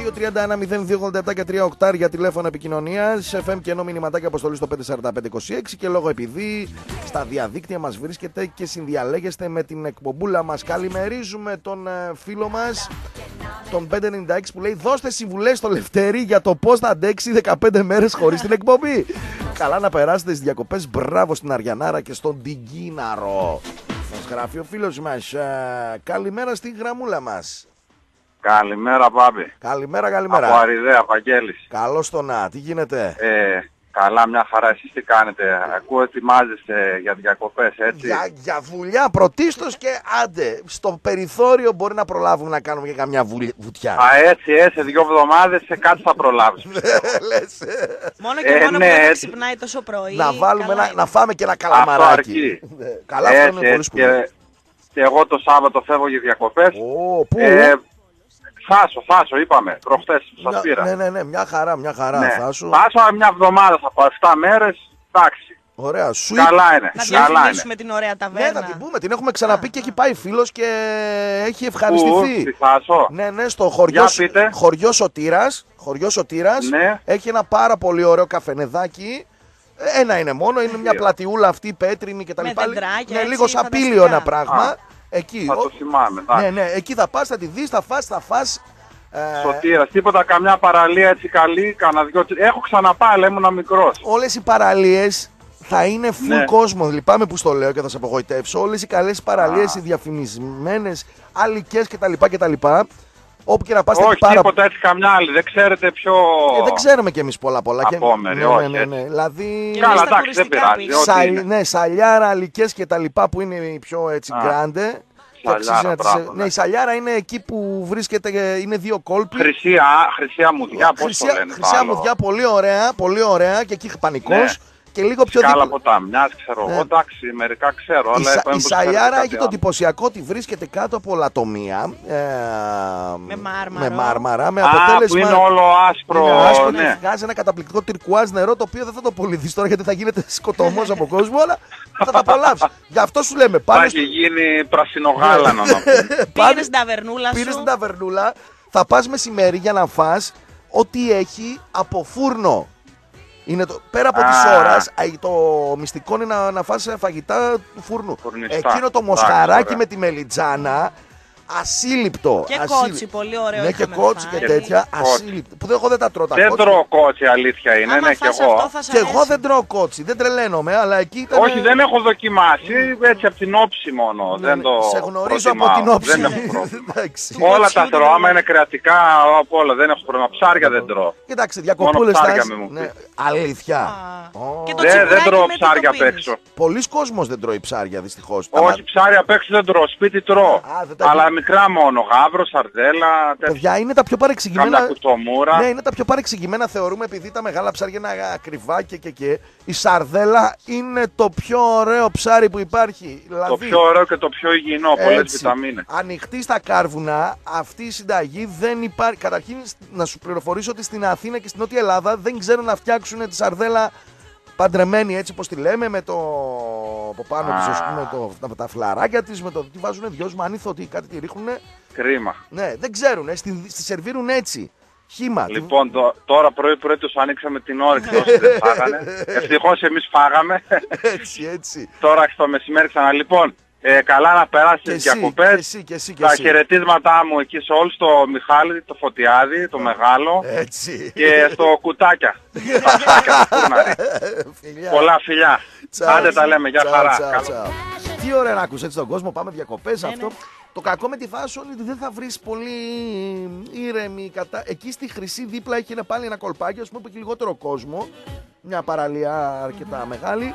231-0287 και 3 οκτάρια τηλέφωνα επικοινωνίας. FM κενό μηνυματάκια αποστολής στο 54526 και λόγω επειδή στα διαδίκτυα μας βρίσκεται και συνδιαλέγεστε με την εκπομπούλα μας. Καλημερίζουμε τον ε, φίλο μας, τον 596 που λέει: Δώστε συμβουλές στο Λευτέρι για το πώς θα αντέξει 15 μέρες χωρίς την εκπομπή. Καλά να περάσετε στις διακοπές. Μπράβο στην Αριανάρα και στον Τιγκίναρο. Μας γράφει ο φίλος μας. καλημέρα στη γραμμούλα μας. Καλημέρα, Πάπη. Καλημέρα, καλημέρα. Από Αριδέα, Βαγγέλης. Καλώς το να, τι γίνεται; Ε, καλά, μια χαρά. Εσείς τι κάνετε; Ακούω ετοιμάζεστε για διακοπές, έτσι; Για, για δουλειά πρωτίστως και άντε. Στο περιθώριο μπορεί να προλάβουμε να κάνουμε και καμιά βουλ- βουτιά. Α, έτσι, ε, σε δύο εβδομάδες σε κάτι θα προλάβεις. Λες, Μόνο και Ε, μόνο ναι, που δεν θα έτσι. ξυπνάει τόσο πρωί. να, βάλουμε καλά ένα, είναι. να φάμε και ένα Αυτό καλαμαράκι. αρκεί. Ναι, Καλά, αυτό είναι Έτσι, πολύ έτσι. σπουδαίο. Και, και εγώ το Σάββατο φεύγω για διακοπές. Ω, πού; Ε, Θάσο, Θάσο, είπαμε, προχτές που σας Μια- πήρα. ναι, ναι, ναι, μια χαρά, μια χαρά. Ναι. Θα σου. Θάσο, μια εβδομάδα θα πάω, 7 μέρες, εντάξει. Ωραία, σου Καλά είναι, Να καλά είναι. διαφημίσουμε την ωραία Ναι, ταβέρνα. θα την πούμε, την έχουμε ξαναπεί και έχει πάει φίλος και έχει Πού, ευχαριστηθεί. στη Θάσο. Ναι, ναι, στο χωριό, Για πείτε. χωριό Σωτήρας, χωριό Σωτήρας, Ναι. έχει ένα πάρα πολύ ωραίο καφενεδάκι. Ένα είναι μόνο, είναι μια Δύο. πλατιούλα αυτή, πέτρινη και τα Με λοιπά. δεντράκια, Ναι, έτσι, λίγο σαν πύλιο φανταστικά. ένα πράγμα. Α, εκεί. Θα Ο- το θυμάμαι, εντάξει. ναι, ναι, εκεί θα πας, θα τη δεις, θα φας, θα φας. Ε, Σωτήρας, τίποτα, καμιά παραλία έτσι καλή, κανένα δυο... Έχω ξαναπάει, αλλά ήμουν μικρός. όλες οι παραλίες θα είναι full Ναι. κόσμος. Λυπάμαι που στο λέω και θα σε απογοητεύσω. Όλες οι καλές παραλίες, Α. οι διαφημισμένες, αλικές κτλ. κτλ Όπου και να πας θα Όχι, έχει πάρα τίποτα έτσι καμιά άλλη. Δεν ξέρετε ποιο... Ε, δεν ξέρουμε κι εμείς πολλά πολλά. Και- Απόμεροι, ναι, όχι, ναι, ναι, ναι. έτσι. Δηλαδή. Καλά, εμείς τα εντάξει, δεν τουριστικά πειράζει, πίσω. ό,τι Σα- είναι. ναι, σαλιάρα, αλικές και τα λοιπά που είναι οι πιο έτσι Α, γκράντε. Το Σαλιάρα, αξίζει να τις- μπράβο, ναι, η σαλιάρα είναι εκεί που βρίσκεται, ε, είναι δύο κόλποι. Χρυσή, α, χρυσή αμμουδιά, πώς το Χρυσή- λένε. Χρυσή το άλλο. αμμουδιά, πολύ ωραία, πολύ ωραία και εκεί πανικός. Ναι. Και λίγο πιο Σκάλα δίπλα. ποταμιάς, ξέρω Ναι. εγώ, εντάξει, μερικά ξέρω, Η, αλλά σα- είπαμε η πως ξέρετε Σαλιάρα κάτι έχει το άλλο. εντυπωσιακό ότι βρίσκεται κάτω από λατομεία. Ε, με μάρμαρο. Με μάρμαρα. Με Α, αποτέλεσμα. που είναι όλο άσπρο, Είναι άσπρο ναι. και βγάζει ένα καταπληκτικό τυρκουάζ νερό το οποίο δεν θα το πολύ δεις τώρα γιατί θα γίνεται σκοτωμός από κόσμο, αλλά θα τα απολαύσεις. Γι' αυτό σου λέμε Θα πάνω. έχει γίνει πρασινογάλανο να πούμε. Πήγαινε στην ταβερνούλα σου. Πήρε στην ταβερνούλα, θα πας μεσημέρι για να φας ό,τι έχει από φούρνο. Είναι το, πέρα από Α. τις ώρες, α, το μυστικό είναι να, να φας φαγητά του φούρνου. Φουρνιστά. Εκείνο το Εντάξει, μοσχαράκι ωραία. με τη μελιτζάνα, ασύλληπτο. Και ασύλληπτο. κότσι, πολύ ωραίο. Ναι, και είχαμε κότσι φάει. και τέτοια, κότσι. ασύλληπτο. Που δεν- εγώ δεν τα τρώω τα Δεν κότσι. τρώω κότσι, αλήθεια είναι, Άμα ναι, και φας εγώ. αυτό θα σ' Και εγώ αρέσει. δεν τρώω κότσι, δεν τρελαίνομαι, αλλά εκεί ήταν. Όχι, δεν έχω δοκιμάσει, έτσι από την όψη μόνο. δεν το Ναι, Σε γνωρίζω προτιμάω. από την όψη. Δεν έχω πρόβλημα. Εντάξει. όλα τα τρώω, άμα είναι κρεατικά, από όλα, δεν έχω πρόβλημα. Ψάρια δεν τρώω. Κοιτάξτε, Μόνο διακοπούλες ψάρια θα με μου ναι, πεις. Αλήθεια. Και το Δεν, δεν τσιπουράκι τρώω με τι ψάρια το απ' πίνεις; έξω. Πολλοί κόσμος δεν τρώει ψάρια δυστυχώς. Όχι, ψάρια απ' έξω δεν τρώω. Σπίτι τρώω. δεν τα Αλλά έχει- μικρά μόνο. Γάβρος, σαρδέλα, τέτοια. Παιδιά είναι τα πιο παρεξηγημένα. Κάμια κουτομούρα. Ναι, είναι τα πιο παρεξηγημένα θεωρούμε επειδή τα μεγάλα ψάρια είναι ακριβά και και και. Η σαρδέλα είναι το πιο ωραίο ψάρι που υπάρχει. Το Δηλαδή, πιο ωραίο και το πιο υγιεινό. Πολλές έτσι, βιταμίνες. Ανοιχτή στα κάρβουνα, αυτή η συνταγή δεν υπάρχει. Καταρχήν, να σου πληροφορήσω ότι στην Αθήνα και στην Νότια Ελλάδα δεν ξέρουν να φτιάξουν τη σαρδέλα παντρεμένη έτσι όπως τη λέμε με το από πάνω της, ας πούμε, το, τα, τα φλαράκια της με το τι βάζουν δυο ανήθωτοι ή κάτι τη ρίχνουν Κρίμα. ναι δεν ξέρουν στη, στη σερβίρουν έτσι χύμα Λοιπόν, το- τώρα πρωί-πρωί τους ανοίξαμε την όρεξη όσοι δεν φάγανε. Ευτυχώς εμείς φάγαμε. έτσι έτσι τώρα στο μεσημέρι ξανά. Λοιπόν, ε, καλά να περάσεις και τις εσύ, και διακοπές. εσύ και εσύ και Τα εσύ χαιρετίσματά μου εκεί σε όλους, το Μιχάλη, το Φωτιάδη, το Μεγάλο έτσι και στο Κουτάκια. τα Σάκια, το φούρναρι. Φιλιά. Πολλά φιλιά. Τσάου, Άντε τα λέμε, για τσάου, χαρά. τσάου, Καλό. τσάου. Τι ωραία να ακούς έτσι τον κόσμο, πάμε διακοπές Ναι, αυτό. Το κακό με τη φάση είναι ότι δεν θα βρεις πολύ ήρεμη κατά... Εκεί στη Χρυσή δίπλα έχει ένα, πάλι ένα κολπάκι, ας πούμε, που έχει λιγότερο κόσμο. Μια παραλία αρκετά μεγάλη.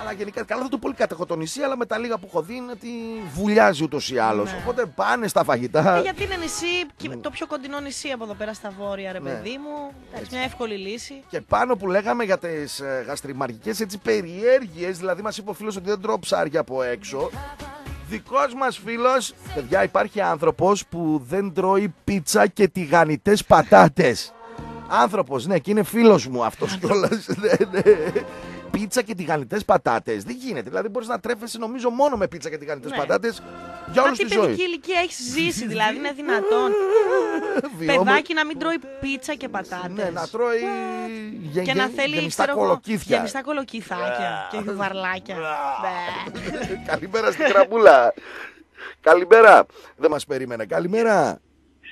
Αλλά γενικά καλά δεν το πολύ κατέχω το νησί, αλλά με τα λίγα που έχω δει είναι ότι βουλιάζει ούτως ή άλλως. Οπότε πάνε στα φαγητά. Ε, γιατί είναι νησί, και το πιο κοντινό νησί από εδώ πέρα στα βόρεια, ρε Ναι. παιδί μου. Εντάξει, μια εύκολη λύση. Και πάνω που λέγαμε για τις ε, γαστριμαργικές έτσι περιέργειες, δηλαδή μας είπε ο φίλος ότι δεν τρώω ψάρια από έξω. Δικός μας φίλος, παιδιά υπάρχει άνθρωπος που δεν τρώει πίτσα και τηγανιτές πατάτες. Άνθρωπος, ναι, και είναι φίλος μου αυτός κιόλας. ναι, ναι. Πίτσα και τηγανιτές πατάτες. Δεν γίνεται. Δηλαδή μπορείς να τρέφεσαι νομίζω μόνο με πίτσα και τηγανιτές Ναι. πατάτες για Μα όλη τι τη ζωή. παιδική ηλικία έχεις ζήσει, δηλαδή είναι δυνατόν. Βιώμα- Παιδάκι να μην τρώει πίτσα και πατάτες. Ναι, να τρώει γε- Και να γε- θέλει γεμιστά ξέρω εγώ, κολοκύθια. γεμιστά κολοκυθάκια και βαρλάκια. Μπε. Καλημέρα στην κραμπούλα. Καλημέρα. Δεν μας περίμενε. Καλημέρα.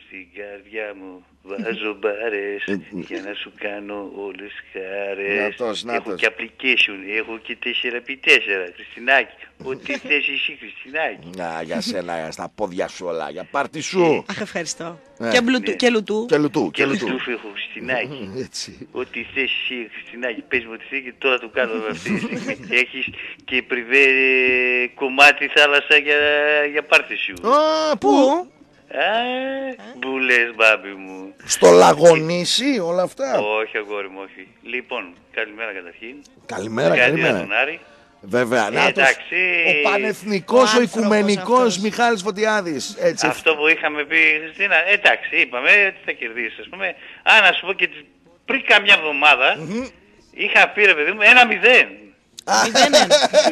Στην καρδιά μου βάζω μπάρες για να σου κάνω όλες χαρές. Νάτος, Έχω νάτος. και application, έχω και 4x4, Χριστινάκη. Ό,τι θες εσύ, Χριστινάκη. Να, για σένα, στα πόδια σου όλα. Για πάρτι σου. Αχ, ευχαριστώ. Ναι. Και, μπλουτου, Ναι. και λουτού. Και λουτού. Και Και λουτού. λουτούφ έχω, Χριστινάκη. Έτσι. Ό,τι θες εσύ, Χριστινάκη, πες μου ό,τι θες και τώρα το κάνω αυτή τη στιγμή. Έχεις και πριβέ ε, κομμάτι θάλασσα για, για πάρτι σου. Α, πού; Α, που λες μπάμπι μου. Στο λαγονίσι όλα αυτά; Όχι, αγόρι μου, όχι. Λοιπόν, καλημέρα καταρχήν. Καλημέρα, Κάτι καλημέρα. να τον Άρη. Βέβαια, Ε, νάτος, εντάξει. ο πανεθνικός, ο, άνθρωπος οικουμενικός αυτός. Μιχάλης Φωτιάδης. Έτσι. Αυτό που είχαμε πει, Χριστίνα, εντάξει, είπαμε ότι θα κερδίσεις. Ας πούμε, α, να σου πω και τις- πριν καμιά εβδομάδα, είχα πει ρε παιδί μου ένα μηδέν.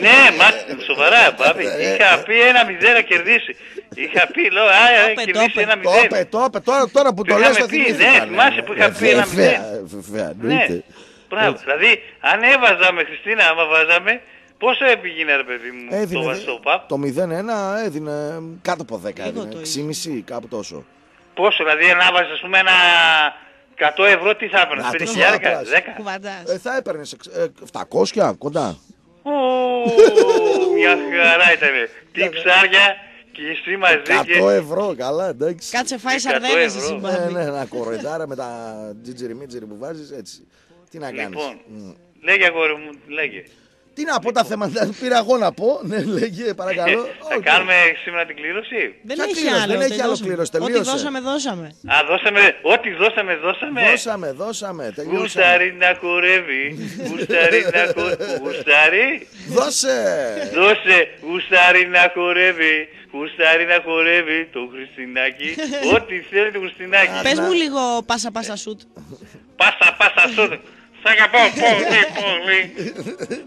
Ναι, μα σοβαρά, μπάμπη. Είχα πει ένα μηδέν να κερδίσει. Είχα πει, λέω, α, Το να είπε, κερδίσει το είπε, ένα Το μηδέν. είπε, το είπε. Τώρα, τώρα που Το το λες είχαμε το πει, θυμήθηκα. ναι, θυμάσαι που είχα Ε, πει ένα βέβαια, μηδέν. Βέβαια, Ναι, εννοείται. μπράβο. Δηλαδή, αν έβαζαμε, Χριστίνα, άμα βάζαμε, πόσο έπηγαινε, ρε παιδί μου, το Έδινε, βαστό παπ; το 0-1 έδινε κάτω από 10. Λίγο Έδινε, το 6,5 κάπου τόσο. Πόσο, δηλαδή, αν έβαζε, ας πούμε, ένα 100 ευρώ, τι θα έπαιρνες, Να, 5 τόσο χιλιάρικα, άπλας. 10. Κουβαντάς. Ε, θα έπαιρνες 700 κοντά. Ου, μια χαρά ήταν. Τι ψάρια και εσύ μαζί και... 100 ευρώ, καλά, εντάξει. Κάτσε φάει 100 σαρδέλες ευρώ. εσύ Ναι, Μπάμπη. ναι, ένα κοροϊδάρα με τα τζιτζιρι μίτζιρι που βάζεις, έτσι. Τι να κάνεις. Λοιπόν, Μμ. λέγε αγόρι μου, λέγε. Τι να πω τα θέματα, πήρα εγώ να πω. Ναι, λέγε, παρακαλώ. Θα Όχι. κάνουμε σήμερα την κλήρωση; Δεν Ποια έχει κλήρωση, άλλο. δεν έχει άλλο τελειώσαμε. κλήρωση, Ό,τι τελείωσε. δώσαμε, δώσαμε. Α, δώσαμε, ό,τι δώσαμε, δώσαμε. Δώσαμε, δώσαμε, τελειώσαμε. Γουστάρι να κουρεύει, γουστάρι να κουρεύει, γουστάρι, Δώσε. δώσε, γουστάρι να κουρεύει, γουστάρι να κουρεύει το Χριστινάκι, ό,τι θέλει το Χριστινάκι. Πες μου λίγο πάσα πάσα σουτ. Πάσα, πάσα, σου, σ' αγαπώ πολύ, πολύ.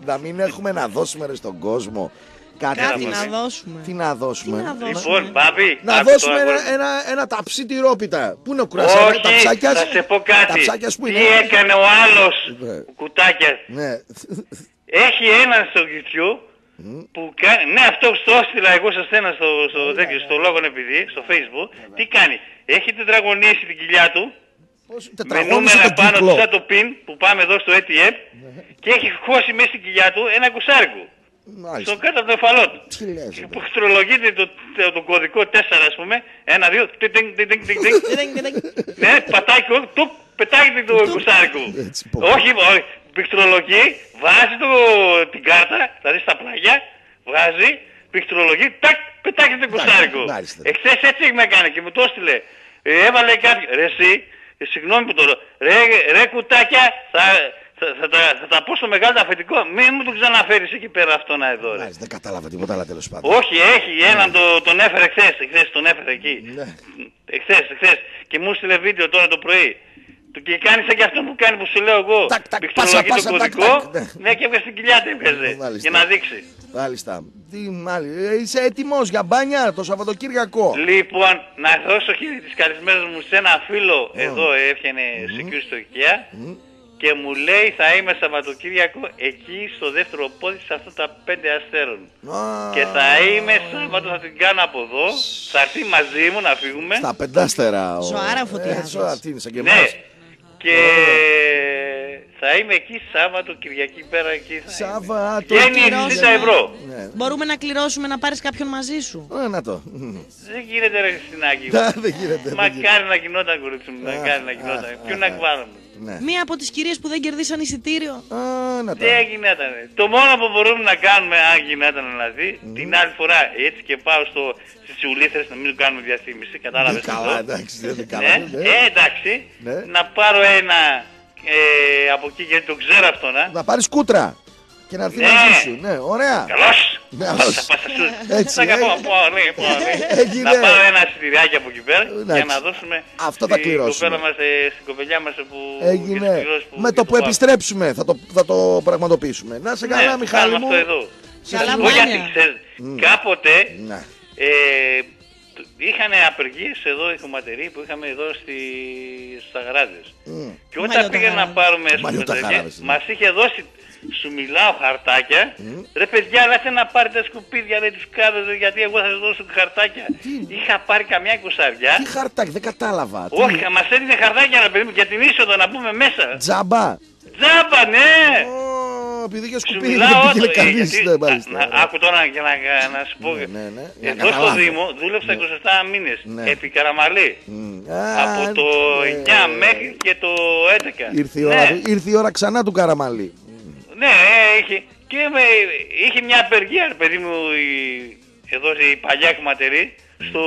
Να μην έχουμε να δώσουμε ρε στον κόσμο κάτι. Κάτι να δώσουμε. Τι να δώσουμε; Τι να δώσουμε; Λοιπόν, Μπάμπη, Να άκου δώσουμε τώρα, ένα, αγόρι. ένα, ένα ταψί τυρόπιτα. Πού είναι ο κουρασάρι, τα Όχι, ψάκια. θα σε πω Τα κάτι. ψάκια που Τι είναι; έκανε ο άλλος, Ναι. ο κουτάκια; Ναι. Έχει έναν στο YouTube που κάνει, ναι αυτό στο έστειλα εγώ σε σένα στο, στο, τέτοιο, στο λόγο επειδή, στο facebook, τι κάνει, έχει τετραγωνίσει την κοιλιά του, με τετραγώνησε νούμερα τον πάνω κύκλο; του σαν το pin που πάμε εδώ στο ATM και έχει χώσει μέσα στην κοιλιά του ένα κουσάρικο. Μάλιστα. Στο κάτω από το εφαλό του. Τι λες, ρε. Που χτρολογείται το, το, το κωδικό 4 ας πούμε, ένα, δύο, τιν, τιν, τιν, τιν, τιν, τιν. ναι, πατάει και του πετάγεται το κουσάρικο. Έτσι, πω. όχι, όχι, πληκτρολογεί, βάζει το, την κάρτα, δηλαδή στα πλάγια, βγάζει, πληκτρολογεί, τάκ, πετάγεται το κουσάρικο. μάλιστα. Εχθές έτσι με έκανε και μου το έστειλε. Ε, έβαλε κάποιο, ρε εσύ, ε, συγγνώμη που το λέω, ρε, ρε κουτάκια, θα, θα, θα, τα, θα τα πω στο μεγάλο το αφεντικό, μην μου το ξαναφέρεις εκεί πέρα αυτό να εδώ ρε. Μάλιστα, Δεν κατάλαβα τίποτα, αλλά τέλος πάντων. Όχι, έχει έναν το, τον έφερε χθες, χθες τον έφερε εκεί. Ναι. Εχθές, εχθές. Και μου στείλε βίντεο τώρα το πρωί. Του και κάνει σαν και αυτό που κάνει που σου λέω εγώ. Τακ, τακ, Πληκτρολογεί πάσα, το πάσα, τακ, κωδικό. τακ, ναι. Ναι, και έβγαζε την κοιλιά του έβγαζε. Μάλιστα. Για να δείξει. Μάλιστα. Τι, μάλιστα. Ε, Είσαι έτοιμος για μπάνια το Σαββατοκύριακο; Λοιπόν, να δώσω χέρι τις καλησμένες μου σε ένα φίλο εδώ έφτιανε security στο IKEA και μου λέει θα είμαι Σαββατοκύριακο εκεί στο δεύτερο πόδι σε αυτά τα πέντε αστέρων. Και θα είμαι Σάββατο, θα την κάνω από εδώ, θα έρθει μαζί μου να φύγουμε. Στα πεντάστερα. ο- Ζωάρα Ε, Φωτιάδης. ζωά, τι είναι, σαν και Ναι. εμάς. Και θα είμαι εκεί Σάββατο, Κυριακή πέρα εκεί θα είμαι. Σάββατο. Βγαίνει 60 ευρώ. Ναι. Μπορούμε να κληρώσουμε να πάρεις κάποιον μαζί σου. Ε, να το. Δεν γίνεται ρε Χριστινάκη. Α, Δεν γίνεται. δεν Μακάρι γίνεται. να γινόταν κορίτσι μου, μακάρι να γινόταν. α, Ποιον α, να βάλουμε. Ναι. Μία από τις κυρίες που δεν κερδίσαν εισιτήριο. Α, να το. Δεν γινόταν. Το μόνο που μπορούμε να κάνουμε, αν γινόταν δηλαδή, την άλλη φορά έτσι και πάω στο, στις ουλήθρες να μην κάνουμε διαφήμιση, κατάλαβες Ναι, Καλά, αυτό. εντάξει, δεν είναι Ναι, καλά. ναι. ε, εντάξει, Ναι. να πάρω ένα ε, από εκεί γιατί το ξέρω αυτό να. Να πάρεις κούτρα και να έρθει Ναι. μαζί σου. Ναι, ωραία. Καλώς! Ναι, Πάσα, ας. πάσα σου. Έτσι, Θα αγαπώ ε. πολύ, πολύ. Έγινε. Να πάρω ένα εισιτηριάκι από εκεί πέρα για Εντάξει. να δώσουμε Αυτό θα στην κληρώσουμε. κοπέλα μας, ε, στην κοπελιά μας που... για τις Έγινε. κληρώσεις που- Με για το που Πάπα. επιστρέψουμε θα το, θα το πραγματοποιήσουμε. Να σε Ναι, καλά, θα Μιχάλη κάνουμε μου. αυτό εδώ. Καλά Θα σου πω γιατί, μπάνια. ξέρεις, κάποτε Ναι. ε, είχαν απεργίες εδώ οι χωματεροί που είχαμε εδώ στη, στους αγράδες. Μμ. Και όταν Μαλλιοταγάρες. πήγαν να πάρουμε στο Μαλλιοταγάρες, τέτοια, ναι. μας είχε δώσει, σου μιλάω χαρτάκια, ρε παιδιά, λέτε να πάρετε σκουπίδια, ρε τους κάδες, γιατί εγώ θα σας δώσω χαρτάκια. Είχα πάρει καμιά εικοσαριά. Τι χαρτάκι, δεν κατάλαβα. Τι- Όχι, μας έδινε χαρτάκια να παιδί μου για την είσοδο να μπούμε μέσα. Τζάμπα. Τζάμπα, ναι! Ω, επειδή είχε Σου σκουπίδι μιλάω δεν πήγαινε όντως, ε, κανείς. γιατί- Ναι, μάλιστα. να- Άκου τώρα για να, να σου πω. Ναι, ναι, ναι. Για να Εδώ στο καταλάβω. Δήμο δούλεψα 27 μήνες. Ναι. Επί Καραμαλή. Μμ. Α, Από το ναι. 9 μέχρι και το 11. Ήρθε η, ώρα, Ναι. ήρθε η ώρα ξανά του Καραμαλή. Ναι, ε, είχε. Και με, είχε μια απεργία, ρε παιδί μου, η, εδώ η παλιά χρηματερή, στο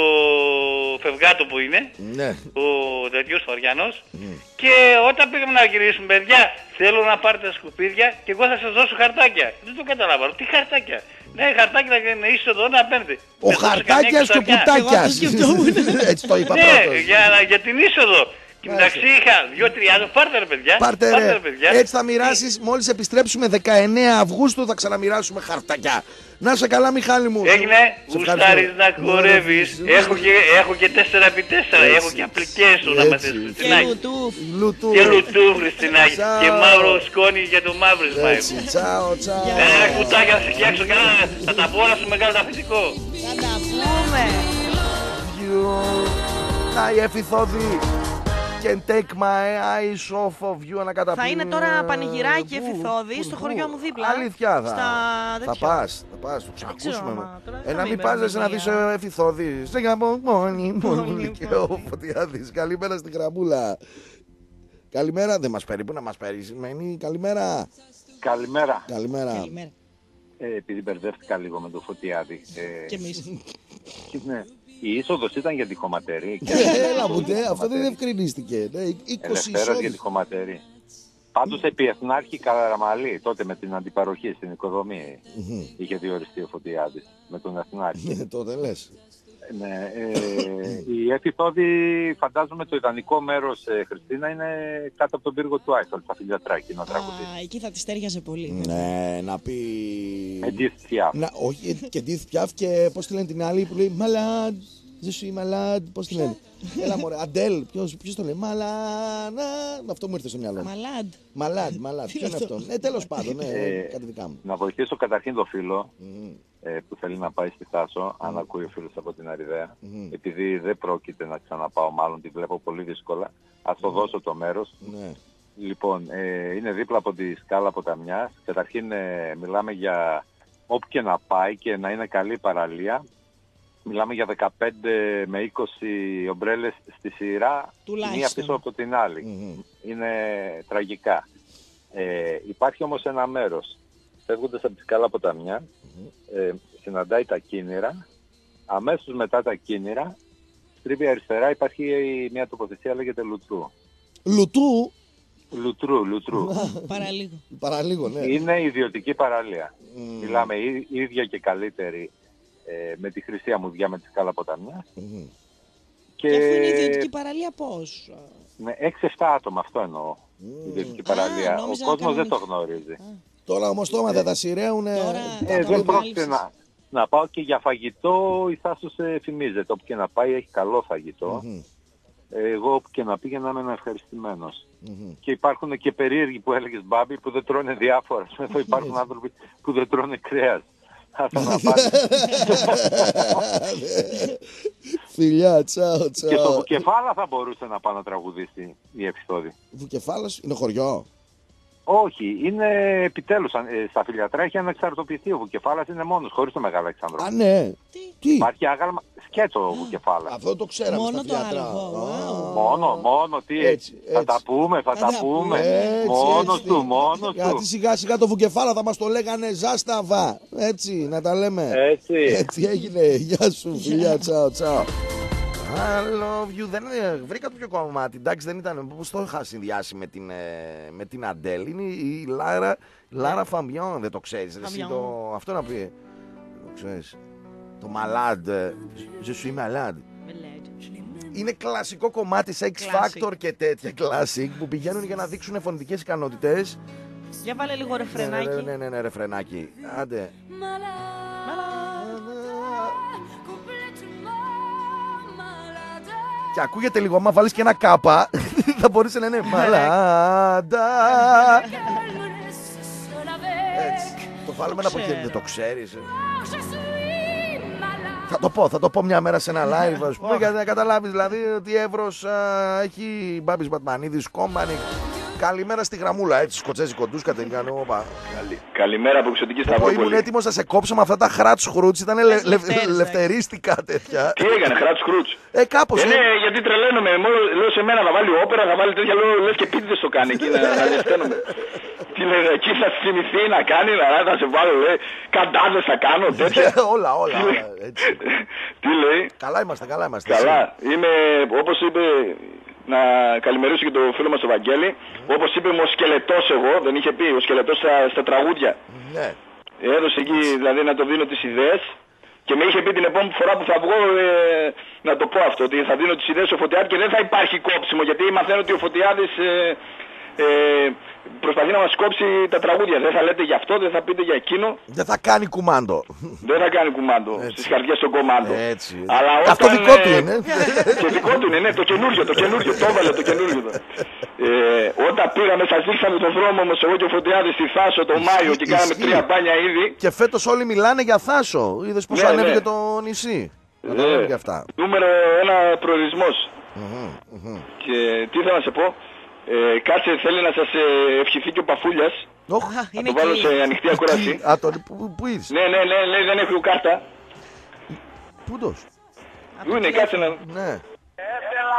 Φευγάτο που είναι, Ναι. ο τέτοιος Φαριανός. Και όταν πήγαμε να γυρίσουμε, παιδιά, θέλω να πάρετε τα σκουπίδια και εγώ θα σας δώσω χαρτάκια. Δεν το καταλαβαίνω. Τι χαρτάκια; Ναι, χαρτάκια να είστε εδώ να παίρνετε. Ο Με δώσε καμιά Χαρτάκιας και ο εικοσαριά. Κουτάκιας. Εγώ το σκεφτόμουν. Έτσι το είπα Ναι, πρώτος. για, για την είσοδο. Και μεταξύ είχα δύο-τρία άτομα. Πάρτε ρε παιδιά. Πάρτε ρε. παιδιά. Έτσι θα μοιράσεις, μόλις επιστρέψουμε 19 Αυγούστου θα ξαναμοιράσουμε χαρτακιά. Να σε καλά Μιχάλη μου. Έγινε, Σε γουστάρεις ευχαριστώ. να χορεύεις. Ναι, Έχω και, έχω και 4x4, Έτσι. έχω και application να Έτσι. με θες, Και Χριστινάκη. λουτούφ. Λουτού. Και λουτού, Χριστινάκη. Τσάω. Και μαύρο σκόνη για το μαύρισμα Έτσι, έχω. τσάω, τσάω. Ένα κουτάκι να σε φτιάξω κανένα, θα τα πω όλα στο μεγάλο τα αφεντικό. Θα τα πούμε. Να η εφηθόδη. Can take my eyes off of you ανακαταπίνει. Θα είναι τώρα πανηγυράκι Πού, εφηθόδη πού, στο πού. χωριό μου δίπλα. Αλήθεια θα. Στα Θα τέτοια. πας, θα πας, το ξέρω, ξανακούσουμε. μα, τώρα Ε, θα να μην είμαι πας να δει παιδιά. εφηθόδη. Σε γαμπό, μόνη, μόνη. Μόνη, Και ο Φωτιάδη. Καλημέρα στην γραμμούλα. Καλημέρα, δεν μας παίρνει. Πού να μας περιμένει. Καλημέρα. Καλημέρα. Καλημέρα. Ε, επειδή μπερδεύτηκα λίγο με το Φωτιάδη. Ε, Και εμείς. ναι. Η είσοδος ήταν για τη χωματερή. Έλα μου, τε, αυτό δεν διευκρινίστηκε. Ναι, 20 Ελευθέρας για τη εισόδους. χωματερή. Πάντως επί Εθνάρχη Καραμαλή, τότε με την αντιπαροχή στην οικοδομή, είχε διοριστεί ο Φωτιάδης με τον Εθνάρχη. Ναι, τότε λες. Ναι, ε, η Εφηθόδη, φαντάζομαι το ιδανικό μέρος, ε, Χριστίνα, είναι κάτω από τον πύργο του Άιφελ, στα φιλιατρά, εκείνο τραγουδί. Α, εκεί θα της τέριαζε πολύ. Ναι, να πει. Edith Piaf. Να, όχι, και τι πιάφ και πώς τη λένε την άλλη που λέει Μαλάντ. Δεν σου μαλάντ. Πώς τη λένε. Έλα μωρέ, Αντέλ. Ποιος ποιος το λέει. Μαλάνα. Αυτό μου ήρθε στο μυαλό. Μαλάντ. Μαλάντ, μαλάντ. Τι Ποιο είναι είναι αυτό; αυτό; Ε, τέλος πάντων, ναι, Ε, κάτι δικά μου. Να βοηθήσω καταρχήν το φίλο ε, που θέλει να πάει στη Θάσο, αν ακούει ο φίλος από την Αριδαία. Επειδή δεν πρόκειται να ξαναπάω, μάλλον τη βλέπω πολύ δύσκολα, ας το δώσω το μέρος. Ναι. Λοιπόν, ε, είναι δίπλα από τη σκάλα ποταμιάς. Καταρχήν ε, μιλάμε για όπου και να πάει και να είναι καλή παραλία. Μιλάμε για 15 με 20 ομπρέλες στη σειρά, Τουλάχιστον. μία πίσω από την άλλη. Είναι τραγικά. Ε, υπάρχει όμως ένα μέρος. Φεύγοντας από τη σκάλα ποταμιά, ε, συναντάει τα κίνηρα. Αμέσως μετά τα κίνηρα, στρίβει αριστερά, υπάρχει μια τοποθεσία λέγεται Λουτρού. Λουτού. Λουτρού, Λουτρού. Παραλίγο. Παραλίγο, ναι. Είναι ιδιωτική παραλία. Μιλάμε ή- ίδια και καλύτερη ε, με τη Χρυσή Αμμουδιά με τη σκάλα ποταμιά. Και αφού είναι ιδιωτική παραλία, πώς; με 6-7 άτομα, αυτό εννοώ. Ιδιωτική παραλία. Ο νόμιζα κόσμος δεν το κανονική. γνωρίζει. Τώρα όμως το έμαθα, τα σειραίουν. Ε, δεν πρόκειται να, να πάω και για φαγητό η Θάσος ε, φημίζεται. Όπου και να πάει έχει καλό φαγητό. Εγώ όπου και να πήγαινα είμαι ένα ευχαριστημένος. Και υπάρχουν και περίεργοι που έλεγες Μπάμπη που δεν τρώνε διάφορα. Εδώ υπάρχουν άνθρωποι που δεν τρώνε κρέας. Άστα να πάνε. Φιλιά, τσάω, Και στο τσάω. Βουκεφάλα θα μπορούσε να πάει να τραγουδήσει η Εφηθόδη. Βουκεφάλα είναι χωριό. Όχι, είναι επιτέλους αν- ε, στα φιλιατρά έχει αναξαρτοποιηθεί. Ο Βουκεφάλας είναι μόνος, χωρίς το Μεγάλο Αλεξάνδρο. Α, ναι. Τι; Υπάρχει άγαλμα, σκέτο ο Βουκεφάλας. Αυτό το ξέραμε Μόνο στα το φιλιατρά. Μόνο, μόνο, τι Έτσι, θα τα πούμε, θα, Θα τα τα πούμε. Έτσι, μόνος έτσι. του, μόνος Γιατί του. σιγά σιγά το βουκεφάλα θα μας το λέγανε Ζάσταβα. Έτσι, να τα λέμε. Έτσι. Έτσι έγινε. Γεια σου, φιλιά, τσάω, τσάω. I love you. Δεν, ε, βρήκα το πιο κομμάτι. Εντάξει, δεν ήταν. Πώς το είχα συνδυάσει με την, ε, με την Αντέλ. Είναι η Λάρα, Λάρα Φαμπιόν. Δεν το ξέρεις. Φαμπιόν. Το, αυτό να πει. Δεν το ξέρεις. Το Malad. ε, Je suis malade. Είναι κλασικό κομμάτι σε X Classic. Factor και τέτοια classic που πηγαίνουν για να δείξουν φωνητικές ικανότητες. Για βάλε λίγο Ναι, ναι, ρεφρενάκι. ναι, ναι, ναι, ναι, ρεφρενάκι. Άντε. Και ακούγεται λίγο, άμα βάλεις και ένα κάπα, θα μπορούσε να είναι μαλάντα. Έτσι. Το βάλουμε ένα από εκεί, δεν το ξέρεις. ε. Θα το πω, θα το πω μια μέρα σε ένα live, ας πούμε, για να καταλάβεις δηλαδή ότι Εύρος α, έχει Μπάμπης Μπατμανίδης, Κόμπανη. Καλημέρα στη γραμμούλα, έτσι, σκοτσέζι κοντούς, κατελικά, όπα. Καλημέρα από εξωτική Πω, ήμουν Σταυρούπολη. έτοιμος να σε κόψω με αυτά τα χράτς χρούτς, ήταν λε, λε, Λευτέρης, ε. λευτερίστικα τέτοια. Τι έκανε, χράτ σκρούτς; Ε, κάπως, Ε, ε. ναι, γιατί τρελαίνομαι. Μόνο λέω σε μένα να βάλει όπερα, να βάλει τέτοια. Λέω λες και πίτι το κάνει εκεί να, να διασταίνομαι. Τι λέει, εκεί θα θυμηθεί να κάνει, να, να σε βάλω, λέει. Καντάδες θα κάνω, τέτοια. όλα, όλα, όλα. Έτσι. Τι λέει; Καλά είμαστε, καλά είμαστε. Καλά. εσύ. Είμαι, όπως είπε, να καλημερίσω και το φίλο μας τον Βαγγέλη. Όπως είπε μου ο σκελετός εγώ, δεν είχε πει, ο σκελετός στα, στα τραγούδια. Ναι. Έδωσε εκεί, δηλαδή να το δίνω τις ιδέες. Και με είχε πει την επόμενη φορά που θα βγω ε, να το πω αυτό, ότι θα δίνω τις ιδέες στο Φωτιάδη και δεν θα υπάρχει κόψιμο, γιατί μαθαίνω ότι ο Φωτιάδης ε, ε, προσπαθεί να μας κόψει τα τραγούδια. Δεν θα λέτε για αυτό, δεν θα πείτε για εκείνο. Δεν θα κάνει κουμάντο. Δεν θα κάνει κουμάντο στις καρδιές των κομμάτων. Έτσι. Αλλά Αυτό όταν, δικό ε, του είναι. και δικό του είναι, ναι, το καινούριο, το καινούριο, το έβαλε το καινούριο. Ε, όταν πήγαμε, σας δείξαμε τον δρόμο όμως εγώ και ο Φωτιάδης στη Θάσο το Μάιο και κάναμε Ισχύει. τρία μπάνια ήδη. Και φέτος όλοι μιλάνε για Θάσο. Είδες πως Ναι, ανέβηκε ναι. το νησί. Να τα Ε, λέμε και αυτά. Νούμερο ένα προορισμός. Μμμ, μμμ. Και τι θέλω να σε πω. Ε, κάτσε θέλει να σας ε, ευχηθεί και ο Παφούλιας. Οχ, Θα το βάλω σε ανοιχτή ακούραση. Α, τον, πού, πού είδες; Ναι, ναι, ναι, λέει δεν έχω κάρτα. Πού το. Πού είναι, κάτσε να... Ναι.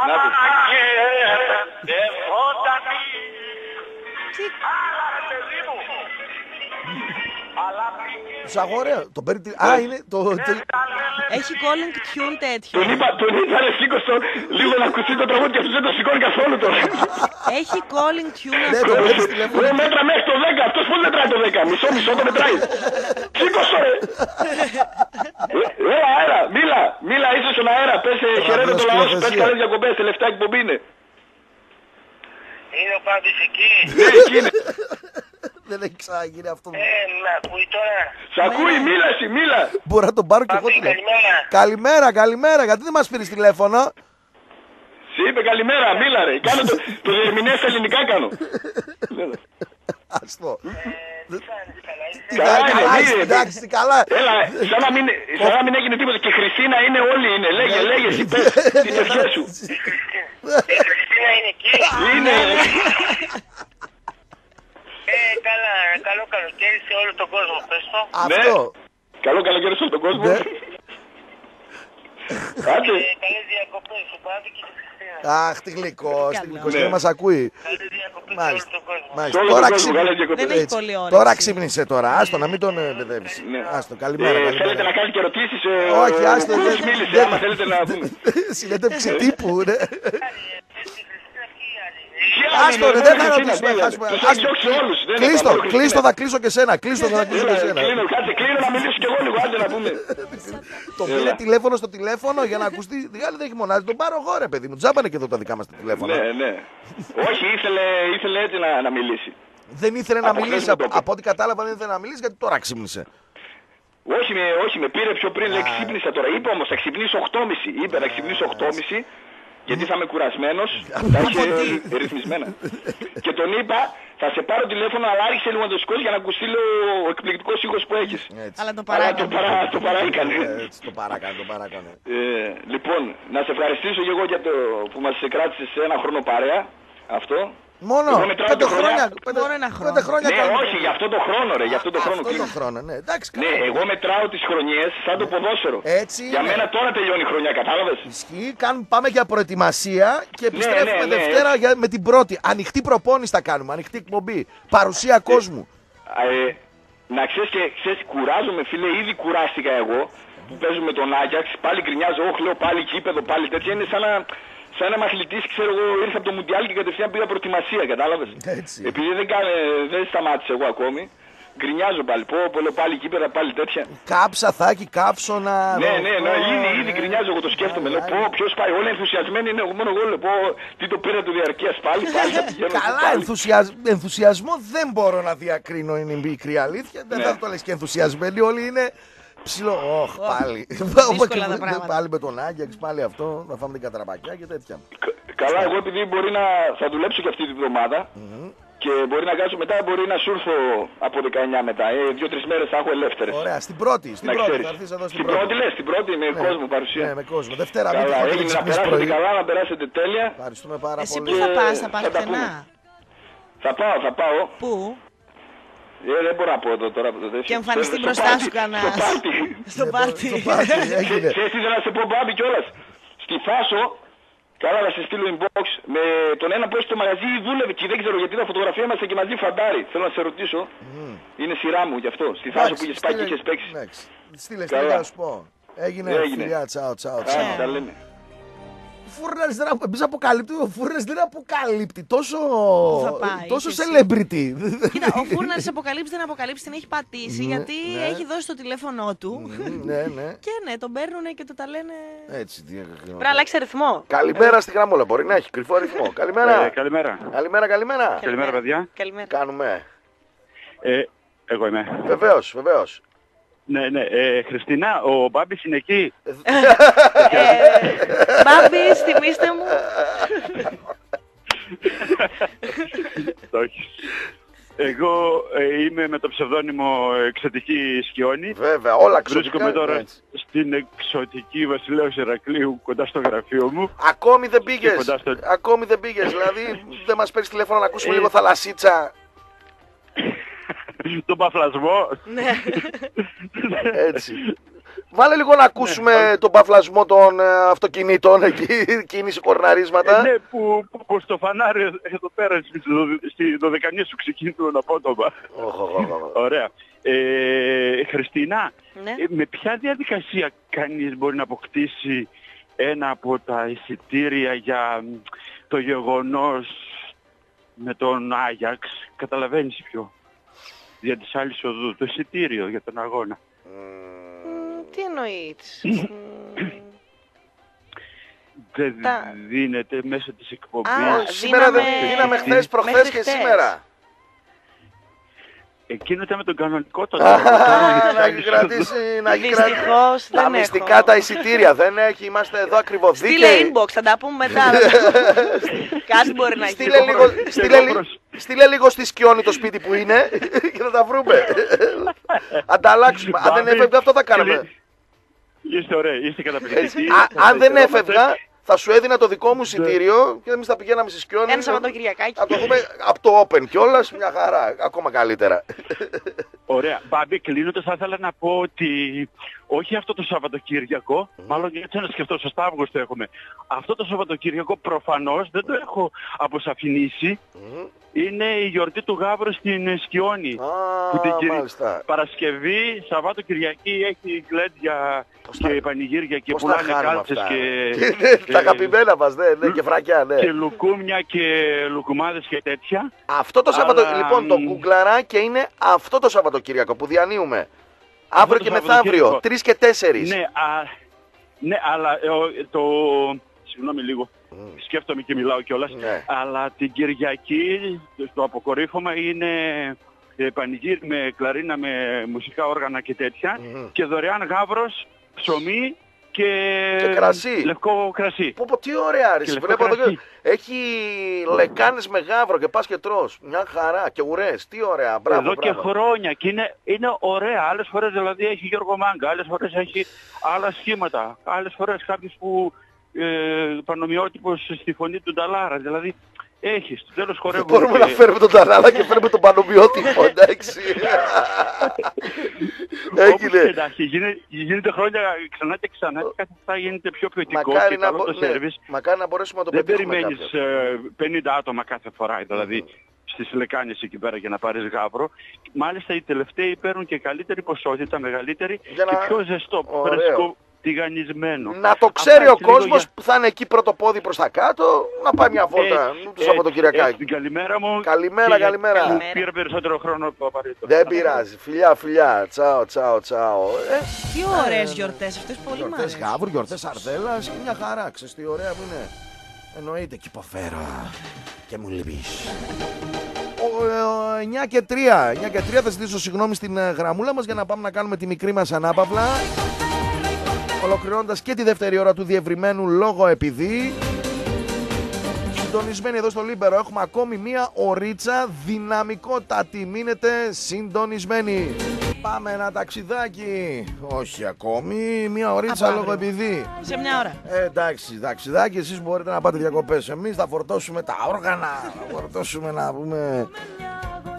Να το. Τους αγορέα. Το παίρνει... τη- Α, είναι το... το- Έχει calling tune τέτοιο. Τον είπα, τον είπα ρε σήκωστο λίγο να ακουστεί το τραγούδι και αυτός δεν το σηκώνει καθόλου τώρα. Έχει calling tune Ναι, αυτό. το παίρνεις τηλέφωνο. Ρε μέτρα μέχρι το 10, αυτός πώς μετράει το 10, μισό μισό το μετράει. Σήκωστο ρε. Ε, Έλα, έλα, μίλα, μίλα, είσαι στον αέρα, πες ε, χαιρέτε το λαό σου, πες σκηνοθεσία. καλές διακοπές, τελευταία εκπομπή είναι. Είναι ο Πάπης εκεί. Ναι, εκεί είναι. Δεν έχει ξαναγίνει αυτό. Ε, με ακούει τώρα. Σ' ακούει, μίλα εσύ, μίλα. Μπορώ να τον πάρω και εγώ Πάπη, τηλέφωνο. καλημέρα. Καλημέρα, καλημέρα. Γιατί δεν μας πήρες τηλέφωνο; Σε είπε καλημέρα, μίλα ρε. Κάνω το, το διερμηνέα στα ελληνικά κάνω. Αστό. Τι Καλά καλά, είναι, καλά, μη- εντάξει, τι καλά. Έλα, σαν να, μην, σαν να μην έγινε τίποτα. Και η Χριστίνα είναι όλοι είναι. Λέγε, λέγε, εσύ πες τις ευχές σου. Η Χριστίνα είναι εκεί. Είναι. Ε, καλά, καλό καλοκαίρι σε όλο τον κόσμο, πες το. Αυτό. Καλό καλοκαίρι σε όλο τον κόσμο. Ναι. Άντε. Ε, καλές διακοπές σου Πάπη και στη Χριστίνα. Αχ, τι γλυκός, τι γλυκός. Ναι. Και δεν μας ακούει. Καλές διακοπές σε όλο Μάλιστα. τον κόσμο. Μάλιστα. Σε όλο Τώρα τον κόσμο, ξύπνησε. καλές διακοπές. Δεν έχει Έτσι. πολύ όρεξη. Τώρα ξύπνησε τώρα. Άστο να μην τον ε, μπερδεύεις. Ναι. Άστο, καλημέρα. Ε, καλημέρα. θέλετε να κάνετε και ερωτήσεις. ε, Όχι, άστο. ο δεν- Κούλης μίλησε, δεν- άμα θέλετε να πούμε. Συνέντευξη τύπου. ναι. Ποια Άστο είναι, ρε, ρε, δεν θα Χριστίνα, ρωτήσουμε. τι χάσουμε. είναι. Τους έχει Άστο. διώξει όλους. δεν είναι Κλείστο, καθόλου Χριστίνα. κλείστο, θα κλείσω και σένα. Κλείστο, θα κλείσω και Έλα, σένα. κλείνω, κάτσε, κλείνω να μιλήσω κι εγώ λίγο, άντε να πούμε. Το πήρε τηλέφωνο στο τηλέφωνο για να ακουστεί. Διάλε δεν έχει μονάδι. Τον πάρω εγώ ρε παιδί μου. Τζάμπανε και εδώ τα δικά μας τα τηλέφωνα. Ναι, ναι. Όχι, ήθελε, ήθελε έτσι να, να μιλήσει. Δεν ήθελε να Από χθες μιλήσει. μου Από, το είπε. από ό,τι κατάλαβα δεν ήθελε να μιλήσει γιατί τώρα ξύπνησε. Όχι με, όχι, με πήρε πιο πριν, λέει ξύπνησα τώρα. Είπε όμως θα ξυπνήσω 8.30. Είπε θα ξυπνήσω 8.30 γιατί θα είμαι κουρασμένος. Τα είχε ρυθμισμένα. και τον είπα θα σε πάρω τηλέφωνο αλλά άρχισε λίγο να το σηκώσει για να ακουστεί λέω, ο εκπληκτικός ήχος που έχεις. Έτσι. Αλλά το Αλλά το, παράκανε. παρά, το παραείκανε. Ε, Έτσι, το παράκανε, το παράκανε. Ε, λοιπόν, να σε ευχαριστήσω και εγώ για το που μας κράτησες ένα χρόνο παρέα. Αυτό. Μόνο Εγώ μετράω πέντε το χρόνια. χρόνια. Πέντε, Μόνο ένα χρόνο. πέντε χρόνια Ναι, κάνουμε. όχι, για αυτό το χρόνο ρε, για αυτό το χρόνο. Αυτό κλείνω. το χρόνο, ναι. Εντάξει, Ναι, καλά. εγώ μετράω τις χρονιές σαν το ποδόσφαιρο. Έτσι Για είναι. μένα τώρα τελειώνει η χρονιά, κατάλαβες; Ισχύει, κάνουμε, πάμε για προετοιμασία και επιστρέφουμε ναι, ναι, Δευτέρα για, με την πρώτη. Ανοιχτή προπόνηση θα κάνουμε, ανοιχτή εκπομπή. Παρουσία κόσμου. Ε, να ξέρεις και ξέρεις, κουράζομαι φίλε, ήδη κουράστηκα εγώ που παίζουμε τον Άγιαξ, πάλι γκρινιάζω, όχι λέω πάλι κήπεδο, πάλι τέτοια. Είναι σαν να, σαν ένα μαθλητής, ξέρω εγώ, ήρθα από το Μουντιάλ και κατευθείαν πήγα προετοιμασία, κατάλαβες. Έτσι. Επειδή δεν, κάνε, δεν σταμάτησε εγώ ακόμη, γκρινιάζω πάλι, πω, πω, λέω πάλι κήπεδα, πάλι τέτοια. Κάψα, θάκι, κάψωνα. Ναι, ναι, ναι, ρο- ήδη, ήδη ναι. γκρινιάζω, εγώ το σκέφτομαι. Λέω, πω, ποιος πάει, όλοι ενθουσιασμένοι είναι, εγώ μόνο εγώ λέω, πω, τι το πήρα του διαρκείας πάλι, πάλι θα πηγαίνω. Καλά, πάλι. ενθουσιασ... ενθουσιασμό δεν μπορώ να διακρίνω, είναι η μικρή αλήθεια. Δεν Ναι. θα το λες και ενθουσιασμένοι, όλοι είναι ψηλό. Όχ, πάλι. δύσκολα τα πράγματα. πάλι με τον Άγιαξ, πάλι αυτό, να φάμε την κατραπακιά και τέτοια. Κα- Καλά, εγώ επειδή μπορεί να θα δουλέψω και αυτή τη βδομάδα και μπορεί να κάτσω μετά, μπορεί να σου έρθω από 19 μετά. Ε, Δύο-τρεις μέρες θα έχω ελεύθερες. Ωραία, στην πρώτη, στην Να πρώτη. ξέρεις. Θα έρθεις εδώ στην Στην πρώτη. πρώτη λες, στην πρώτη με Ναι. κόσμο παρουσία. Ναι, με κόσμο. Δευτέρα, μην Καλά, τυχόν και έγινε να ξυπνήσεις περάσετε πρωί. καλά, να περάσετε τέλεια. Ευχαριστούμε πάρα Εσύ πολύ. πού θα Και πας, θα πας θα τα πουθενά; Θα πάω, θα πάω. Πού; Ε, δεν μπορώ να πω εδώ τώρα. το τέτοιο. Και εμφανιστεί Στο μπροστά πάρτι, σου κανένας. Στο πάρτι. Στο πάρτι. Στο πάρτι, έγινε. Ξέρεις τι ήθελα να σε πω Μπάμπη κιόλας. Στη Φάσο, καλά να σε στείλω inbox, με τον ένα που έχει το μαγαζί δούλευε και δεν ξέρω γιατί τα φωτογραφία είμαστε και μαζί φαντάρι. Θέλω να σε ρωτήσω. Είναι σειρά μου γι' αυτό. Στη Φάσο που είχες πάει και είχες παίξεις. Εντάξει. Στείλε, Καλά. στείλε να σου πω. Έγινε, Έγινε. φιλιά, τσάω, τσάω, Άντε, τσάω. Τα λέμε. Φούρναρης δεν, απο- εμείς αποκαλύπτει, ο Φούρναρης δεν αποκαλύπτει τόσο, θα πάει, τόσο και εσύ; celebrity. Κοίτα, ο Φούρναρης αποκαλύψει δεν αποκαλύψει, την έχει πατήσει Ναι, γιατί ναι. έχει δώσει το τηλέφωνό του. ναι, ναι. Και ναι, τον παίρνουν και του τα λένε. Έτσι. τι- Πρέπει να αλλάξει αριθμό. Καλημέρα στη γραμμούλα, μπορεί να έχει κρυφό αριθμό. Καλημέρα. Ε, καλημέρα. Καλημέρα, καλημέρα. Καλημέρα, παιδιά. Καλημέρα. Κάνουμε. Ε, εγώ είμαι. Βεβαίως, βεβαίως. Ναι, ναι. Ε, Χριστίνα, ο Μπάμπης είναι εκεί. Μπάμπη, θυμίστε μου. Το έχεις. Εγώ ε, είμαι με το ψευδόνυμο Εξωτική Σκιώνη. Βέβαια, όλα ξωτικά, Βρίσκομαι τώρα έτσι. στην εξωτική Βασιλέως Ηρακλείου κοντά στο γραφείο μου. Ακόμη δεν Και πήγες. κοντά στο- Ακόμη δεν πήγες. δηλαδή δεν μας παίρνεις τηλέφωνο να ακούσουμε Ε, λίγο θαλασσίτσα. Τον παφλασμό. Ναι. Έτσι. Βάλε λίγο να ακούσουμε τον παφλασμό των ε, αυτοκινήτων εκεί, κίνηση κορναρίσματα. Ε, ναι, που, που, που στο φανάρι εδώ πέρα στη, δο- στη δωδεκανία σου ξεκίνησε απότομα. Ωραία. Ε, Χριστίνα, Ναι. ε, με ποια διαδικασία κανείς μπορεί να αποκτήσει ένα από τα εισιτήρια για μ, το γεγονός με τον Άγιαξ, καταλαβαίνεις ποιο, για τις άλλες οδούς, το εισιτήριο για τον αγώνα. Τι εννοείς. Δεν Τα- δίνεται μέσω της εκπομπής. Α, Σήμερα δεν δίναμε- δίναμε χθες, προχθές μέχρι και χθες. σήμερα. Εκείνο ήταν με τον κανονικό το Α, Να έχει κρατήσει, να έχει κρατήσει. Δυστυχώς Τα δεν μυστικά έχω. τα εισιτήρια δεν έχει, είμαστε εδώ ακριβοδίκαιοι. Στείλε inbox, θα τα πούμε μετά. Κάτι μπορεί να Στείλε γίνει. λίγο, στείλε, λι- στείλε λίγο στη σκιόνη το σπίτι που είναι και θα τα βρούμε. Ανταλλάξουμε. Αν δεν Μπάμπη, έφευγε αυτό θα κάναμε. Είστε ωραίοι, είστε καταπληκτικοί. Α, Θα αν δεν χαιρόμαστε. έφευγα θα σου έδινα το δικό μου εισιτήριο και εμείς θα πηγαίναμε στη σκιόνη. Ένα Σαββατοκυριακάκι. Θα το δούμε από το open κιόλας, μια χαρά. Ακόμα καλύτερα. Ωραία. Μπάμπη, κλείνοντας, θα ήθελα να πω ότι όχι αυτό το Σαββατοκύριακο, μάλλον έτσι να σκεφτώ, σωστά Αύγουστο έχουμε. Αυτό το Σαββατοκύριακο προφανώς δεν το έχω αποσαφηνίσει. Είναι η γιορτή του Γάβρου στην ε, Σκιόνη. που την Κυρι- μάλιστα. Παρασκευή, Σαββάτο Κυριακή έχει γλέντια και πανηγύρια και Πώς τα πουλάνε χάνουμε κάλτσες αυτά. και... Τα αγαπημένα μας, ναι, ναι, και φρακιά, ναι. Και λουκούμια και λουκουμάδες και τέτοια. Αυτό το Σαββατο... Αλλά, Λοιπόν, το μ, γκουγκλαρά και είναι αυτό το Σαββατοκύριακο που διανύουμε. Αύριο το και μεθαύριο, Σαββατοκύριακο. 3 και 4. Ναι, α, ναι αλλά ε, ο- το... Συγγνώμη λίγο. Σκέφτομαι και μιλάω κιόλας. Ναι. Αλλά την Κυριακή στο αποκορύφωμα είναι ε, πανηγύρι με κλαρίνα, με μουσικά όργανα και τέτοια. Και δωρεάν γάβρος, ψωμί και, Και κρασί. λευκό κρασί. Πω, πω, τι ωραία ρε. Και εσύ. λευκό Βλέπω εδώ κρασί. και- Έχει λεκάνες με γάβρο και πας και τρως. Μια χαρά. Και ουρές. Τι ωραία. Μπράβο, Εδώ και μπράβο. χρόνια και είναι, είναι ωραία. Άλλες φορές δηλαδή έχει Γιώργο Μάγκα, άλλες φορές έχει άλλα σχήματα. Άλλες φορές κάποιος που ε, πανομοιότυπος στη φωνή του Νταλάρα. Δηλαδή έχεις, στο τέλος χορεύουν. Μπορούμε να και- φέρουμε τον Ταράλα και φέρουμε τον Πανομοιότυπο, εντάξει. Όπως και Έγινε. να έχει, γίνεται, γίνεται χρόνια ξανά και ξανά και κάθε φορά γίνεται πιο ποιοτικό Μακάρι και να, καλό μπο- το ναι, σέρβις. μακάρι να μπορέσουμε να το Δεν πετύχουμε περιμένεις κάποιον. ε, 50 άτομα κάθε φορά, δηλαδή στις λεκάνες εκεί πέρα για να πάρεις γάβρο. Μάλιστα οι τελευταίοι παίρνουν και καλύτερη ποσότητα, μεγαλύτερη Για και να- πιο ζεστό, Ωραίο. Φρέσκο, τηγανισμένο. Να το ξέρει Αυτά, ο έτσι λίγο κόσμος για- που θα είναι εκεί πρώτο πόδι προς τα κάτω, να πάει μια βόλτα Έτσι, το έτσι, Σαββατοκυριακάκι. έτσι, Καλημέρα μου. Καλημέρα, και για- καλημέρα. Μου πήρε περισσότερο χρόνο από το απαραίτητο. Δεν πειράζει. Φιλιά, φιλιά. Τσάω, τσάω, τσάω. Ε, Τι ωραίες γιορτές αυτές, πολύ μου Γιορτές αρέσουν. γάβρου, γιορτές αρδέλας και μια χαρά. Ξέρεις τι ωραία που είναι. Εννοείται και υποφέρω. Και μου λυπείς. Ο, ε, ο, 9 και 3. 9 και 3 θα ζητήσω συγγνώμη στην ε, γραμμούλα μας για να πάμε να κάνουμε τη μικρή μας ανάπαυλα. Ολοκληρώνοντας και τη δεύτερη ώρα του διευρυμένου λόγο επειδή. Συντονισμένοι εδώ στο Λίμπερο έχουμε ακόμη μία ωρίτσα δυναμικότατη. Μείνετε συντονισμένοι. Πάμε ένα ταξιδάκι. Όχι ακόμη, μία ωρίτσα Από λόγω αύριο. επειδή. Σε μια ώρα. Ε, εντάξει, ταξιδάκι, εσείς μπορείτε να πάτε διακοπές. Εμείς θα φορτώσουμε τα όργανα, θα φορτώσουμε να πούμε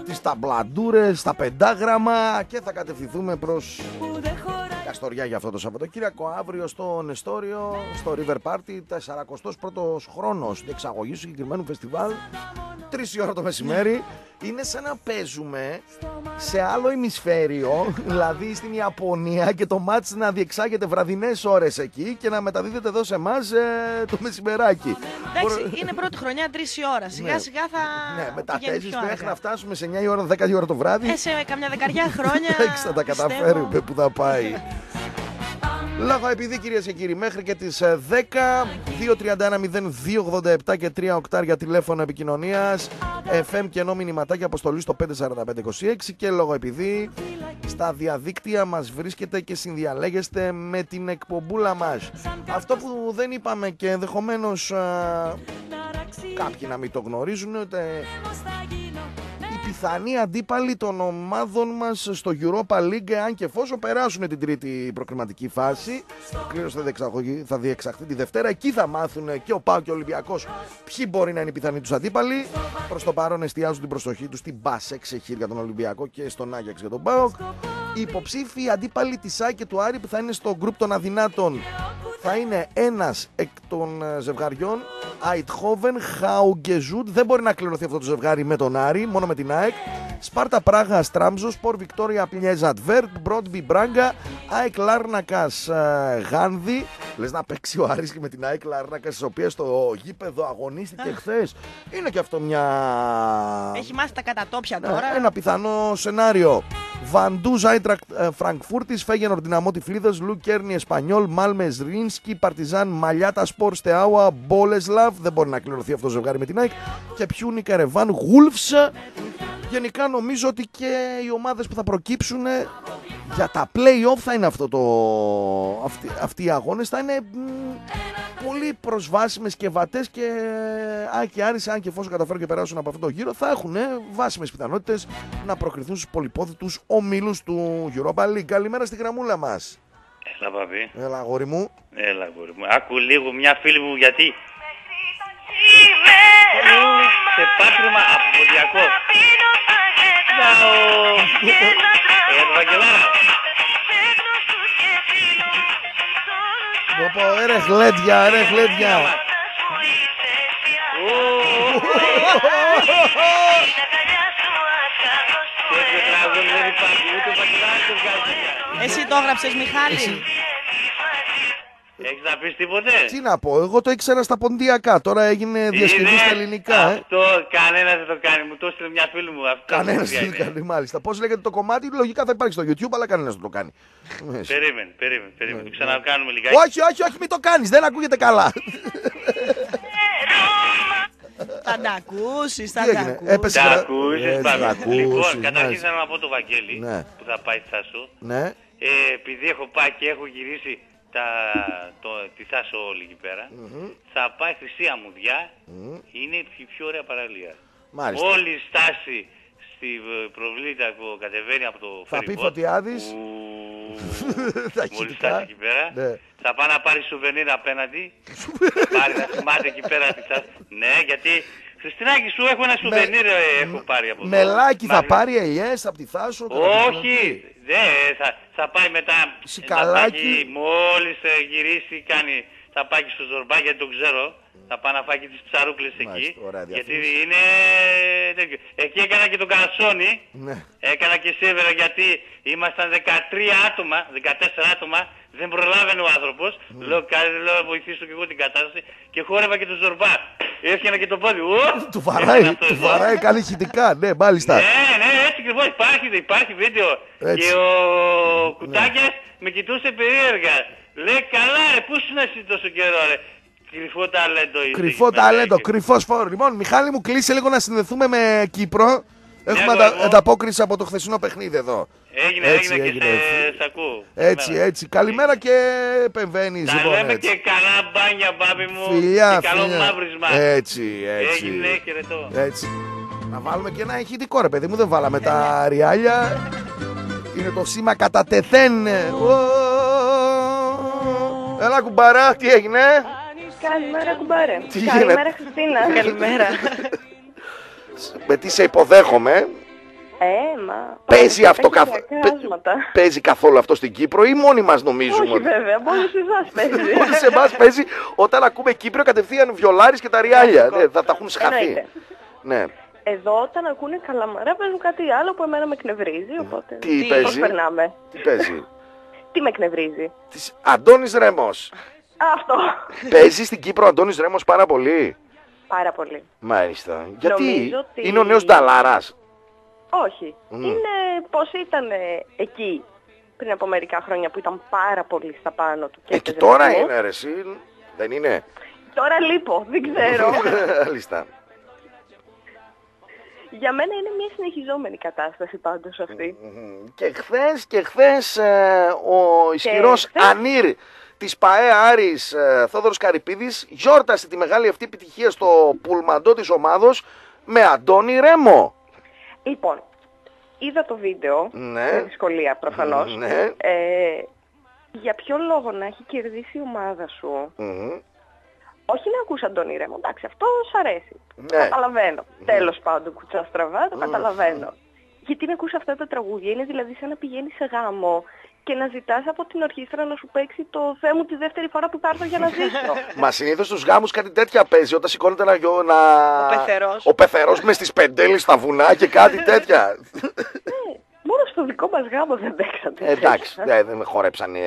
τις ταμπλαντούρες, τα πεντάγραμμα και θα κατευθυνθούμε προς Καστοριά για αυτό το Σαββατοκύριακο. Αύριο στο Νεστόριο, στο River Party, 41ος χρόνος διεξαγωγής του συγκεκριμένου φεστιβάλ. Τρεις η ώρα το μεσημέρι. Είναι σαν να παίζουμε σε άλλο ημισφαίριο, δηλαδή στην Ιαπωνία και το μάτς να διεξάγεται βραδινές ώρες εκεί και να μεταδίδεται εδώ σε εμάς το μεσημεράκι. Εντάξει, είναι πρώτη χρονιά, τρεις η ώρα. Σιγά Ναι. σιγά θα. Ναι, με τα πηγαίνει θέσεις πιο μέχρι αργά. να φτάσουμε σε 9 η ώρα, 10 η ώρα το βράδυ. Ε, σε καμιά δεκαριά χρόνια. Εντάξει, θα τα πιστεύω. καταφέρουμε που θα πάει. Λόγω επειδή κυρίες και κύριοι, μέχρι και τις 10, 231-0287 και 3 οκτάρια τηλέφωνο επικοινωνίας, FM και ενώ μηνυματάκια αποστολή στο 54526 και λόγω επειδή στα διαδίκτυα μας βρίσκεται και συνδιαλέγεστε με την εκπομπούλα μας. Αυτό που δεν είπαμε και ενδεχομένως κάποιοι να μην το γνωρίζουν, ότι η πιθανοί αντίπαλοι των ομάδων μας στο Europa League αν και εφόσον περάσουν την τρίτη προκριματική φάση. Η κλήρωση θα διεξαγωγεί- θα διεξαχθεί τη Δευτέρα. Εκεί θα μάθουν και ο Πάο και ο Ολυμπιακός ποιοι μπορεί να είναι οι πιθανοί τους αντίπαλοι. Προς το παρόν εστιάζουν την προσοχή τους στην Μπασέκ σε χείρ για τον Ολυμπιακό και στον Άγιαξ για τον Πάοκ οι υποψήφοι αντίπαλοι της ΣΑΚ και του Άρη που θα είναι στο γκρουπ των αδυνάτων θα είναι ένας εκ των ε, ζευγαριών Αιτχόβεν, Χαουγκεζούντ δεν μπορεί να κληρωθεί αυτό το ζευγάρι με τον Άρη μόνο με την ΑΕΚ Σπάρτα Πράγα Στράμζος, Σπορ Βικτόρια Πλιέζατ Βέρτ, Μπρόντμπι Μπράγκα, ΑΕΚ Λάρνακας Γάνδη. Λες να παίξει ο Άρης και με την ΑΕΚ Λάρνακας, τη οποία στο γήπεδο αγωνίστηκε χθες. Είναι και αυτό μια. Έχει μάθει τα κατατόπια Ναι, τώρα. Ένα πιθανό σενάριο. Βαντούζ Άιτρακτ Φραγκφούρτης, Φέγενορ Δυναμότη Φλίδα, Λου Κέρνι Εσπανιόλ, Μάλμες Ρίνσκι, Παρτιζάν Μαλιάτα Σπορ Στεάουα, Μπόλεσλαβ. Δεν μπορεί να κληρωθεί αυτός το ζευγάρι με την ΑΕΚ. Και Πιούνι Καρεβάν Γούλφς. Γενικά νομίζω ότι και οι ομάδες που θα προκύψουν ε, για τα play-off θα είναι αυτό το, αυτοί, αυτοί οι αγώνες θα είναι μ, πολύ προσβάσιμες και βατές και αν και Άρης, αν και εφόσον καταφέρουν και περάσουν από αυτό το γύρο θα έχουν ε, βάσιμες πιθανότητες να προκριθούν στους πολυπόθητους ομίλους του Europa League. Καλημέρα στη γραμμούλα μας. Έλα παπί. Έλα αγόρι μου. Έλα κόρη μου. Άκου λίγο μια φίλη μου γιατί. Σε πάτρυμα από ποδιακό. Τσαο. Ε, Ευαγγελάρα. Πω πω, ε, ρε γλέντια, ρε γλέντια. Τέτοιο τραγούδι δεν υπάρχει. Ούτε ο Βαγγελάρας το βγάζει. Εσύ το έγραψες Μιχάλη. Έχεις να πεις τίποτε; Τι να πω, εγώ το ήξερα στα ποντιακά, τώρα έγινε διασκευή Είδες, στα ελληνικά. Ε. Αυτό κανένας δεν το κάνει. Μου το έστειλε μια φίλη μου. Αυτό Κανένας ποια δεν είναι. το κάνει, μάλιστα. Πώς λέγεται το κομμάτι, λογικά θα υπάρχει στο YouTube, αλλά κανένας δεν το κάνει. Περίμενε, περίμενε, περίμενε. Το ξανακάνουμε λιγάκι. όχι, όχι, όχι, μην το κάνεις, δεν ακούγεται καλά. Θα τα ακούσεις, θα Τι τα έγινε, ακούσεις. έπεσε Τα γρα- ακούσεις, Έτσι, πάμε. τα ακούσεις, Λοιπόν, καταρχήν μάλιστα. θέλω να πω το Βαγγέλη Ναι. που θα πάει στη Θάσο. Ναι. Ε, επειδή έχω πάει και έχω γυρίσει τα, το, τη Θάσο όλη εκεί πέρα, θα πάει Χρυσή Αμμουδιά, είναι η πιο ωραία παραλία. Μάλιστα. Όλη η στάση στη ε, προβλήτα που κατεβαίνει από το Θα πει ferry boat, Φωτιάδης. που- Τα Μόλις ηχητικά. φτάσει εκεί πέρα, Ναι. θα πάει να πάρει σουβενίρ απέναντι. θα πάρει να θυμάται εκεί πέρα τη Θάσο. Ναι, γιατί Χριστινάκη σου έχω ένα σουβενίρ ε, έχω πάρει από εδώ. Μελάκι θα Μαζί- πάρει ελιές από τη Θάσο. όχι, δεν, θα, θα πάει μετά. Σικαλάκι. Θα πάει, μόλις ε, γυρίσει, κάνει, θα πάει και στο Ζορμπά γιατί το ξέρω. Θα πάει να φάει και τις ψαρούκλες εκεί. ωραία Γιατί διαφήμιση. είναι τέτοιο. Εκεί έκανα και τον καρσόνι. Ναι. Έκανα και σέβερα γιατί ήμασταν 13 άτομα, 14 άτομα. Δεν προλάβαινε ο άνθρωπος. Λέω, κάτι, λέω, να βοηθήσω και εγώ την κατάσταση. Και χόρευα και τον Ζορμπά. Έφτιανα και το πόδι. Ου, Του βαράει, έκανε αυτό του εδώ. βαράει, κάνει ηχητικά. Ναι, μάλιστα. Ναι, ναι, έτσι ακριβώς υπάρχει, υπάρχει βίντεο. Έτσι. Και ο Κουτάκιας με κοιτούσε περίεργα. Λέει, καλά ρε, πού ήσουν εσύ τόσο καιρό ρε. Κρυφό ταλέντο είσαι. Κρυφό εκεί πέρα, ταλέντο, και- κρυφός φόρο. Λοιπόν, Μιχάλη μου, κλείσε λίγο να συνδεθούμε με Κύπρο. Έχουμε αγόρι αντα- μου. ανταπόκριση από το χθεσινό παιχνίδι εδώ. Έγινε, Έτσι, έγινε, έγινε. και σε, σ' ακούω. Έτσι, Καλημέρα. έτσι. Καλημέρα και επεμβαίνεις. Τα λέμε και καλά μπάνια, μπάμπη μου. Φιλιά, και καλό φιλιά. μαύρισμα. Έτσι, έτσι. Έγινε, χαιρετώ. Έτσι. Να βάλουμε και ένα ηχητικό ρε παιδί μου, δεν βάλαμε τα ριάλια. Είναι το σήμα κατά τεθέν. Ω, Έλα κουμπάρα, τι έγινε; Καλημέρα κουμπάρε. Τι Καλημέρα γίνεται; Χριστίνα. Καλημέρα. Με τι σε υποδέχομαι. Ε, μα... Παίζει αυτό καθ... καθόλου. Χάσματα. Παίζει καθόλου αυτό στην Κύπρο ή μόνοι μας νομίζουμε Όχι ότι... βέβαια, μόνο σε εσάς παίζει. Μόνο σε εμάς παίζει όταν ακούμε Κύπριο κατευθείαν βιολάρις και τα ριάλια. Ναι, θα τα έχουν σχαθεί. Εννοείται. Ναι. Εδώ όταν ακούνε καλαμαρά παίζουν κάτι άλλο που εμένα με εκνευρίζει, οπότε... Τι παίζει; Πώς περνάμε. Τι παίζει; Τι με εκνευρίζει; Της Αντώνης Ρέμος. Αυτό. Παίζει στην Κύπρο ο Αντώνης Ρέμος πάρα πολύ; Πάρα πολύ. Μάλιστα. Γιατί Νομίζω ότι- είναι ο νέος Νταλάρας. Όχι. Μμ. Είναι πώς ήταν ε, εκεί πριν από μερικά χρόνια που ήταν πάρα πολύ στα πάνω του. Ε, και έπαιζε τώρα βαθμού. είναι ρε εσύ. Δεν είναι; Τώρα λείπω, δεν ξέρω. Μάλιστα. Για μένα είναι μια συνεχιζόμενη κατάσταση πάντως αυτή. Και χθες, και χθες ε, ο ισχυρός χθες- Ανήρ της ΠαΕ Άρης ε, Θόδωρος Καρυπίδης γιόρτασε τη μεγάλη αυτή επιτυχία στο πουλμαντό της ομάδος με Αντώνη Ρέμο. Λοιπόν, είδα το βίντεο, Ναι. με δυσκολία προφανώς. Ναι. Ε, για ποιο λόγο να έχει κερδίσει η ομάδα σου; Μμμ. Όχι να ακούς Αντώνη Ρέμο, εντάξει, αυτό σ' αρέσει. Ναι. Καταλαβαίνω. Τέλος πάντων, κουτσά στραβά, το καταλαβαίνω. Γιατί να ακούς αυτά τα τραγούδια, είναι δηλαδή σαν να πηγαίνεις σε γάμο και να ζητάς από την ορχήστρα να σου παίξει το «Θεέ μου τη δεύτερη φορά που θα έρθω για να ζήσω». Μα συνήθως στους γάμους κάτι τέτοια παίζει. Όταν σηκώνεται να. γιο- να... Ο πεθερός. Ο πεθερός με στις πεντέλη στα βουνά και κάτι τέτοια. Μόνο στο δικό μας γάμο δεν παίξατε. Ε, εντάξει, ναι, δεν με χορέψανε.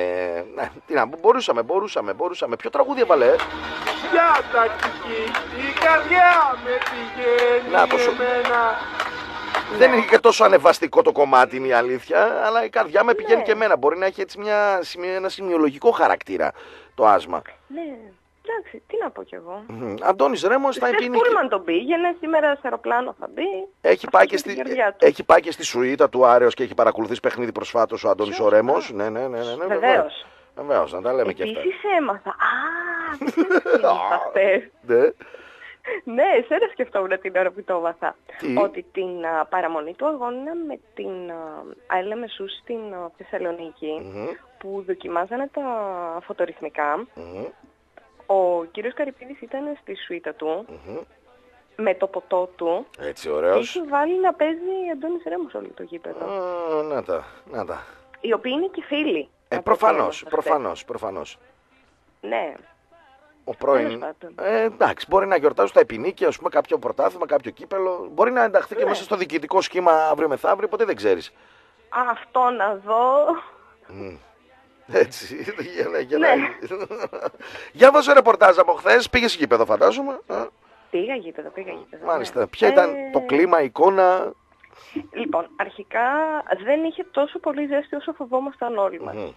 Ναι, τι να, μπορούσαμε, μπορούσαμε, μπορούσαμε. Ποιο τραγούδι έβαλε, ε; Για τα κική, η καρδιά με πηγαίνει Να, τόσο- εμένα. Δεν είναι και τόσο ανεβαστικό το κομμάτι, είναι η αλήθεια, αλλά η καρδιά με πηγαίνει Ναι. και εμένα. Μπορεί να έχει έτσι μια, σημει- ένα σημειολογικό χαρακτήρα το άσμα. Ναι, εντάξει, τι να πω κι εγώ. Μμμ. Αντώνης Ρέμος θα Χθες επίνει. Πούλμαν τον πήγαινε, σήμερα σε αεροπλάνο θα μπει. Έχει πάει, και στην στη, καρδιά του. έχει πάει και στη σουίτα του Άρεος και έχει παρακολουθήσει παιχνίδι προσφάτως ο Αντώνης ο Ρέμος. Ναι, ναι, ναι, ναι, ναι, Βεβαίως. Βεβαίως, να τα λέμε και αυτά. Επίσης έμαθα. Α, δεν θυμήθα χθες. Ναι. Ναι, εσένα σκεφτόμουν την ώρα που το έμαθα. Τι; Ότι την α, παραμονή του αγώνα με την Άιλα Μεσού στην α, Θεσσαλονίκη Μμμ, που δοκιμάζανε τα φωτορυθμικά, μμμ, ο κύριος Καρυπίδης ήταν στη σουίτα του μμμ. με το ποτό του Έτσι, και ωραίος. είχε βάλει να παίζει Αντώνης Ρέμος όλο το γήπεδο. Α, Να τα, να τα. Οι οποίοι είναι και φίλοι. Ε, από ό,τι προφανώς, έμαθα χθες. προφανώς, προφανώς. Ναι. Ο πρώην. Τέλος πάντων. Ε, εντάξει, μπορεί να γιορτάζουν στα επινίκια, ας πούμε, κάποιο πρωτάθλημα, κάποιο κύπελο. Μπορεί να ενταχθεί και Ναι. μέσα στο διοικητικό σχήμα αύριο μεθαύριο, ποτέ δεν ξέρεις. Αυτό να δω. Μμ. Έτσι, γελάει, Ναι. γελάει. Για δώσε ρεπορτάζ από χθες, πήγε γήπεδο φαντάζομαι. Α, Πήγα γήπεδο, πήγα γήπεδο. Μάλιστα. ναι. Ποια ήταν Ε, το κλίμα, η εικόνα; Λοιπόν, αρχικά δεν είχε τόσο πολύ ζέστη όσο φοβόμασταν όλοι μας. Μμ.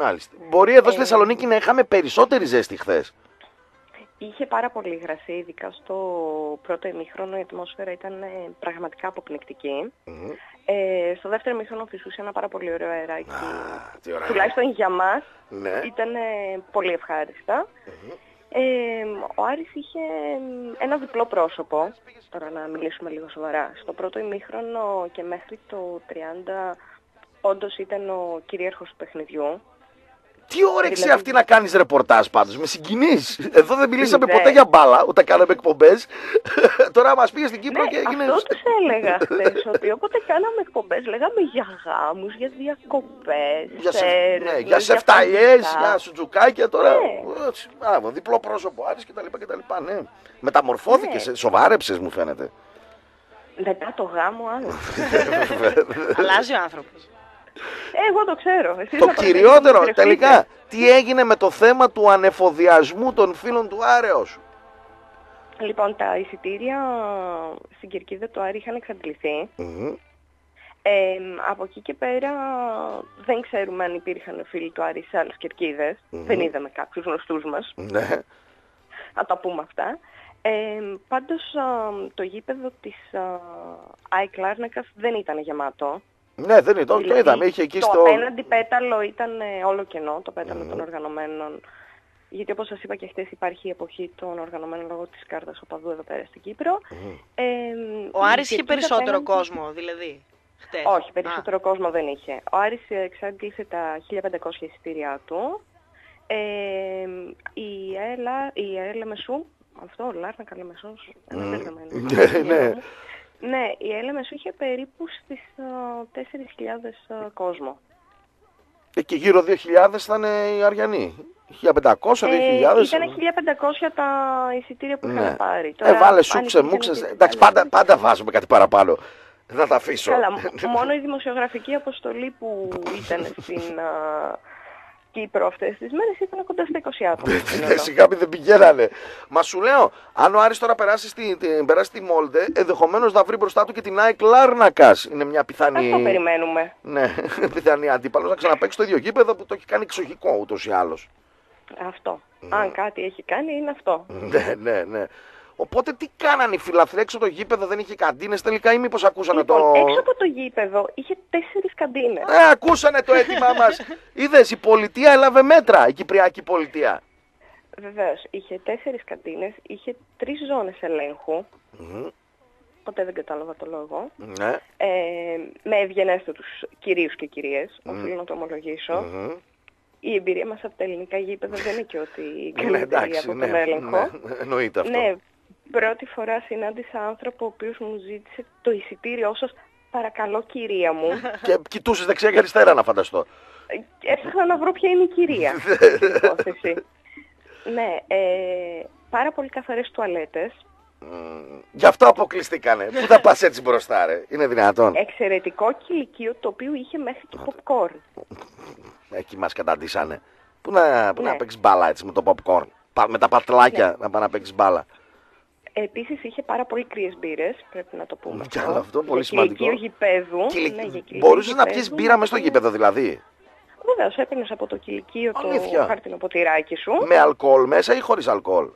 Μάλιστα. Μπορεί εδώ στη Ε, Θεσσαλονίκη να είχαμε περισσότερη ζέστη χθες. Είχε πάρα πολύ υγρασία, ειδικά στο πρώτο ημίχρονο η ατμόσφαιρα ήταν ε, πραγματικά αποπνικτική. Ε, στο δεύτερο ημίχρονο φυσούσε ένα πάρα πολύ ωραίο αεράκι. Τι ωραία. Τουλάχιστον για μας Ναι. ήταν ε, πολύ ευχάριστα. Ε, ο Άρης είχε ε, ένα διπλό πρόσωπο, τώρα να μιλήσουμε λίγο σοβαρά. Στο πρώτο ημίχρονο και μέχρι το 30 όντως ήταν ο κυρίαρχος του παιχνιδιού. Τι όρεξη Δηλαδή- αυτή να κάνεις ρεπορτάζ πάντως, με συγκινείς. Εδώ δεν μιλήσαμε Ναι. ποτέ για μπάλα, ούτε κάναμε εκπομπές. Τώρα μας πήγες στην Κύπρο και έγινε. Αυτό τους έλεγα χθες, ότι όποτε κάναμε εκπομπές λέγαμε για γάμους, για διακοπές, Για, σε, έρευνες, ναι, για σεφταϊές, φαγητά. για σουτζουκάκια τώρα. Ναι. Έτσι, Μπράβο, διπλό πρόσωπο, Άρης και τα λοιπά και τα λοιπά, ναι. Μεταμορφώθηκες, Ναι. ε, σοβάρεψες μου φαίνεται. Μετά το γάμο άλλο. Αλλάζει ο άνθρωπος. Εγώ το ξέρω. Εσείς το να κυριότερο, προσέχετε, μην τελικά, τι έγινε με το θέμα του ανεφοδιασμού των φίλων του Άρεος; Λοιπόν, τα εισιτήρια στην Κερκίδα του Άρη είχαν εξαντληθεί. Μμμ. Ε, από εκεί και πέρα δεν ξέρουμε αν υπήρχαν φίλοι του Άρη σε άλλες κερκίδες. Μμμ. Δεν είδαμε κάποιους γνωστούς μας. Ναι. Να τα πούμε αυτά. Ε, πάντως α, το γήπεδο της ΑΕΚ Λάρνακας δεν ήταν γεμάτο. Ναι, δεν είναι, το, το Δηλαδή, είδαμε, είχε εκεί το στο... απέναντι πέταλο ήταν ε, όλο κενό, το πέταλο των οργανωμένων. Γιατί όπως σας είπα και χθες υπάρχει η εποχή των οργανωμένων λόγω της κάρτας οπαδού εδώ πέρα στην Κύπρο. Ε, Ο η Άρης είχε Κερκίδα περισσότερο απέναντι- κόσμο, δηλαδή. Χτες. όχι, περισσότερο κόσμο δεν είχε. Ο Άρης εξάντλησε τα 1500 εισιτήριά του. Ε, η ΕΛΑ, η ΕΛΑ Μεσού, αυτό, Λάρνακα, Λεμεσός, ένα Μμ. μπέρδεμα είναι. Ναι, ναι. Ναι, η ΕΛΑ Μεσού είχε περίπου στις α, 4.000 α, κόσμο. Ε, Και γύρω 2.000 ήταν ε, οι Αριανοί. 1.500, 2.000. Ε, ήταν 1.500 τα εισιτήρια που είχαν Ναι. πάρει. Ε, βάλε αν σούξε, υπήρχαν μουξε. και- Εντάξει, πάντα, πάντα βάζουμε κάτι παραπάνω. Θα τα αφήσω. Καλά, μόνο η δημοσιογραφική αποστολή που ήταν στην α, Κύπρο αυτές τις μέρες ήταν κοντά στα 20 άτομα. στην Ναι, Ελλάδα. σιγά μην δεν πηγαίνανε. Μα σου λέω, αν ο Άρης τώρα περάσει στη, την- περάσει στη Μόλντε, ενδεχομένως να βρει μπροστά του και την ΑΕΚ Λάρνακας. Είναι μια πιθανή. Αυτό περιμένουμε. Ναι, πιθανή αντίπαλος να ξαναπέξει το ίδιο γήπεδο που το έχει κάνει εξοχικό ούτως ή άλλως. Αυτό. Αν κάτι έχει κάνει είναι αυτό. Ναι, ναι, ναι. Οπότε τι κάνανε οι φιλαθροί έξω από το γήπεδο, δεν είχε καντίνες τελικά ή μήπως ακούσανε Λοιπόν, το. έξω από το γήπεδο είχε τέσσερις καντίνες. Ε, ακούσανε το αίτημά μας. Είδες, η πολιτεία έλαβε μέτρα, η Κυπριακή πολιτεία. Βεβαίως, είχε τέσσερις καντίνες, είχε τρεις ζώνες ελέγχου. Μμμ. ποτέ δεν κατάλαβα το λόγο. Ναι. Ε, με ευγενέστατους κυρίους και κυρίες, Μμ. οφείλω να το ομολογήσω. Μμμ. Η εμπειρία μας από τα ελληνικά γήπεδα δεν είναι και ότι Ναι, καλύτερη εντάξει, από ναι, τον έλεγχο. ναι, εννοείται αυτό. Ναι, πρώτη φορά συνάντησα άνθρωπο ο οποίος μου ζήτησε το εισιτήριό σας, παρακαλώ κυρία μου. Και κοιτούσες δεξιά και αριστερά να φανταστώ. Έψαχνα να βρω ποια είναι η κυρία στην υπόθεση. Ναι, ε, πάρα πολύ καθαρές τουαλέτες, Γι' αυτό αποκλειστήκανε. Πού θα πας έτσι μπροστά, ρε; Είναι δυνατόν. εξαιρετικό κηλικείο το οποίο είχε μέχρι και popcorn. Εκεί μας καταντήσανε. Πού να, πού να Ναι. παίξεις μπάλα έτσι με το popcorn. Πα- Με τα πατλάκια να πάει να παίξεις μπάλα. Επίσης είχε πάρα πολύ κρύες μπύρες, πρέπει να το πούμε. Κι άλλο αυτό, πολύ Για σημαντικό. Κηλικείο γηπέδου. Κηλι- Ναι, για κηλικείο Μπορούσες να γηπέδου. πιεις μπύρα μες στο γήπεδο δηλαδή; Βεβαίως έπαιρνες από το κηλικείο Αλήθεια. το χάρτινο ποτηράκι σου. Με αλκοόλ μέσα ή χωρίς αλκοόλ;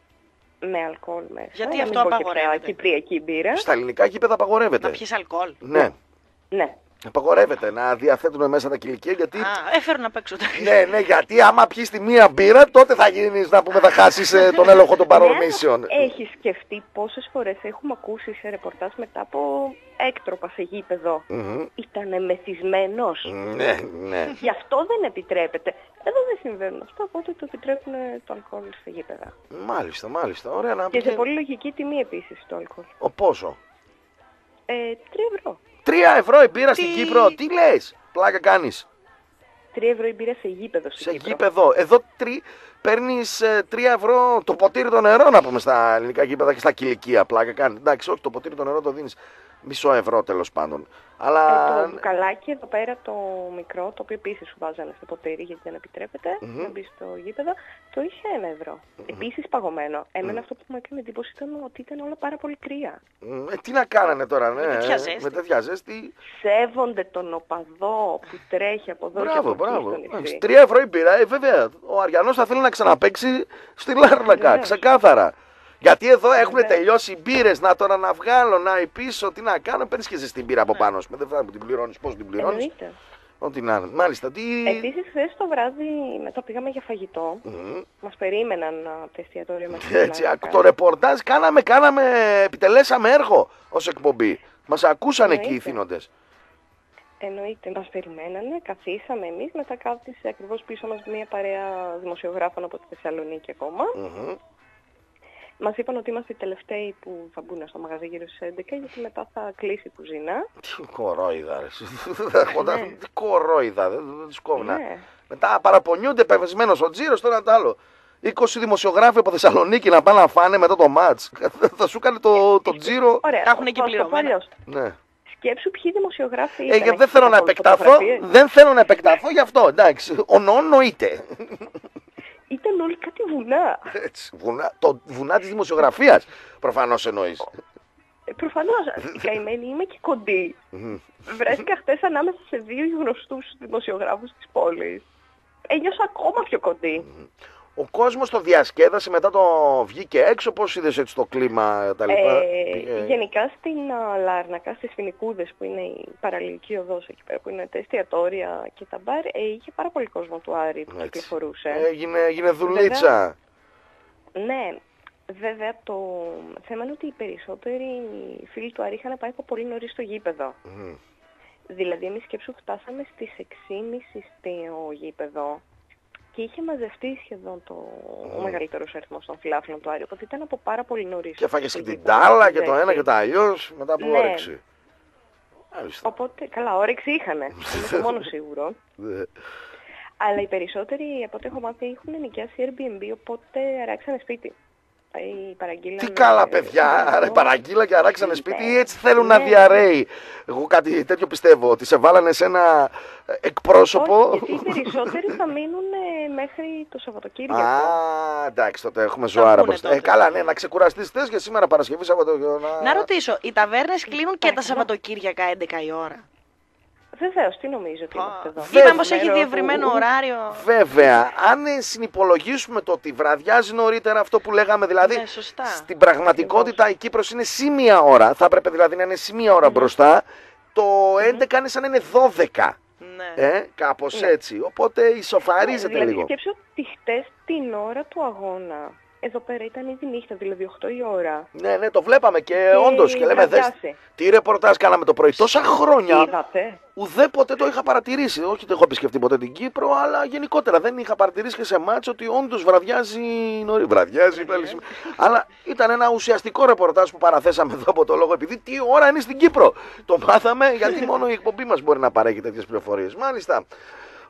Με αλκοόλ μέσα. Γιατί να αυτό μην πω και απαγορεύεται; πια Κυπριακή μπύρα. Στα ελληνικά γήπεδα απαγορεύεται. Να πιεις αλκοόλ. Ναι. Ναι. Απαγορεύεται να διαθέτουν μέσα τα κηλικία γιατί. Α, έφερε να παίξω τα Ναι, ναι, γιατί άμα πιεις τη μία μπύρα, τότε θα γίνεις να πούμε θα χάσεις ε, τον έλεγχο των παρορμήσεων. Έχεις σκεφτεί πόσες φορές έχουμε ακούσει σε ρεπορτάζ μετά από έκτροπα σε γήπεδο; Μμμ. Ήτανε μεθυσμένος; Ναι, ναι. Γι' αυτό δεν επιτρέπεται. Εδώ δεν συμβαίνουν αυτά, οπότε το επιτρέπουν το αλκοόλ σε γήπεδα. Μάλιστα, μάλιστα. Ωραία να Και σε πεις. πολύ λογική τιμή επίσης το αλκοόλ. Ο πόσο; Ε, 3 ευρώ. Τρία ευρώ η μπύρα στην Κύπρο. Τι λες; Πλάκα κάνεις. 3 ευρώ η μπύρα σε γήπεδο στην Σε Κύπρο. γήπεδο. Εδώ τρι... παίρνεις ε, τρία ευρώ το ποτήρι το νερό να πούμε στα ελληνικά γήπεδα και στα κηλικία. Πλάκα κάνει. Εντάξει, όχι, το ποτήρι το νερό το δίνεις μισό ευρώ τέλος πάντων. Αλλά... Ε, το μπουκαλάκι εδώ πέρα το μικρό, το οποίο επίσης σου βάζανε στο ποτήρι γιατί δεν επιτρέπεται Μμμ. να μπει στο γήπεδο, το είχε ένα ευρώ. Επίσης παγωμένο. Εμένα αυτό που μου έκανε εντύπωση ήταν ότι ήταν όλα πάρα πολύ κρύα. Μ, ε, τι να κάνανε τώρα, ναι. τέτοια ε, ζέστη. Με τέτοια ζέστη. Σέβονται τον οπαδό που τρέχει από εδώ και Μπράβο, από εκεί μπράβο. στο νησί. Εντάξει, Τρία ευρώ η μπύρα, ε, βέβαια. Ο Αριανός θα θέλει να ξαναπαίξει στη Λάρνακα, Βεβαίως. ξεκάθαρα. Γιατί εδώ έχουν τελειώσει οι μπύρες. Να τώρα να βγάλω, να πίσω, τι να κάνω. Παίρνεις και ζεστή μπύρα από πάνω σου. Δεν θα την πληρώνεις. Πώς την πληρώνεις; Εννοείται. Ό,τι να είναι. Μάλιστα. Τι. Επίσης χθες το βράδυ μετά πήγαμε για φαγητό. Μμμ. Μας περίμεναν από τα εστιατόρια μας. στην Έτσι, Λάρνακα. ακ- το ρεπορτάζ κάναμε, κάναμε, επιτελέσαμε έργο ως εκπομπή. Μας ακούσαν εκεί οι Εννοείται. θύνοντες. Εννοείται, μας περιμένανε, καθίσαμε εμείς, μετά κάθισε ακριβώς πίσω μας μια παρέα δημοσιογράφων από τη Θεσσαλονίκη ακόμα. Μας είπαν ότι είμαστε οι τελευταίοι που θα μπουν στο μαγαζί γύρω στις 11 γιατί μετά θα κλείσει η κουζίνα. Τι κορόιδα, ρε. Έρχονταν- Τι κορόιδα, δεν δεν τους κόβνα. Ναι. Μετά παραπονιούνται πεφεσμένο ο τζίρος, τώρα το άλλο. 20 δημοσιογράφοι από Θεσσαλονίκη να πάνε να φάνε μετά το μάτς. θα σου κάνει το, το τζίρο. Ωραία, Τα έχουν εκεί θα το πω πληρωμένα. αλλιώς. Ναι. Σκέψου ποιοι δημοσιογράφοι Ε, ήταν. γιατί δεν έχεις θέλω να από επεκταθώ. φωτογραφίες. Δεν θέλω να επεκταθώ γι' αυτό. Εντάξει. Ονονοείται. Ήταν όλοι κάτι βουνά. Έτσι. Βουνά, το βουνά της δημοσιογραφίας. Προφανώς εννοείς. Ε, προφανώς, καημένη είμαι και κοντή. Βρέθηκα χτες ανάμεσα σε δύο γνωστούς δημοσιογράφους της πόλης. Ένιωσα ακόμα πιο κοντή. Ο κόσμος το διασκέδασε μετά το βγήκε έξω. Πώς είδες έτσι το κλίμα τα λοιπά; Ε, Πήγε- γενικά στην α, Λάρνακα, στις Φινικούδες που είναι η παραλιακή οδός εκεί πέρα που είναι τα εστιατόρια και τα μπαρ, ε, είχε πάρα πολύ κόσμο του Άρη που κυκλοφορούσε. Έγινε, έγινε δουλίτσα. Ναι, βέβαια το θέμα είναι ότι οι περισσότεροι φίλοι του Άρη είχαν πάει από πολύ νωρίς στο γήπεδο. Μμ. Δηλαδή εμείς σκέψου φτάσαμε στις 6.30 στο γήπεδο και είχε μαζευτεί σχεδόν το ο μεγαλύτερος αριθμός των φιλάθλων του Άρη, οπότε ήταν από πάρα πολύ νωρίς. Και φάγε στο και την γήπεδο, τάλα στη και το ζέστη. ένα και το αλλιώς μετά από Ναι. όρεξη. Μάλιστα. Οπότε, καλά, όρεξη είχανε. Είναι το μόνο σίγουρο. Ναι. Αλλά οι περισσότεροι, από ό,τι έχω μάθει, έχουν νοικιάσει Airbnb, οπότε αράξανε σπίτι. Ή παραγγείλανε... Τι καλά παιδιά, άρα παραγγείλα και αράξανε σπίτι ή έτσι θέλουν να Ναι. διαρρέει. Εγώ κάτι τέτοιο πιστεύω, ότι σε βάλανε σε ένα ε, εκπρόσωπο. Όχι, γιατί οι περισσότεροι θα μείνουν ε, μέχρι το Σαββατοκύριακο. Α, εντάξει, τότε έχουμε ζωάρα πούνε μπροστά. τότε. Ε, καλά, ναι, να ξεκουραστείς θες και σήμερα Παρασκευής Σαββατοκύριακο. Να... Να ρωτήσω, οι ταβέρνες κλείνουν και τα Σαββατοκύριακα 11 η ώρα; Βεβαίως, τι νομίζω ότι είμαστε εδώ. Είπαμε πως έχει Μέρο διευρυμένο του- ωράριο. Βέβαια, αν ε, συνυπολογίσουμε το ότι βραδιάζει νωρίτερα αυτό που λέγαμε, δηλαδή Ναι, σωστά. στην πραγματικότητα η Κύπρος είναι σήμεια ώρα, θα έπρεπε δηλαδή να είναι σήμεια ώρα μπροστά, το 11 είναι σαν να είναι 12. Ναι. Ε, κάπως Ναι. έτσι. Οπότε ισοφαρίζεται δηλαδή, λίγο. σκέψου ότι χτες την ώρα του αγώνα εδώ πέρα ήταν ήδη νύχτα, δηλαδή 8 η ώρα. Ναι, ναι, το βλέπαμε και, Και όντως. Και λέμε, δες, βραδιάσε. τι ρεπορτάζ κάναμε το πρωί. Τόσα χρόνια Είδατε. ουδέποτε το είχα παρατηρήσει. Όχι ότι έχω επισκεφτεί ποτέ την Κύπρο, αλλά γενικότερα δεν είχα παρατηρήσει και σε μάτσο ότι όντως βραδιάζει νωρί. Βραδιάζει, πάλι σήμερα. Αλλά ήταν ένα ουσιαστικό ρεπορτάζ που παραθέσαμε εδώ από το λόγο, επειδή τι ώρα είναι στην Κύπρο. Το μάθαμε γιατί μόνο η εκπομπή μας μπορεί να παρέχει τέτοιες πληροφορίες. Μάλιστα.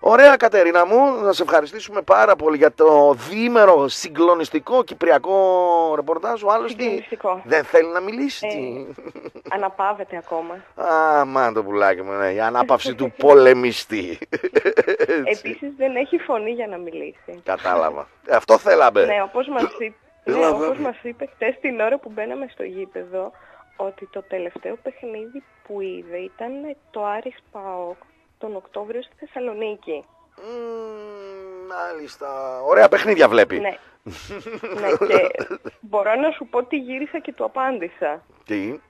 Ωραία Κατερίνα μου, να σε ευχαριστήσουμε πάρα πολύ για το διήμερο συγκλονιστικό κυπριακό ρεπορτάζ. Ο άλλος τι, Συγκλονιστικό. δεν θέλει να μιλήσει. Ε, τι; Αναπαύεται ακόμα. Α, μάν το πουλάκι μου, ναι, η ανάπαυση του πολεμιστή. Επίσης δεν έχει φωνή για να μιλήσει. Κατάλαβα. Ε, Αυτό θέλαμε. Ναι, όπως μας, είπε, ναι, Έλα, όπως βέβαια. μας είπε χτες την ώρα που μπαίναμε στο γήπεδο ότι το τελευταίο παιχνίδι που είδε ήταν το Άρης ΠΑΟΚ τον Οκτώβριο στη Θεσσαλονίκη. Μάλιστα. Ωραία παιχνίδια βλέπει. Ναι. ναι, και μπορώ να σου πω ότι γύρισα και του απάντησα. Τι;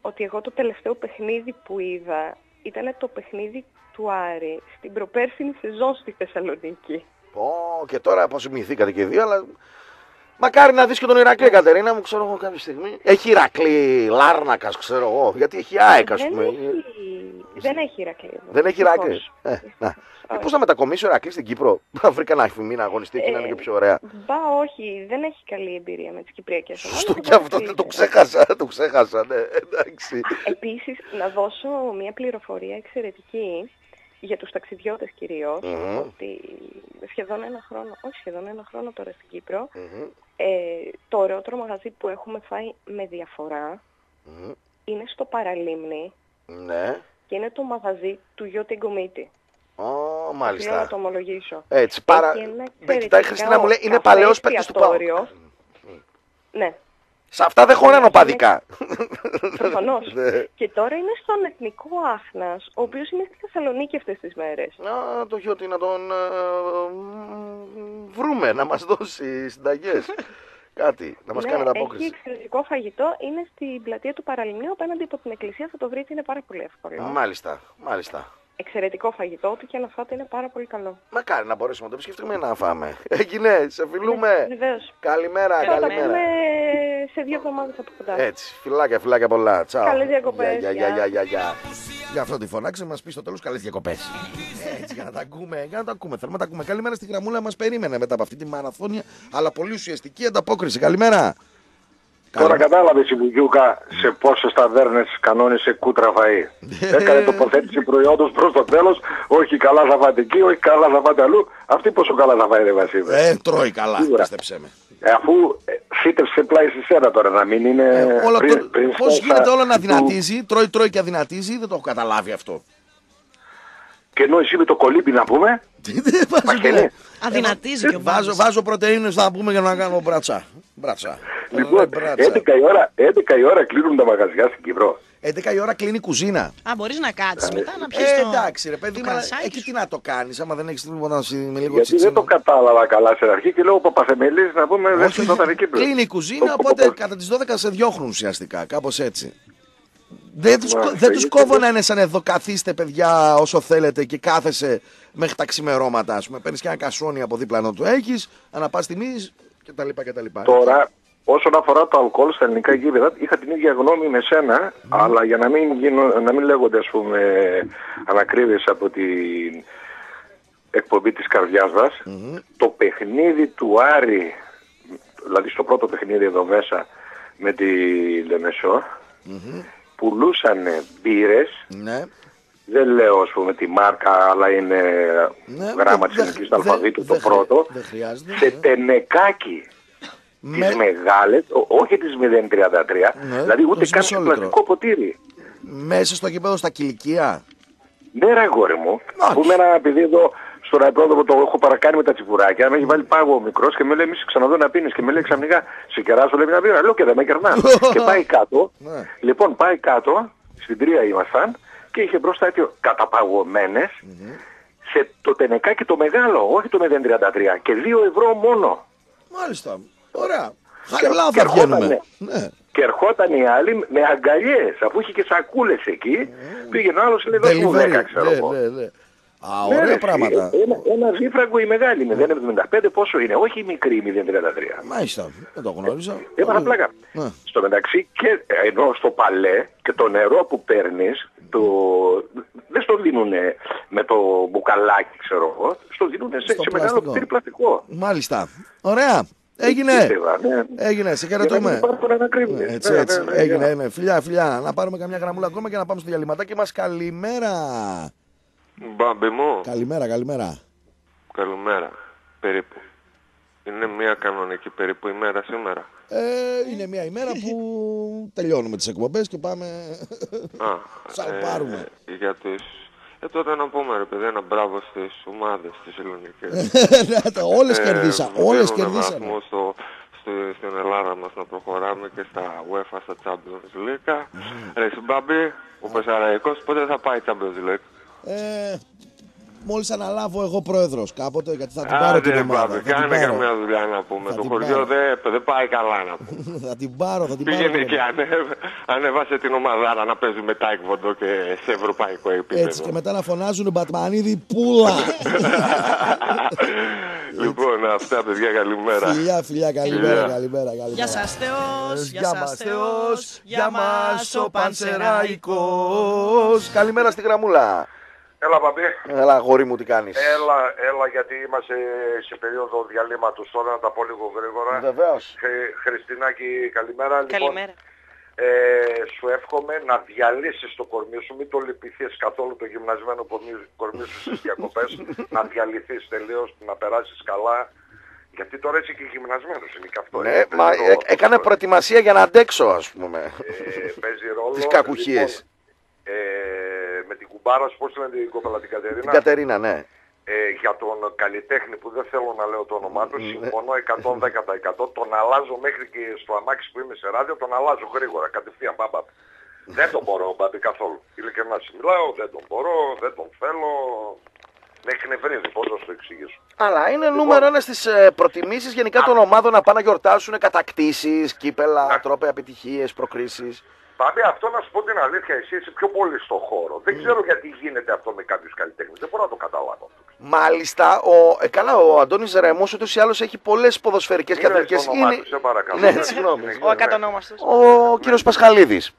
Ότι εγώ το τελευταίο παιχνίδι που είδα ήταν το παιχνίδι του Άρη στην προπέρσινη σεζόν στη Θεσσαλονίκη. Ω, και τώρα αποσημειωθήκατε και οι δύο, αλλά. Μακάρι να δεις και τον Ηρακλή, Κατερίνα μου, ξέρω εγώ κάποια στιγμή. Έχει Ηρακλή Λάρνακας, ξέρω εγώ. Γιατί έχει ΑΕΚ, ας δεν, πούμε. έχει, δεν έχει Ηρακλή εδώ. Δεν έχει Ηρακλή. Δυστυχώς. Ε, να. Μήπω να μετακομίσει ο Ηρακλή στην Κύπρο. Να βρει κανένα αφημί να αγωνιστεί και να είναι και πιο ωραία; Μπα όχι, δεν έχει καλή εμπειρία με τις κυπριακές Στο και αυτό δεν το ξέχασα, το ξέχασα, ναι, εντάξει. Επίσης, να δώσω μια πληροφορία εξαιρετική για τους ταξιδιώτες κυρίως, Μμμ. ότι σχεδόν ένα χρόνο, όχι σχεδόν ένα χρόνο τώρα στην Κύπρο, Μμμ. Ε, το ωραιότερο μαγαζί που έχουμε φάει με διαφορά Μμμ. είναι στο Παραλίμνη Ναι. και είναι το μαγαζί του Γιώτη Γκομίτη. Ω, Θέλω να μάλιστα. το ομολογήσω. Έτσι, παρα... Έχει ένα Με κοιτάει η εξαιρετικά Χριστίνα μου λέει, είναι καφέ παλαιός παίκτης του ΠΑΟΚ. εστιατόριο. Ναι, Σε αυτά δεν χωράνε οπαδικά. προφανώς. Ναι. Και τώρα είναι στον Εθνικό Άχνας, ο οποίος είναι στη Θεσσαλονίκη αυτές τις μέρες. Να το γιώτη να τον ε, μ, βρούμε, να μας δώσει συνταγές. Κάτι, να μας ναι, κάνει έχει ανταπόκριση. εξαιρετικό φαγητό, είναι στην πλατεία του Παραλιμνίου, απέναντι από την εκκλησία, θα το βρείτε, είναι πάρα πολύ εύκολο. Μάλιστα, μάλιστα. Εξαιρετικό φαγητό, ό,τι και να φάτε είναι πάρα πολύ καλό. Μακάρι να μπορέσουμε να το επισκεφτούμε να φάμε. Έγινε, σε φιλούμε. Βεβαίως. Καλημέρα, Θα τα καλημέρα. Πούμε σε δύο εβδομάδες από κοντά. Έτσι, φιλάκια, φιλάκια πολλά. Τσάου. Καλές διακοπές, Γεια, γεια, γεια. γεια, γεια, γεια. Γι' αυτό τη φωνάξε, μας πεις στο τέλος καλές διακοπές. Έτσι, για να τα ακούμε, για να τα ακούμε. Θέλουμε να τα ακούμε. Καλημέρα στη γραμμούλα μας περίμενε μετά από αυτή τη μαραθώνια, αλλά πολύ ουσιαστική ανταπόκριση. Καλημέρα. Τώρα κατάλαβες η Βουγιούκα σε πόσε ταβέρνε κανόνισε κούτρα φαΐ. Έκανε τοποθέτηση προϊόντος προς το τέλος, όχι καλά θα φάτε εκεί, όχι καλά θα φάτε αλλού. Αυτή πόσο καλά θα φάει ρε Βασίλη. Ε, τρώει καλά, Σίγουρα. πίστεψέ με. Ε, αφού ε, φύτευσε πλάι στη σένα τώρα, να μην είναι Ε, Όλα πριν, το, πριν πώς στα- γίνεται όλο να του- δυνατίζει, τρώει, τρώει και αδυνατίζει, δεν το έχω καταλάβει αυτό. Και ενώ εσύ με το κολύμπι να πούμε, Μαχαινή. Αδυνατίζει και ο Βάζω, Βάζος. βάζω πρωτεΐνες να πούμε για να κάνω μπρατσά. Μπρατσά. λοιπόν, Ρε, μπράτσα. 11 η, ώρα, 11 η ώρα κλείνουν τα μαγαζιά στην Κύπρο. 11 η ώρα κλείνει η κουζίνα. Α, μπορείς να κάτσεις μετά να πιεις Ε, το... εντάξει ρε παιδί, το μου, αλλά κρασάκι εκεί τι να το κάνεις, άμα δεν έχεις τίποτα να συ- με λίγο Γιατί δεν το τσιτσίνο. κατάλαβα καλά στην αρχή και λέω Παπαθεμελής να πούμε δεν συνόταν η Κύπρος. Κλείνει η κουζίνα, οπότε κατά τις 12 σε διώχνουν ουσιαστικά, κάπως έτσι. Δεν τους, Μάλιστα, δεν τους γιατί κόβω δεν- να είναι σαν εδώ καθίστε παιδιά όσο θέλετε και κάθεσαι μέχρι τα ξημερώματα ας πούμε. Παίρνεις και ένα κασόνι από δίπλα να το έχεις, αναπάς τιμής και τα λοιπά και τα λοιπά. Τώρα, όσον αφορά το αλκοόλ στα ελληνικά γήπεδα, είχα την ίδια γνώμη με σένα, αλλά για να μην, γίνω, να μην λέγονται ας πούμε ανακρίβειες από την εκπομπή της καρδιάς μας, το παιχνίδι του Άρη, δηλαδή στο πρώτο παιχνίδι εδώ μέσα με τη Λεμεσό, πουλούσαν μπύρες, Ναι. Δεν λέω ας πούμε τη μάρκα, αλλά είναι Ναι, γράμμα δεν- της δεν- ελληνικής δεν- αλφαβήτου το δεν χρει- πρώτο, Δεν χρειάζεται. σε τενεκάκι Με- τις μεγάλες, ό- όχι τις 033, Ναι, δηλαδή ούτε το καν σε μισόλιτρο. πλαστικό ποτήρι. Μέσα στο γήπεδο στα κηλικία. Ναι ρε αγόρι μου, που μένα επειδή εδώ στον αεροδρόμιο το έχω παρακάνει με τα τσιπουράκια, με έχει βάλει πάγο ο μικρός και με λέει μη σε ξαναδώ να πίνεις και με λέει ξαφνικά σε κεράσω λέει μια μπύρα, λέω και δεν με κερνάς. και πάει κάτω, Ναι. λοιπόν πάει κάτω, στην τρία ήμασταν και είχε μπροστά τέτοιο καταπαγωμένες σε το τενεκάκι το μεγάλο, όχι το 033 και 2 ευρώ μόνο. Μάλιστα. Ωραία. Και- Χαλιά και θα βγαίνουμε. ερχότανε. Ναι. Και ερχόταν οι άλλοι με αγκαλιές, αφού είχε και σακούλες εκεί, πήγαινε ο άλλος λέει δώσ' μου Delivery. 10 ξέρω Ναι, εγώ. Ναι, ναι. Α, Ναι, ωραία ρε, πράγματα. Ένα, ένα δίφραγκο η μεγάλη 0,75 πόσο είναι, όχι η μικρή 0,33. Μάλιστα, δεν το γνώριζα. Έβαλα πλάκα. Ναι. Στο μεταξύ και ενώ στο παλέ και το νερό που παίρνεις το... δεν στο δίνουνε με το μπουκαλάκι ξέρω εγώ, στο δίνουνε σε, Στο σε μεγάλο πλαστικό. κτίρι πλαστικό. Μάλιστα. Ωραία. Έγινε. Πίστευα, ναι. Έγινε, σε Για να μην χαιρετούμε. υπάρχουν ανακρίβειες. Έτσι, Ναι, έτσι. ναι, ναι, Έγινε, για. ναι. Φιλιά, φιλιά. Να πάρουμε καμιά γραμμούλα ακόμα και να πάμε στο διαλυματάκι μας. Καλημέρα. Μπάμπη μου, Καλημέρα, καλημέρα. καλημέρα. Περίπου. Είναι μια κανονική περίπου ημέρα σήμερα. Ε, είναι μια ημέρα που τελειώνουμε τις εκπομπές και πάμε... Α, Σαλπάρουμε. ε, για τις... Ε, τότε να πούμε ρε παιδί, ένα μπράβο στις ομάδες τις ελληνικές. Ναι, τα- όλες κερδίσα, που όλες δίνουν κερδίσαμε. βαθμούς στο, στη- στην Ελλάδα μας να προχωράμε και στα UEFA, στα Champions League. Ρε Συμπάμπη, ο Πεσαραϊκός πότε θα πάει Champions League; Ε, μόλις αναλάβω εγώ πρόεδρος κάποτε, γιατί θα την πάρω Άντε την ρε ομάδα. Μπάμπη, Θα την κάνε πάρω. καμιά δουλειά να πούμε. Θα Το την χωριό πάρω. δεν δεν πάει καλά να πούμε. θα την πάρω, θα την πάρω. Πήγαινε την και ανέβ- ανέβασε την ομαδάρα να παίζει με τάικβοντο και σε ευρωπαϊκό επίπεδο. Έτσι και μετά να φωνάζουν Μπατμανίδη πουλα. Λοιπόν, αυτά παιδιά, καλημέρα. φιλιά, φιλιά, καλημέρα, Φιλιά. καλημέρα, καλημέρα. Γεια σας Θεός, Γεια γεια μας σας Θεός, Θεός, για μας ο Πανσεραϊκός. Καλημέρα στη γραμμούλα. Έλα Μπαμπή. Έλα, αγόρι μου, τι κάνεις; Έλα, έλα γιατί είμαστε σε περίοδο διαλύματος τώρα, να τα πω λίγο γρήγορα. Βεβαίως. Χρη- Χριστινάκη, καλημέρα. Λοιπόν, Καλημέρα. ε, σου εύχομαι να διαλύσεις το κορμί σου, μην το λυπηθείς καθόλου το γυμνασμένο κορμί, κορμί σου στις διακοπές, να διαλυθείς τελείως, να περάσεις καλά. Γιατί τώρα είσαι και γυμνασμένος, είναι και αυτό. Ναι, ε, μα παίζει ε, ρόλο. έκανε προετοιμασία για να αντέξω, ας πούμε. Ε, παίζει ρόλο. Τις κακουχίες. Λοιπόν, ε, με την κουμπάρα σου, πώς λένε την κοπέλα την Κατερίνα; Την Κατερίνα, ναι. Ε, για τον καλλιτέχνη που δεν θέλω να λέω το όνομά του, συμφωνώ 110%. Τον αλλάζω μέχρι και στο αμάξι που είμαι σε ράδιο, τον αλλάζω γρήγορα, κατευθείαν μπαμπα. δεν τον μπορώ μπαμπη καθόλου. Ειλικρινά σου μιλάω, δεν τον μπορώ, δεν τον θέλω. Με εκνευρίζει, πώς να σου το εξηγήσω. Αλλά είναι Λοιπόν. νούμερο ένα στις ε, προτιμήσεις γενικά των ομάδων να πάνε να γιορτάσουν κατακτήσεις, κύπελα, τρόπια επιτυχίες, προκρίσεις. Μπαμπη, αυτό να σου πω την αλήθεια, εσύ είσαι πιο πολύ στο χώρο. Δεν ξέρω γιατί γίνεται αυτό με κάποιους καλλιτέχνες. Δεν μπορώ να το καταλάβω. Μάλιστα, ο, ε, καλά, ο Αντώνης Ρέμος ούτως ή άλλως έχει πολλές ποδοσφαιρικές Μην λες καθηγητικές. το όνομά του, σε παρακαλώ. Ναι, Ναι, συγγνώμη. ναι, Ο ακατονόμαστος. Ο κύριος Πασχαλίδης.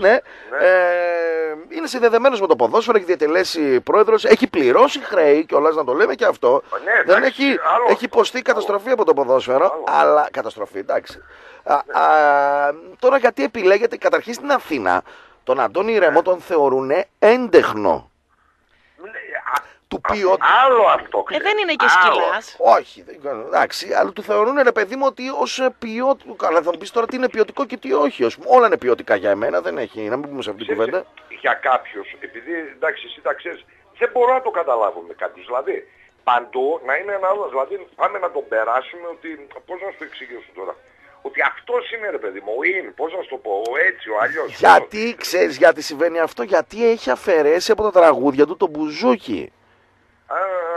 Ναι. Ε, είναι συνδεδεμένος με το ποδόσφαιρο, έχει διατελέσει πρόεδρος, έχει πληρώσει χρέη και να το λέμε και αυτό. Ναι, Δεν εντάξει, έχει, άλλο έχει υποστεί καταστροφή από το ποδόσφαιρο, αλλά καταστροφή, εντάξει. Α, α, τώρα γιατί επιλέγεται καταρχήν στην Αθήνα, τον Αντώνη Ρεμό τον θεωρούν έντεχνο. Του ποιο... Άλλο αυτό. Ε, δεν είναι και Άλλο. σκυλάς. Όχι, δεν κάνω, εντάξει, αλλά του θεωρούν ρε παιδί μου ότι ως ποιοτικό. Καλά, θα μου πεις τώρα τι είναι ποιοτικό και τι όχι. Ας πούμε. Όλα είναι ποιοτικά για εμένα, δεν έχει. Να μην πούμε σε αυτή την κουβέντα. για κάποιους, επειδή εντάξει εσύ τα ξέρεις, δεν μπορώ να το καταλάβω με κάποιους. Δηλαδή, παντού να είναι ένα άλλο, δηλαδή πάμε να τον περάσουμε ότι, πώς να σου το εξηγήσω τώρα, ότι αυτός είναι ρε παιδί μου, ο in, πώς να σου το πω, ο έτσι, ο αλλιώς. Γιατί ξέρεις γιατί συμβαίνει αυτό, Γιατί έχει αφαιρέσει από τα τραγούδια του τον Μπουζούκι.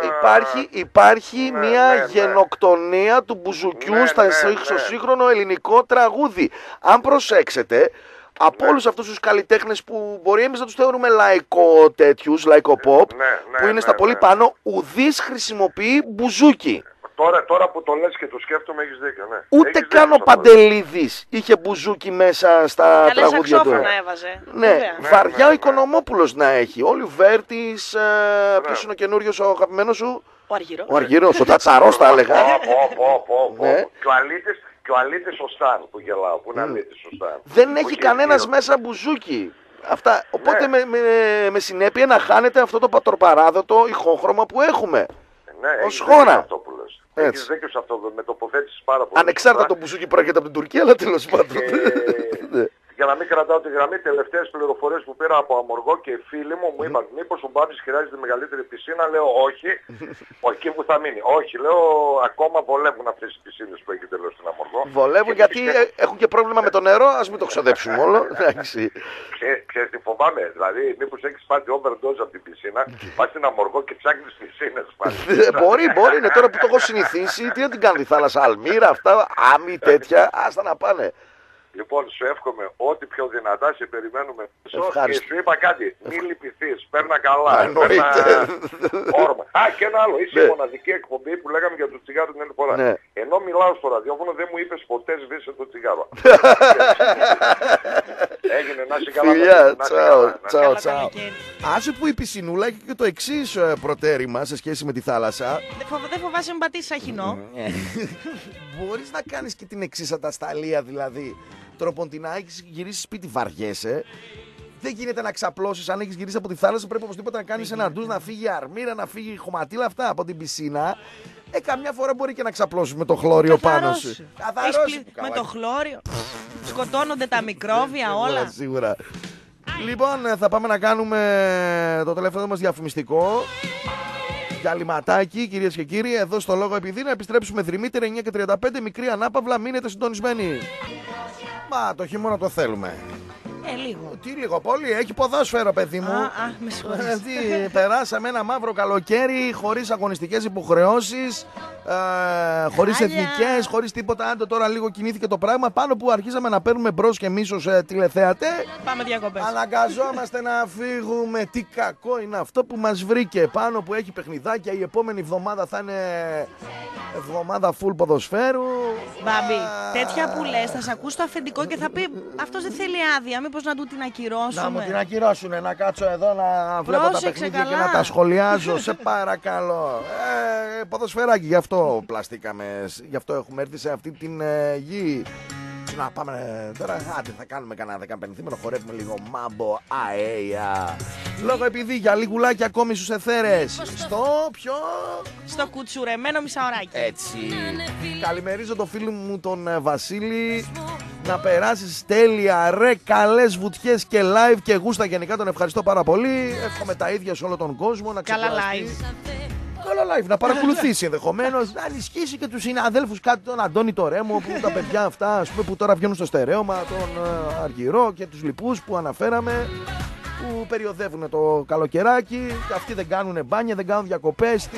Υπάρχει, υπάρχει μια γενοκτονία του μπουζουκιού στα στο σύγχρονο ελληνικό τραγούδι. Αν προσέξετε, από όλους αυτούς τους καλλιτέχνες που μπορεί εμείς να τους θεωρούμε λαϊκό τέτοιους, λαϊκό pop, που είναι στα πολύ πάνω, ουδής χρησιμοποιεί μπουζούκι. Τώρα, τώρα που το λες και το σκέφτομαι έχεις δίκιο, ναι. Ούτε Έχεις καν ο δίκιο σε αυτό. Παντελίδης είχε μπουζούκι μέσα στα Καλέ τραγούδια του. σαξόφωνα έβαζε. Ναι, Βέβαια. βαριά ο Οικονομόπουλος να έχει. Ο Λιβέρτης, ε, ποιος είναι ο καινούριος ο αγαπημένος σου. Ο Αργυρός. Ο Αργυρός, ο Τατσαρός τα έλεγα. Πω, πω, πω, πω, πω. Ναι. Και ο αλήτης, και ο αλήτης ο Σταν που γελάω, που είναι αλήτης ο Σταν. Δεν Που έχει είχε κανένας δύο. μέσα μπουζούκι. Αυτά. Οπότε Ναι. με, με, με συνέπεια να χάνεται αυτό το πατροπαράδοτο ηχόχρωμα που έχουμε. Ναι, ως έχεις χώρα. δίκιο σε αυτό που λες. Έτσι. Έχεις δίκιο σε αυτό, με τοποθέτησης πάρα πολύ. Ανεξάρτητα σωστά. το μπουζούκι προέρχεται από την Τουρκία, αλλά τέλος πάντων. Ναι. Για να μην κρατάω τη γραμμή, τελευταίες πληροφορίες που πήρα από Αμοργό και φίλοι μου μου είπαν μήπως ο Μπάμπης χρειάζεται μεγαλύτερη πισίνα; Λέω όχι, όχι εκεί που θα μείνει. Όχι, λέω ακόμα βολεύουν αυτές οι πισίνες που έχετε λέω στην Αμοργό. Βολεύουν Και γιατί πιστεύω- ε, έχουν και πρόβλημα με το νερό, ας μην το ξοδέψουμε όλο. Εντάξει. Ξέ- Ξέρεις τι φοβάμαι, δηλαδή μήπως έχεις πάρει overdose από την πισίνα, πας στην Αμοργό και ψάχνεις πισίνες πάλι. Ε, μπορεί, μπορεί, είναι τώρα που το έχω συνηθίσει. Τι να την κάνει η θάλασσα, αλμύρα, αυτά, άμυ τέτοια, άστα να πάνε. Λοιπόν, σου εύχομαι ό,τι πιο δυνατά σε περιμένουμε πίσω. Και Ευχαριστώ. σου είπα κάτι, μην λυπηθείς, παίρνα καλά, Εννοείται. παίρνα όρμα. Α, και ένα άλλο, είσαι Ναι. η μοναδική εκπομπή που λέγαμε για το τσιγάρο την άλλη φορά. Ναι. Ενώ μιλάω στο ραδιόφωνο δεν μου είπες ποτέ σβήσε το τσιγάρο. Έγινε, να είσαι καλά. Φιλιά, να είσαι τσάω, καλά. τσάω, τσάω. Άσε που η πισινούλα έχει και το εξής προτέρημα σε σχέση με τη θάλασσα. Δεν φοβ- Δεν φοβάσαι με πατήσεις αχινό. Μπορείς να κάνεις και την εξής ατασταλία δηλαδή. Τροποντινά έχεις γυρίσει σπίτι, βαριέσαι. Δεν γίνεται να ξαπλώσεις. Αν έχεις γυρίσει από τη θάλασσα, πρέπει οπωσδήποτε να κάνεις ένα ντουζ, να φύγει η αρμύρα, να φύγει η χωματίλα αυτά από την πισίνα. Ε, καμιά φορά μπορεί και να ξαπλώσεις με το χλώριο πάνω σου. Έχεις Καθαρός πλη- που Με καλά. το χλώριο. Σκοτώνονται τα μικρόβια όλα. Σίγουρα, σίγουρα. Λοιπόν, ε, θα πάμε να κάνουμε το τελευταίο μας διαφημιστικό. Για λιματάκι, κυρίες και κύριοι, εδώ στο λόγο επειδή να επιστρέψουμε δρυμύτερα 9 και 35, μικρή ανάπαυλα, μείνετε συντονισμένοι. Μα το χειμώνα το θέλουμε. Ε, λίγο. Τι λίγο πολύ, έχει ποδόσφαιρο παιδί μου. Α, α, με συγχωρείς. Ε, τι, περάσαμε ένα μαύρο καλοκαίρι χωρίς αγωνιστικές υποχρεώσεις, ε, χωρίς Χάλια. εθνικές, χωρίς τίποτα. Άντε τώρα λίγο κινήθηκε το πράγμα. Πάνω που αρχίσαμε να παίρνουμε μπρος και εμείς ως ε, τηλεθεατέ, Πάμε διακοπές. Αναγκαζόμαστε να φύγουμε. Τι κακό είναι αυτό που μας βρήκε. Πάνω που έχει παιχνιδάκια. Η επόμενη εβδομάδα θα είναι εβδομάδα full ποδοσφαίρου. Μπάμπη, τέτοια που λες, θα σε ακούσει το αφεντικό και θα πει Αυτός δεν θέλει άδεια. Μήπως να του την ακυρώσουμε. Να μου την ακυρώσουν, να κάτσω εδώ να βλέπω τα Πρόσεξε παιχνίδια και καλά. να τα σχολιάζω. Σε παρακαλώ. Ε, ποδοσφαιράκι, γι' αυτό πλαστήκαμε. Γι' αυτό έχουμε έρθει σε αυτή την ε, γη. Να πάμε ε, τώρα, άντε θα κάνουμε κανένα δεκαπενθήμενο, χορεύουμε λίγο μάμπο, αέια. Λόγω επειδή για λιγουλάκι ακόμη στους εθέρες. Στο πιο... Στο κουτσουρεμένο μισάωράκι. Έτσι. Καλημερίζω το φίλο μου τον ε, Βασίλη. Να περάσεις τέλεια, ρε, καλές βουτιές και live και γούστα γενικά. Τον ευχαριστώ πάρα πολύ. Εύχομαι τα ίδια σε όλο τον κόσμο να Καλά ξεκουραστείς. live. Καλά live, να παρακολουθήσει ενδεχομένως, να ενισχύσει και τους συναδέλφους κάτι, τον Αντώνη το Ρέμο, που τα παιδιά αυτά ας πούμε, που τώρα βγαίνουν στο στερέωμα, τον ε, Αργυρό και τους λοιπούς που αναφέραμε, που περιοδεύουν το καλοκαιράκι, και αυτοί δεν κάνουν μπάνια, δεν κάνουν διακοπές. Τι,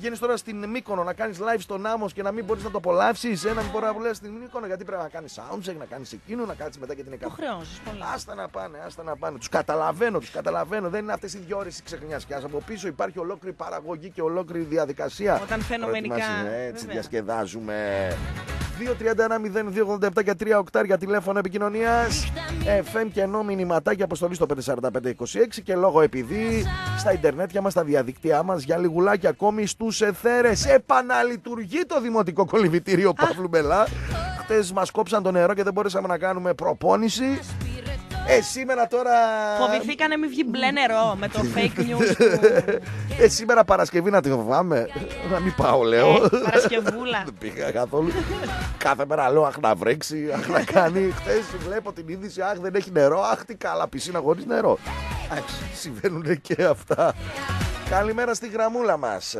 πηγαίνει τώρα στην Μύκονο να κάνεις live στον άμμος και να μην μπορείς να το απολαύσεις. Ένα μην μπορεί να βουλεύει στην Μύκονο γιατί πρέπει να κάνεις soundcheck, να κάνεις εκείνο, να κάτσεις μετά και την εκατό. Χρεώσεις πολλά. Άστα να πάνε, άστα να πάνε. Τους καταλαβαίνω, τους καταλαβαίνω. Δεν είναι αυτές οι δύο ώρε ξεχνιασιά. Από πίσω υπάρχει ολόκληρη παραγωγή και ολόκληρη διαδικασία. Όταν φαινομενικά, Προετοιμασία. Έτσι, βέβαια. διασκεδάζουμε. 2-31-0-287 και 3 οκτάρια τηλέφωνο επικοινωνίας. FM και ενώ μηνυματάκια αποστολή στο 54526 και λόγω επειδή στα Ιντερνετια μας, στα διαδικτύα μας, για λιγουλάκι ακόμη στου εθέρες. Επαναλειτουργεί το δημοτικό κολυβητήριο Παύλου Μπελά. Χτες μας κόψαν το νερό και δεν μπορέσαμε να κάνουμε προπόνηση. Ε, σήμερα τώρα. Φοβηθήκανε μην βγει μπλε νερό με το fake news του. Ε, σήμερα Παρασκευή να τη φοβάμαι. Να μην πάω, λέω. Ε, Παρασκευούλα. Δεν πήγα καθόλου. Κάθε μέρα λέω αχ να βρέξει, αχ να κάνει. Χθε βλέπω την είδηση, αχ δεν έχει νερό, αχ τι καλά πισίνα χωρίς νερό. Εντάξει, συμβαίνουν και αυτά. Καλημέρα στη γραμμούλα μας.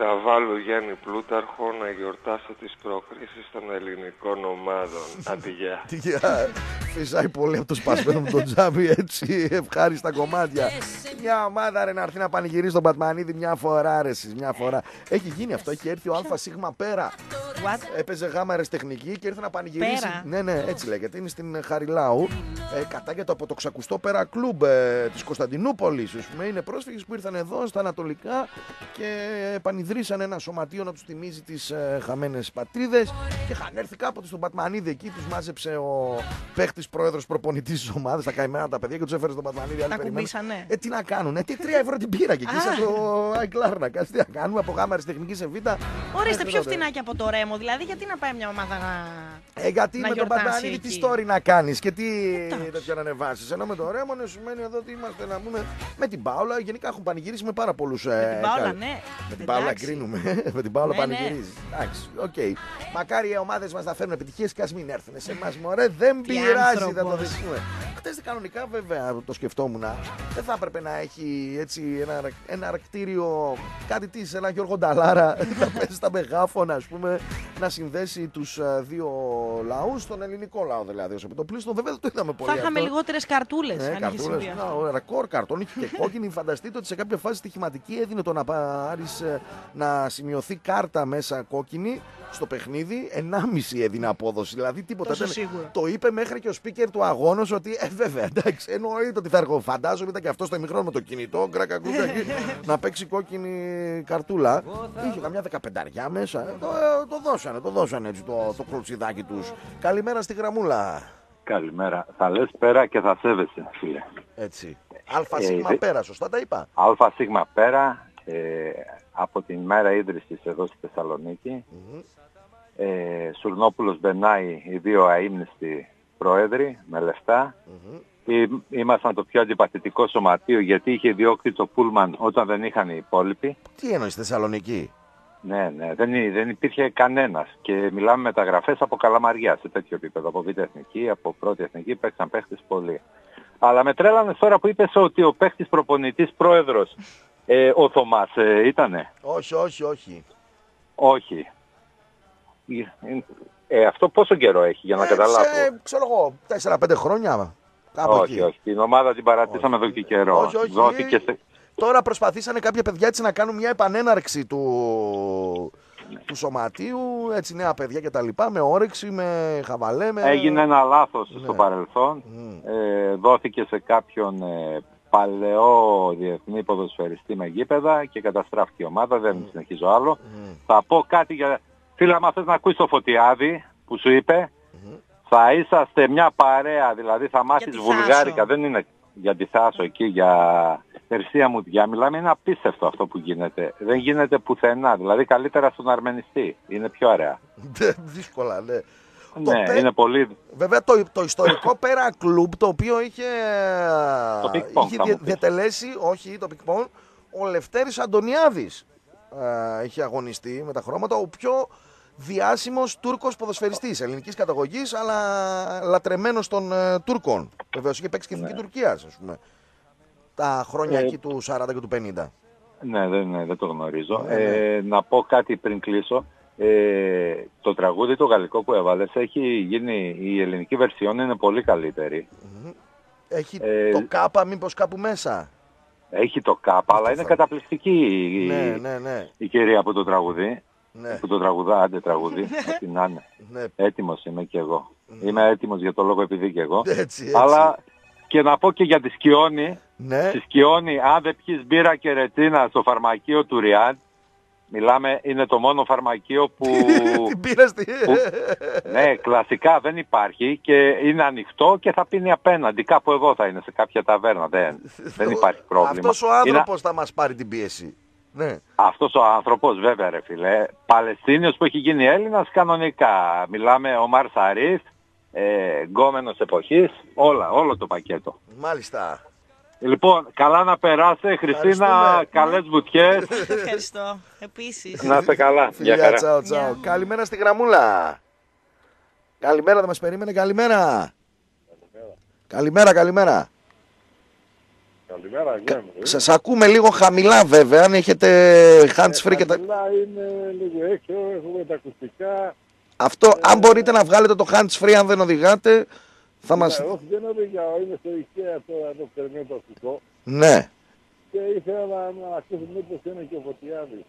Θα βάλω Γιάννη Πλούταρχο να γιορτάσω τις προκρίσεις των ελληνικών ομάδων. Αντιγεια. Τι για- Φυσάει πολύ από το σπασμένο μου το τζάμπι έτσι ευχάριστα κομμάτια. Μια ομάδα ρε να έρθει να πανηγυρίσει τον Πατμανίδη μια φορά ρε εσείς, μια φορά. Έχει γίνει αυτό, έχει έρθει ο Α Σίγμα Πέρα. What? Έπαιζε γάμα τεχνική και ήρθε να πανηγυρίσει. Πέρα; Ναι, ναι, έτσι λέγεται. Είναι στην Χαριλάου. Ε, κατάγεται από το ξακουστό Πέρα Κλουμπ ε, της Κωνσταντινούπολης. Είναι πρόσφυγες που ήρθαν εδώ στα Ανατολικά και πανηγυρίσαν ένα σωματείο να τους θυμίζει τις ε, χαμένες πατρίδες. Και είχαν έρθει κάποτε στον Πατμανίδη εκεί, τους μάζεψε ο παίχτης πρόεδρος προπονητής της ομάδας, τα καημένα τα παιδιά και τους έφερε στον Πατμανίδη. άλλοι Τα περιμένουν. κουμπίσανε. Ε, τι να κάνουν, ε, τι 3 ευρώ την πήρα και εκεί Α. σε το Αϊκλάρνακα. Τι να κάνουμε από γάμα τεχνική σε β. Ορίστε, Μέχρι πιο τότε. φτηνάκι από το ρέμο. Δηλαδή, γιατί να πάει μια ομάδα να. Ε, γιατί να με τον γιορτάσει Πατμανίδη τι εκεί. story να κάνεις και τι τέτοια να ανεβάσεις. Ενώ με το Ρέμονε σημαίνει εδώ ότι είμαστε να πούμε με την Πάολα. Γενικά έχουν πανηγυρίσει με πάρα πολλούς. Με την Πάολα, ναι. Με την Πάολα Εντάξει. κρίνουμε. με την Πάολα Ναι, ναι. πανηγυρίζει. Εντάξει, οκ. Μακάρι οι ομάδες μας να φέρουν επιτυχίες και ας μην έρθουν σε εμάς. Μωρέ, δεν Τι πειράζει, θα το άνθρωπος. δεχτούμε. Χθε κανονικά βέβαια το σκεφτόμουν. Δεν θα έπρεπε να έχει έτσι ένα, ένα αρκτήριο, κάτι της, ένα Γιώργο Νταλάρα, να παίζει στα μεγάφωνα, ας πούμε, να συνδέσει τους δύο λαούς, τον ελληνικό λαό δηλαδή ως επιτοπλίστων. Βέβαια δεν το είδαμε πολύ. Θα είχαμε αυτό. λιγότερες καρτούλες Ναι, αν είχε καρτούλες. συμβεί αυτό. Να, ρεκόρ καρτών είχε και κόκκινη. Φανταστείτε ότι σε κάποια φάση στοιχηματική έδινε το να πάρει να σημειωθεί κάρτα μέσα κόκκινη στο παιχνίδι. 1,5 έδινε απόδοση. Δηλαδή τίποτα. Τόσο δεν- σίγουρα. Το είπε μέχρι και ο speaker του αγώνα ότι ε, βέβαια εντάξει, εννοείται ότι θα έρχομαι. Φαντάζομαι ήταν και αυτό στο ημιχρόνο με το κινητό, γκρακα γκουκα, εκεί, να παίξει κόκκινη καρτούλα. Είχε καμιά δεκαπενταριά μέσα. Ε, Το, ε, το δώσανε, το δώσανε έτσι το, το κλωτσιδάκι τους. Καλημέρα στη γραμμούλα. Καλημέρα. Θα λες πέρα και θα σέβεσαι, φίλε. Έτσι. Αλφα σίγμα Ε, πέρα, σωστά τα είπα. Αλφα σίγμα πέρα, ε, από την μέρα ίδρυσης εδώ στη θεσσαλονικη ε, Σουρνόπουλος Μπενάη, οι δύο αείμνηστοι πρόεδροι με λεφτά. Ή- Ήμασταν το πιο αντιπαθητικό σωματείο γιατί είχε διώξει το Πούλμαν όταν δεν είχαν οι υπόλοιποι. Τι εννοείς Θεσσαλονίκη; Ναι, ναι, δεν, εί- δεν υπήρχε κανένας και μιλάμε μεταγραφές από καλαμαριά σε τέτοιο επίπεδο, από β' εθνική, από πρώτη εθνική, παίξαν παίχτες πολύ. Αλλά με τρέλανες τώρα που είπες ότι ο παίχτης προπονητής πρόεδρος, ε, ο Θωμάς ε, ήτανε; Όχι, όχι, όχι. Όχι. Ε, αυτό πόσο καιρό έχει για να καταλάβω. Σε, ξέρω εγώ, 4-5 χρόνια. Κάπου όχι, εκεί. όχι. Την ομάδα την παρατήσαμε εδώ και καιρό. Όχι, όχι. Δόθηκε σε... Τώρα προσπαθήσανε κάποια παιδιά έτσι να κάνουν μια επανέναρξη του, του σωματείου, έτσι νέα παιδιά και τα λοιπά, με όρεξη, με χαβαλέ, με... Έγινε ένα λάθος Ναι. στο παρελθόν. Ε, δόθηκε σε κάποιον ε, παλαιό διεθνή ποδοσφαιριστή με γήπεδα και καταστράφηκε η ομάδα. Δεν συνεχίζω άλλο. Θα πω κάτι για... Φίλε, άμα θες να ακούσεις το Φωτιάδη που σου είπε, θα είσαστε μια παρέα, δηλαδή θα μάθεις τη βουλγάρικα. Θάσο. Δεν είναι για τη Θάσο εκεί, για Περσία μου διά. Μιλάμε, είναι απίστευτο αυτό που γίνεται. Δεν γίνεται πουθενά. Δηλαδή καλύτερα στον Αρμενιστή. Είναι πιο ωραία. Δύσκολα, ναι. Ναι, πέ- είναι πολύ... Βέβαια το, το ιστορικό Πέρα Κλουμπ το οποίο είχε, Το πικ-πονγκ, είχε θα διε- μου πεις. διατελέσει, όχι το πικπον, ο Λευτέρης Αντωνιάδης ε, είχε αγωνιστεί με τα χρώματα, ο πιο διάσημος Τούρκος ποδοσφαιριστής ελληνικής καταγωγής, αλλά λατρεμένος των ε, Τούρκων. Βεβαίως είχε παίξει και εθνική Τουρκίας, ας πούμε, τα χρόνια Ναι. Ε, εκεί του 40 και του 50. Ναι, δεν, ναι, δεν το γνωρίζω. Ναι, Ε, να πω κάτι πριν κλείσω. Ε, το τραγούδι το γαλλικό που έβαλες έχει γίνει, η ελληνική βερσιόν είναι πολύ καλύτερη. Έχει Ε, το κάπα μήπως κάπου μέσα; Έχει το κάπα, αλλά είναι καταπληκτική η, Ναι, ναι, ναι. η κυρία που το τραγουδεί. Ναι. Που το τραγουδά, άντε τραγουδί, ό,τι να είναι. Ναι. Έτοιμος είμαι και εγώ. Είμαι έτοιμος για το λόγο επειδή και εγώ. Έτσι, έτσι. Αλλά και να πω και για τη Σκιόνη. Ναι. Στη Σκιόνη, αν δεν πιεις μπύρα και ρετσίνα στο φαρμακείο του Ριάν, μιλάμε, είναι το μόνο φαρμακείο που... Την πήρα στη... που- ναι, κλασικά δεν υπάρχει και είναι ανοιχτό και θα πίνει απέναντι. Κάπου εδώ θα είναι, σε κάποια ταβέρνα. Δεν, δεν υπάρχει πρόβλημα. Αυτός ο Είναι- άνθρωπος θα μας πάρει την πίεση. Ναι. αυτός ο άνθρωπος βέβαια ρε φίλε, Παλαιστίνιος που έχει γίνει Έλληνας κανονικά. Μιλάμε ο Μαρ Σαρίφ, ε, γκόμενος εποχής, όλα, όλο το πακέτο. Μάλιστα. Λοιπόν, καλά να περάσετε, Χριστίνα, Ευχαριστούμε. καλές βουτιές. Ευχαριστώ. Επίσης. να είστε καλά. Γεια Φιλιά, χαρά. τσάω, τσάω. Καλημέρα στη γραμμούλα. Καλημέρα, δεν μας περίμενε. Καλημέρα. Καλημέρα, καλημέρα. Καλημέρα, εγώ είμαι. Σας ακούμε λίγο χαμηλά βέβαια, αν έχετε hands free και τα... Χαμηλά είναι λίγο έξω, έχουμε τα ακουστικά. Αυτό, αν μπορείτε να βγάλετε το hands free αν δεν οδηγάτε, θα μας... Ναι, όχι, δεν οδηγάω, είμαι στο IKEA τώρα εδώ περιμένω το ακουστικό. Ναι. Και ήθελα να, να ακούσω μήπως είναι και ο Φωτιάδης.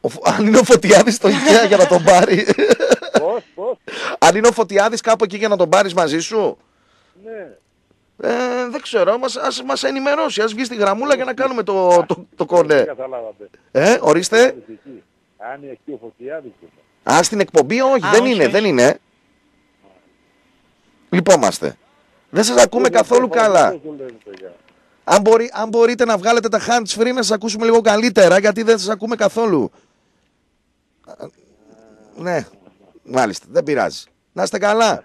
Ο Φω- Αν είναι ο Φωτιάδης στο IKEA για να τον πάρει. Πώς, πώς, Αν είναι ο Φωτιάδης κάπου εκεί για να τον πάρεις μαζί σου. ναι. Ε, δεν ξέρω, μας, ας μας ενημερώσει, ας βγει στη γραμμούλα για να κάνουμε το, το, το κονέ. Δεν καταλάβατε. Ε, ορίστε. Εκεί. Αν είναι εκεί ο Φωτιάδης είναι. Α, στην εκπομπή όχι, Α, δεν όχι, είναι, όχι. δεν είναι. Λυπόμαστε. Δεν σας ακούμε καθόλου καλά. Δεν το λέτε, παιδιά. Αν, μπορεί, αν μπορείτε να βγάλετε τα hands free να σας ακούσουμε λίγο καλύτερα, γιατί δεν σας ακούμε καθόλου. Α, Ναι, μάλιστα, δεν πειράζει. Να είστε καλά.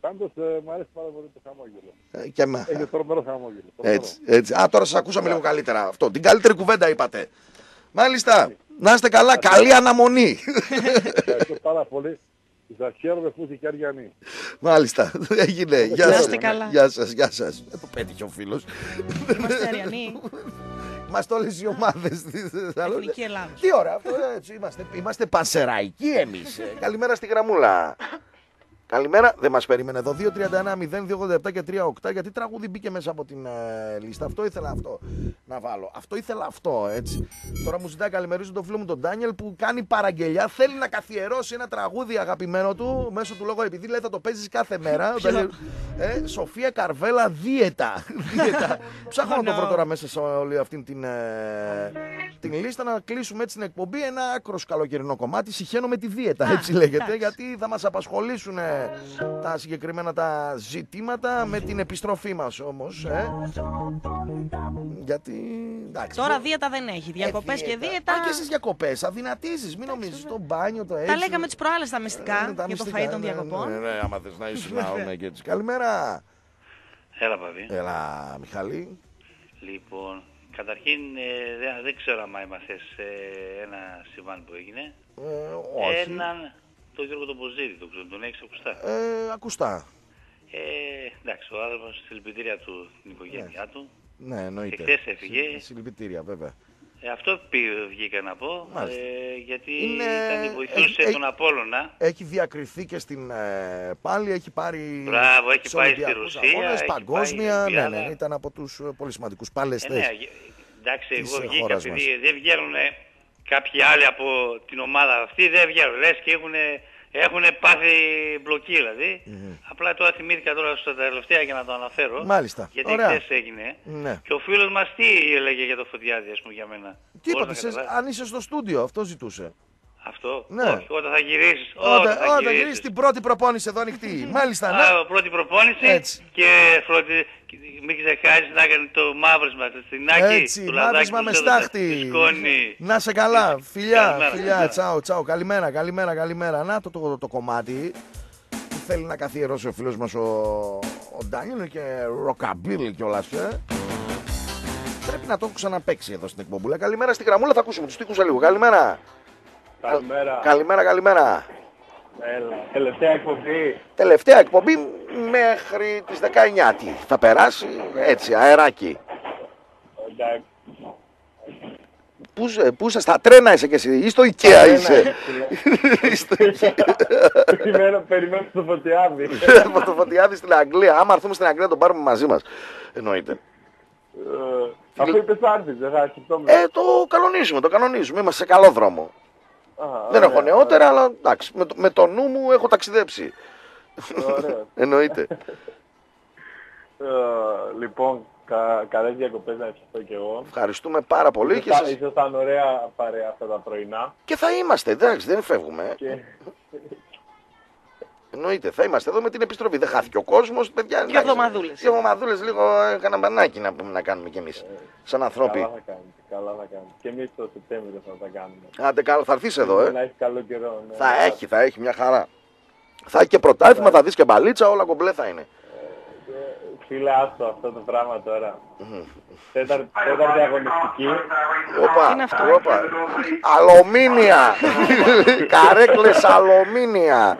Πάντως ε, μου αρέσει πάρα πολύ το χαμόγελο. Ε, και με- Έχει τρομερό χαμόγελο. τρομερό. Έτσι, έτσι. Α, τώρα σας ακούσαμε λίγο καλύτερα αυτό. Την καλύτερη κουβέντα είπατε. Μάλιστα. Να είστε καλά. Καλή αναμονή. Ευχαριστώ πάρα πολύ. Σας χαίρομαι που είσαι και Αριανή. Μάλιστα. Έγινε. Γεια Να σας. είστε καλά. Γεια σας, γεια σας. Δεν το πέτυχε ο φίλος. Είμαστε αριανοί. Είμαστε όλες οι ομάδες της Θεσσαλονίκης. Εθνική Ελλάδα. Τι ώρα, αυτό έτσι είμαστε. Είμαστε πανσεραϊκοί εμείς. Καλημέρα στη γραμμούλα. Καλημέρα, δεν μας περίμενε εδώ. 2.31, 0, 287 και 3.8. Γιατί τραγούδι μπήκε μέσα από την ε, λίστα. Αυτό ήθελα αυτό να βάλω. Αυτό ήθελα αυτό, έτσι. Τώρα μου ζητάει καλημερίζω τον φίλο μου τον Ντάνιελ που κάνει παραγγελιά. Θέλει να καθιερώσει ένα τραγούδι αγαπημένο του μέσω του λόγου επειδή λέει θα το παίζεις κάθε μέρα. Ποιο; ε, Σοφία Καρβέλα δίαιτα. δίαιτα. Ψάχνω να το βρω τώρα μέσα σε όλη αυτή την, ε, την λίστα να κλείσουμε έτσι την εκπομπή. Ένα άκρος καλοκαιρινό κομμάτι. Συχαίνω με τη δίαιτα, έτσι λέγεται. Γιατί θα μας απασχολήσουν ε, τα συγκεκριμένα τα ζητήματα με την επιστροφή μας όμως. Ε. Γιατί. Εντάξει, Τώρα δεν- δίαιτα δεν έχει. Διακοπές και δίαιτα. Α, και στις διακοπές. Αδυνατίζεις. Μην νομίζεις. Το μπάνιο, το έτσι. Τα λέγαμε τις προάλλες τα μυστικά Ε, τα για το μυστικά, φαΐ των ναι, διακοπών. Ναι, ναι, άμα θες να ήσουν να και έτσι. Καλημέρα. Έλα, Παβί. Έλα, Μιχαλή. Λοιπόν, καταρχήν ε, δεν, δεν ξέρω αν είμαστε σε ένα συμβάν που έγινε. Ε, όχι. Έναν, τον Γιώργο τον Ποζίδη, τον ξέρω, τον έχεις ακουστά; Ε, ακουστά. Ε, εντάξει, ο άνθρωπος στη συλληπιτήρια του, την οικογένειά του. Ναι, εννοείται. Εχθές έφυγε. Συ- Συλληπιτήρια, βέβαια. Ε, αυτό πει- βγήκα να πω, Μάλιστα. ε, γιατί Είναι- ήταν, βοηθούσε έχει- τον Απόλλωνα. Έχει διακριθεί και στην ε, πάλι, έχει πάρει. Μπράβο, έχει τους πάει στη Ολυμπιακούς Ρωσία, αγώνες, έχει παγκόσμια. πάει ναι, Ολυμπιάδα. ναι, ήταν από τους πολύ σημαντικούς Ε, παλαιστέ. ναι, γε- εντάξει, της, εγώ ε, βγήκα χώρας επειδή δεν βγαίνουν κάποιοι άλλοι από την ομάδα αυτή, δεν βγαίνουν. Λες και έχουν, έχουν πάθει μπλοκή δηλαδή. Απλά τώρα θυμήθηκα τώρα στα τελευταία για να το αναφέρω. Μάλιστα. Γιατί Ωραία. χθες έγινε. Ναι. Και ο φίλος μας τι έλεγε για το Φωτιάδη, ας πούμε, για μένα; Τίποτα, Μπορείς να ξέρεις, καταλάβεις; αν είσαι στο στούντιο, αυτό ζητούσε. Αυτό; Ναι. Όχι, όταν θα γυρίσεις. Όταν, θα όταν γυρίσεις. γυρίσεις την πρώτη προπόνηση εδώ ανοιχτή. Μάλιστα, ναι. Α, πρώτη προπόνηση Έτσι. και φροντι... μην ξεχάσεις να κάνει το μαύρισμα, το στινάκι, Έτσι, το λαδάκι μαύρισμα που με σου έδωσα, στάχτη. τη σκόνη. Να σε καλά. Φιλιά, Καλημέρα, φιλιά. καλημέρα. Τσάου, τσάου. Καλημέρα, καλημέρα, καλημέρα. Να το, το, το κομμάτι που θέλει να καθιερώσει ο φίλος μας ο, ο Ντάνιελ και ροκαμπίλ κιόλας. Ε. Πρέπει να το έχω ξαναπέξει εδώ στην εκπομπούλα. Καλημέρα στην γραμμούλα, θα ακούσουμε τους τοίχους σε λίγο. Καλημέρα. Καλημέρα. Καλημέρα, καλημέρα. Έλα. Τελευταία εκπομπή. Τελευταία εκπομπή μέχρι τις 19. Τι, θα περάσει έτσι, αεράκι. Εντάξει. Πού, είσαι- πού είσαι, στα τρένα είσαι κι εσύ ή στο Ikea είσαι; Στο Ikea. περιμένω, περιμένω στο φωτιάδι. Από το Φωτιάδη στην Αγγλία. Άμα έρθουμε στην Αγγλία, τον πάρουμε μαζί μας. Εννοείται. Ε, Αφού είπες άρθις, δεν θα σκεφτόμουν. Ε, το κανονίζουμε, το κανονίζουμε. Είμαστε σε καλό δρόμο. Α, Δεν ωραία, έχω νεότερα, αλλά εντάξει, με το, με το νου μου έχω ταξιδέψει. Ωραία. Εννοείται. Ε, λοιπόν, κα, καλές διακοπές να ευχηθώ κι εγώ. Ευχαριστούμε πάρα πολύ και, Ήσασταν- σας... Ήσασταν ωραία παρέα αυτά τα πρωινά. και θα είμαστε. Εντάξει, δεν φεύγουμε. Και... Εννοείται, θα είμαστε εδώ με την επιστροφή. Δεν χάθηκε ο κόσμος, παιδιά. Δύο εβδομαδούλες. Δύο εβδομαδούλες, λίγο ε, κανένα μπανάκι να, πούμε να κάνουμε κι εμείς. Σαν ανθρώποι. Καλά θα κάνετε, καλά θα κάνετε. Και εμείς το Σεπτέμβριο θα τα κάνουμε. Άντε, καλά, θα έρθεις εδώ, Να ε. έχει καλό καιρό. ναι. Θα έχει, θα έχει μια χαρά. Θα έχει και πρωτάθλημα, θα δεις και μπαλίτσα, όλα κομπλέ θα είναι. Φίλε, άστο αυτό το πράγμα τώρα. Τέταρτη, τέταρτη αγωνιστική. Όπα, όπα. Αλομίνια. Καρέκλες αλομίνια.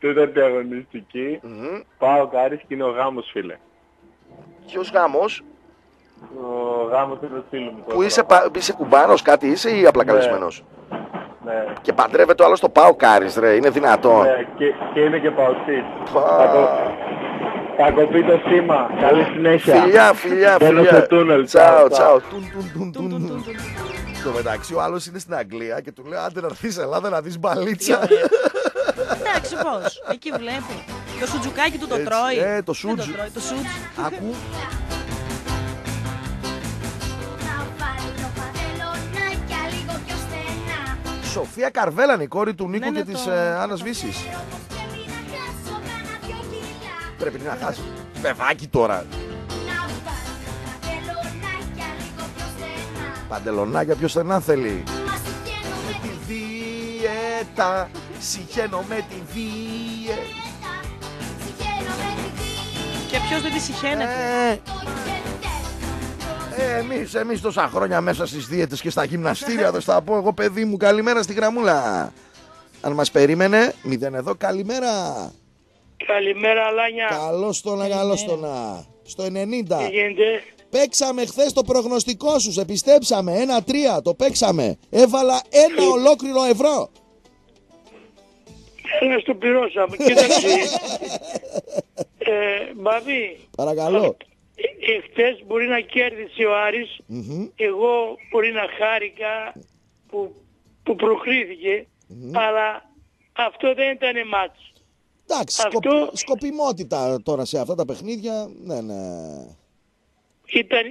Τέταρτη αγωνιστική. Πάω Κάρις και είναι ο γάμος, φίλε. Ποιος γάμος, Ο γάμος του φίλου μου. που είσαι, πα- είσαι κουμπάνος, κάτι είσαι ή απλά Ναι. καλεσμένος. Ναι. Και παντρεύεται ο άλλος το πάω κάρις ρε, είναι δυνατόν. Ναι, και, και είναι και παοξής. Πα. Θα, κο... θα κοπεί το σήμα. Καλή συνέχεια. Φιλιά, φιλιά, Μπαίνω φιλιά. στο τούνελ. Τσάου, τσάου. Τουν, τουν, τουν, τουν. Στο μεταξύ ο άλλος είναι στην Αγγλία και του λέει άντε να έρθεις Ελλάδα να δεις μπαλίτσα. Εντάξει, πώς. Εκεί βλέπει. Το σουτζουκάκι του το Έτσι, τρώει. ε, το Δεν σουτζ. τρώει, Το σουτζ. Άκου. Σοφία Καρβέλα είναι η κόρη του Νίκου Ναι, και ναι, της το- ε, Άννας Βύσης. Πρέπει να χάσει. Παιδάκι τώρα. Παντελονάκια ποιος στενά θέλει. Με τη δίαιτα, συχαίνω με τη δίαιτα. Και ποιος δεν τη συχαίνεται. Ε, εμείς, εμείς τόσα χρόνια μέσα στις δίαιτες και στα γυμναστήρια δεν στα πω εγώ παιδί μου καλημέρα στη γραμμούλα. Αν μας περίμενε, μηδέν εδώ, καλημέρα. Καλημέρα, Αλάνια. Καλώς το να, καλώς το να. Στο 90. Τι γίνεται; Παίξαμε χθες το προγνωστικό σου, σε πιστέψαμε. Ένα-τρία, το παίξαμε. Έβαλα ένα ολόκληρο ευρώ. Ένα το πληρώσαμε. Κοίταξε. ε, Μπαβί, Παρακαλώ. ε, εχθές μπορεί να κέρδισε ο Άρης. Μμμ. Εγώ μπορεί να χάρηκα που, που προκρίθηκε. Αλλά αυτό δεν ήταν μάτς. Εντάξει, Αυτό- σκοπ- σκοπιμότητα τώρα σε αυτά τα παιχνίδια. Ναι, ναι. Ήταν,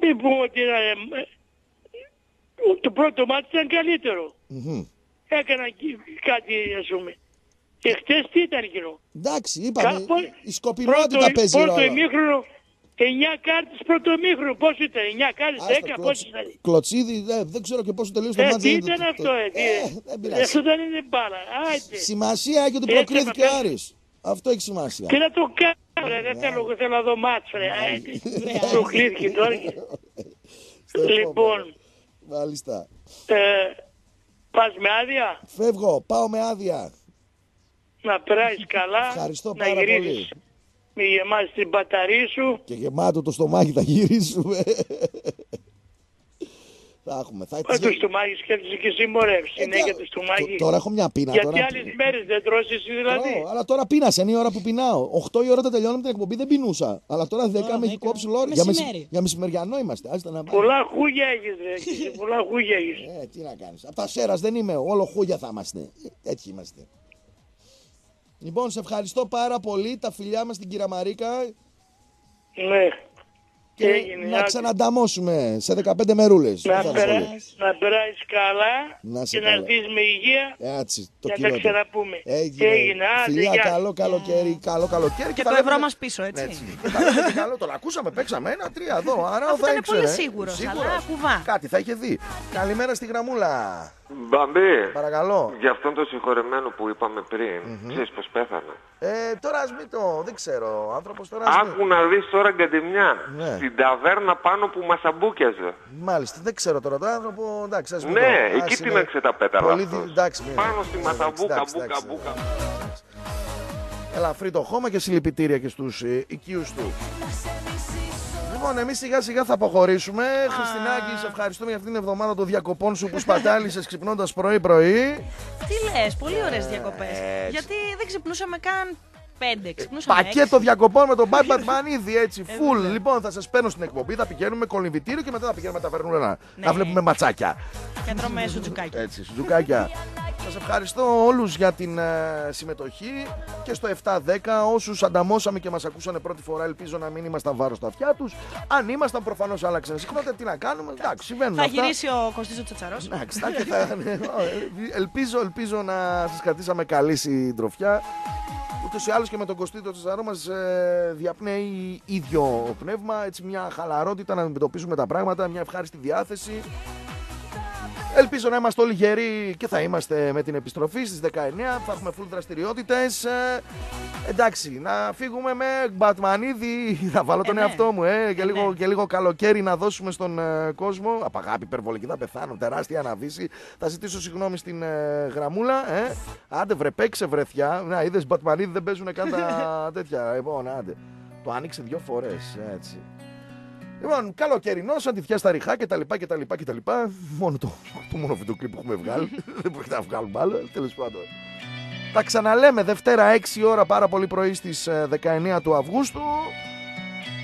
μην πούμε ότι ήταν, ε, το πρώτο μάτς ήταν καλύτερο. Μμμ. Έκανα κι- κάτι ας πούμε. Εχθές τι ήταν εκείνο; Εντάξει, είπαμε, Κάπου- η σκοπιμότητα πρώτο, παίζει πρώτο ρόλο. ημίχρονο, 9 κάρτες πρώτο ημίχρονο. Πώς ήταν, 9 κάρτες, Άστα, 10, πώς κλωτσ- ήταν; Κλωτσίδι, ε, δεν ξέρω και πόσο τελείωσε το Ε, μάτς. τι δεν- ήταν το- αυτό, ε, τι, δεν πειράζει. Αυτό δεν είναι μπάλα. Άιτε. Σημασία έχει ότι Έτσι, προκρίθηκε ο μα- Άρης. Αυτό έχει σημασία. Τι να το κάνω, ρε, δεν θέλω, εγώ θέλω να δω μάτς, ρε. Άιτε. Προκλήθηκε τώρα. Λοιπόν, Μάλιστα. ε, πας με άδεια, Φεύγω, πάω με άδεια. να περάσεις καλά, Ευχαριστώ να πάρα γυρίσεις πολύ. Με γεμάσεις την μπαταρία σου. Και γεμάτο το στομάχι θα γυρίσουμε. θα έχουμε. Θα Μα το στομάχι σκέφτεσαι και εσύ μωρέ, συνέχεια το στομάχι. Ε, Τώρα έχω μια πείνα. Γιατί τώρα... άλλες μέρες δεν τρως εσύ δηλαδή; Τρώω, αλλά τώρα πίνασα, είναι η ώρα που πεινάω. 8 η ώρα τα τελειώνουμε την εκπομπή, δεν πεινούσα. Αλλά τώρα 10 με έχει κόψει λόρ. Για, μεση... Μεσημέρι. για μεσημεριανό είμαστε. Άστα να πάμε. Πολλά χούγια έχεις ρε, εσύ, πολλά χούγια έχεις. Ε, τι να κάνεις. Από τα σέρας δεν είμαι. Όλο χούγια θα είμαστε. Ε, Έτσι είμαστε. Λοιπόν, σε ευχαριστώ πάρα πολύ. Τα φιλιά μας στην κυρία Μαρίκα. Ναι. Και Έγινε, να άντε. ξανανταμώσουμε σε 15 μερούλες. Να, Δεν θα περά, ασχολεί. να περάσεις καλά Να σε και να καλά. έρθεις με υγεία Έτσι, το για να τα κυριότερο. ξαναπούμε. Έγινε. Έγινε, άντε, Φιλιά, γεια. καλό καλοκαίρι, καλό καλοκαίρι. Και τα το λέμε- ευρώ μας πίσω, έτσι. Και τα λέμε και καλό, τον ακούσαμε, παίξαμε ένα, τρία εδώ. Άρα Αυτό θα ήταν ήξερε. πολύ σίγουρος, αλλά κουβά. Κάτι θα είχε δει. Καλημέρα στη γραμμούλα. Μπαμπή, Παρακαλώ. για αυτόν τον συγχωρεμένο που είπαμε πριν, ξέρεις πως πέθανε. Ε, τώρα ας μην το, δεν ξέρω, ο άνθρωπος τώρα ας μην... Άκου να δεις τώρα γκαντεμιά, Ναι. στην ταβέρνα πάνω που μας αμπούκιαζε. Μάλιστα, δεν ξέρω τώρα τον άνθρωπο, εντάξει, ας μην Ναι, το... εκεί ας την είναι έξε τα πέταλα Πολύ αυτός. δι... εντάξει, μην... Πάνω στη Εντάξει, Μασαμπούκα, εντάξει, μπούκα, εντάξει, μπούκα. Ελαφρύ το χώμα και συλληπιτήρια και στους ε, οικείους του. Λοιπόν, εμείς σιγά σιγά θα αποχωρήσουμε. Χριστινάκη, σε ευχαριστούμε για αυτήν την εβδομάδα των διακοπών σου που σπατάλησες ξυπνώντας πρωί-πρωί. Τι λες, πολύ ωραίες διακοπές. Γιατί δεν ξυπνούσαμε καν πέντε, ξυπνούσαμε έξι. Πακέτο διακοπών με τον Μπάμπα Μανίδη, έτσι, Ε, full. βέβαια. λοιπόν, θα σας παίρνω στην εκπομπή, θα πηγαίνουμε κολυμβητήριο και μετά θα πηγαίνουμε να ταβερνούλα να, Ναι. να βλέπουμε ματσάκια. Και τρώμε σουτζουκάκι. Έτσι, σουτζουκάκια. Σας ευχαριστώ όλους για την ε, συμμετοχή και στο 7-10 όσους ανταμώσαμε και μας ακούσανε πρώτη φορά ελπίζω να μην ήμασταν βάρος στα αυτιά τους. Αν ήμασταν προφανώς άλλαξαν συχνότητα, τι να κάνουμε, εντάξει συμβαίνουν Θα αυτά. γυρίσει ο Κωστής ο Τσατσαρός. Εντάξει, τα και θα- ναι, ελπίζω, ελπίζω να σας κρατήσαμε καλή συντροφιά. Ούτως ή άλλως και με τον Κωστή το Τσεσαρό μας ε, διαπνέει ίδιο πνεύμα, έτσι μια χαλαρότητα να αντιμετωπίσουμε τα πράγματα, μια ευχάριστη διάθεση. Ελπίζω να είμαστε όλοι γεροί και θα είμαστε με την επιστροφή στις 19. Θα έχουμε full δραστηριότητες. Ε, εντάξει, να φύγουμε με Μπατμανίδη. Θα βάλω τον ναι. εαυτό μου, ε, και, λίγο, και λίγο καλοκαίρι να δώσουμε στον ε, κόσμο. Από αγάπη υπερβολική θα πεθάνω. Τεράστια αναβίση. Θα ζητήσω συγγνώμη στην ε, γραμμούλα. Ε. Άντε, βρε, παίξε βρεθιά. Να, είδες Μπατμανίδη δεν παίζουν καν τα τέτοια. Λοιπόν, άντε. Το άνοιξε δύο φορές. Έτσι. Λοιπόν, καλοκαιρινός, αντιθιά στα ριχά κτλ. κτλ, κτλ. Μόνο το, το μόνο βίντεο κλιπ που έχουμε βγάλει. Δεν πρόκειται να βγάλουμε άλλο. Τέλος πάντων. Τα ξαναλέμε Δευτέρα 6 ώρα πάρα πολύ πρωί στις ε, 19 του Αυγούστου.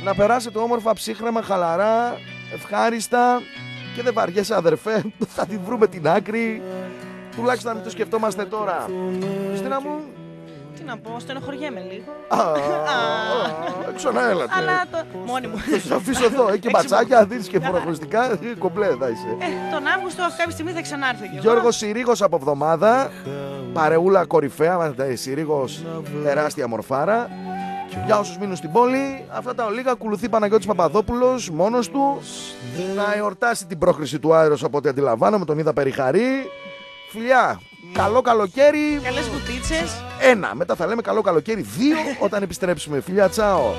Να περάσετε όμορφα, ψύχρεμα, χαλαρά, ευχάριστα και δεν βαριέσαι αδερφέ. Θα τη βρούμε την άκρη. Τουλάχιστον να μην το σκεφτόμαστε τώρα. Χριστίνα μου, Τι να πω, στενοχωριέμαι λίγο. έξω να έλατε. Αλλά το... μόνη μου. Θα σε αφήσω εδώ. Έχει και μπατσάκια, δεις και προχρωστικά. Κομπλέ θα είσαι. Ε, τον Αύγουστο κάποια στιγμή θα ξανάρθει και εγώ. Γιώργος Συρίγος από εβδομάδα. Παρεούλα κορυφαία. μας, ε, Συρίγος τεράστια μορφάρα. Για όσους μείνουν στην πόλη, αυτά τα ολίγα ακολουθεί Παναγιώτης Παπαδόπουλος μόνος του να εορτάσει την πρόκριση του Άερος από ό,τι αντιλαμβάνομαι, τον είδα περιχαρή. Φιλιά, καλό καλοκαίρι. Καλές βουτίτσες. Ένα. Μετά θα λέμε καλό καλοκαίρι. Δύο όταν επιστρέψουμε. Φιλιά, τσάω.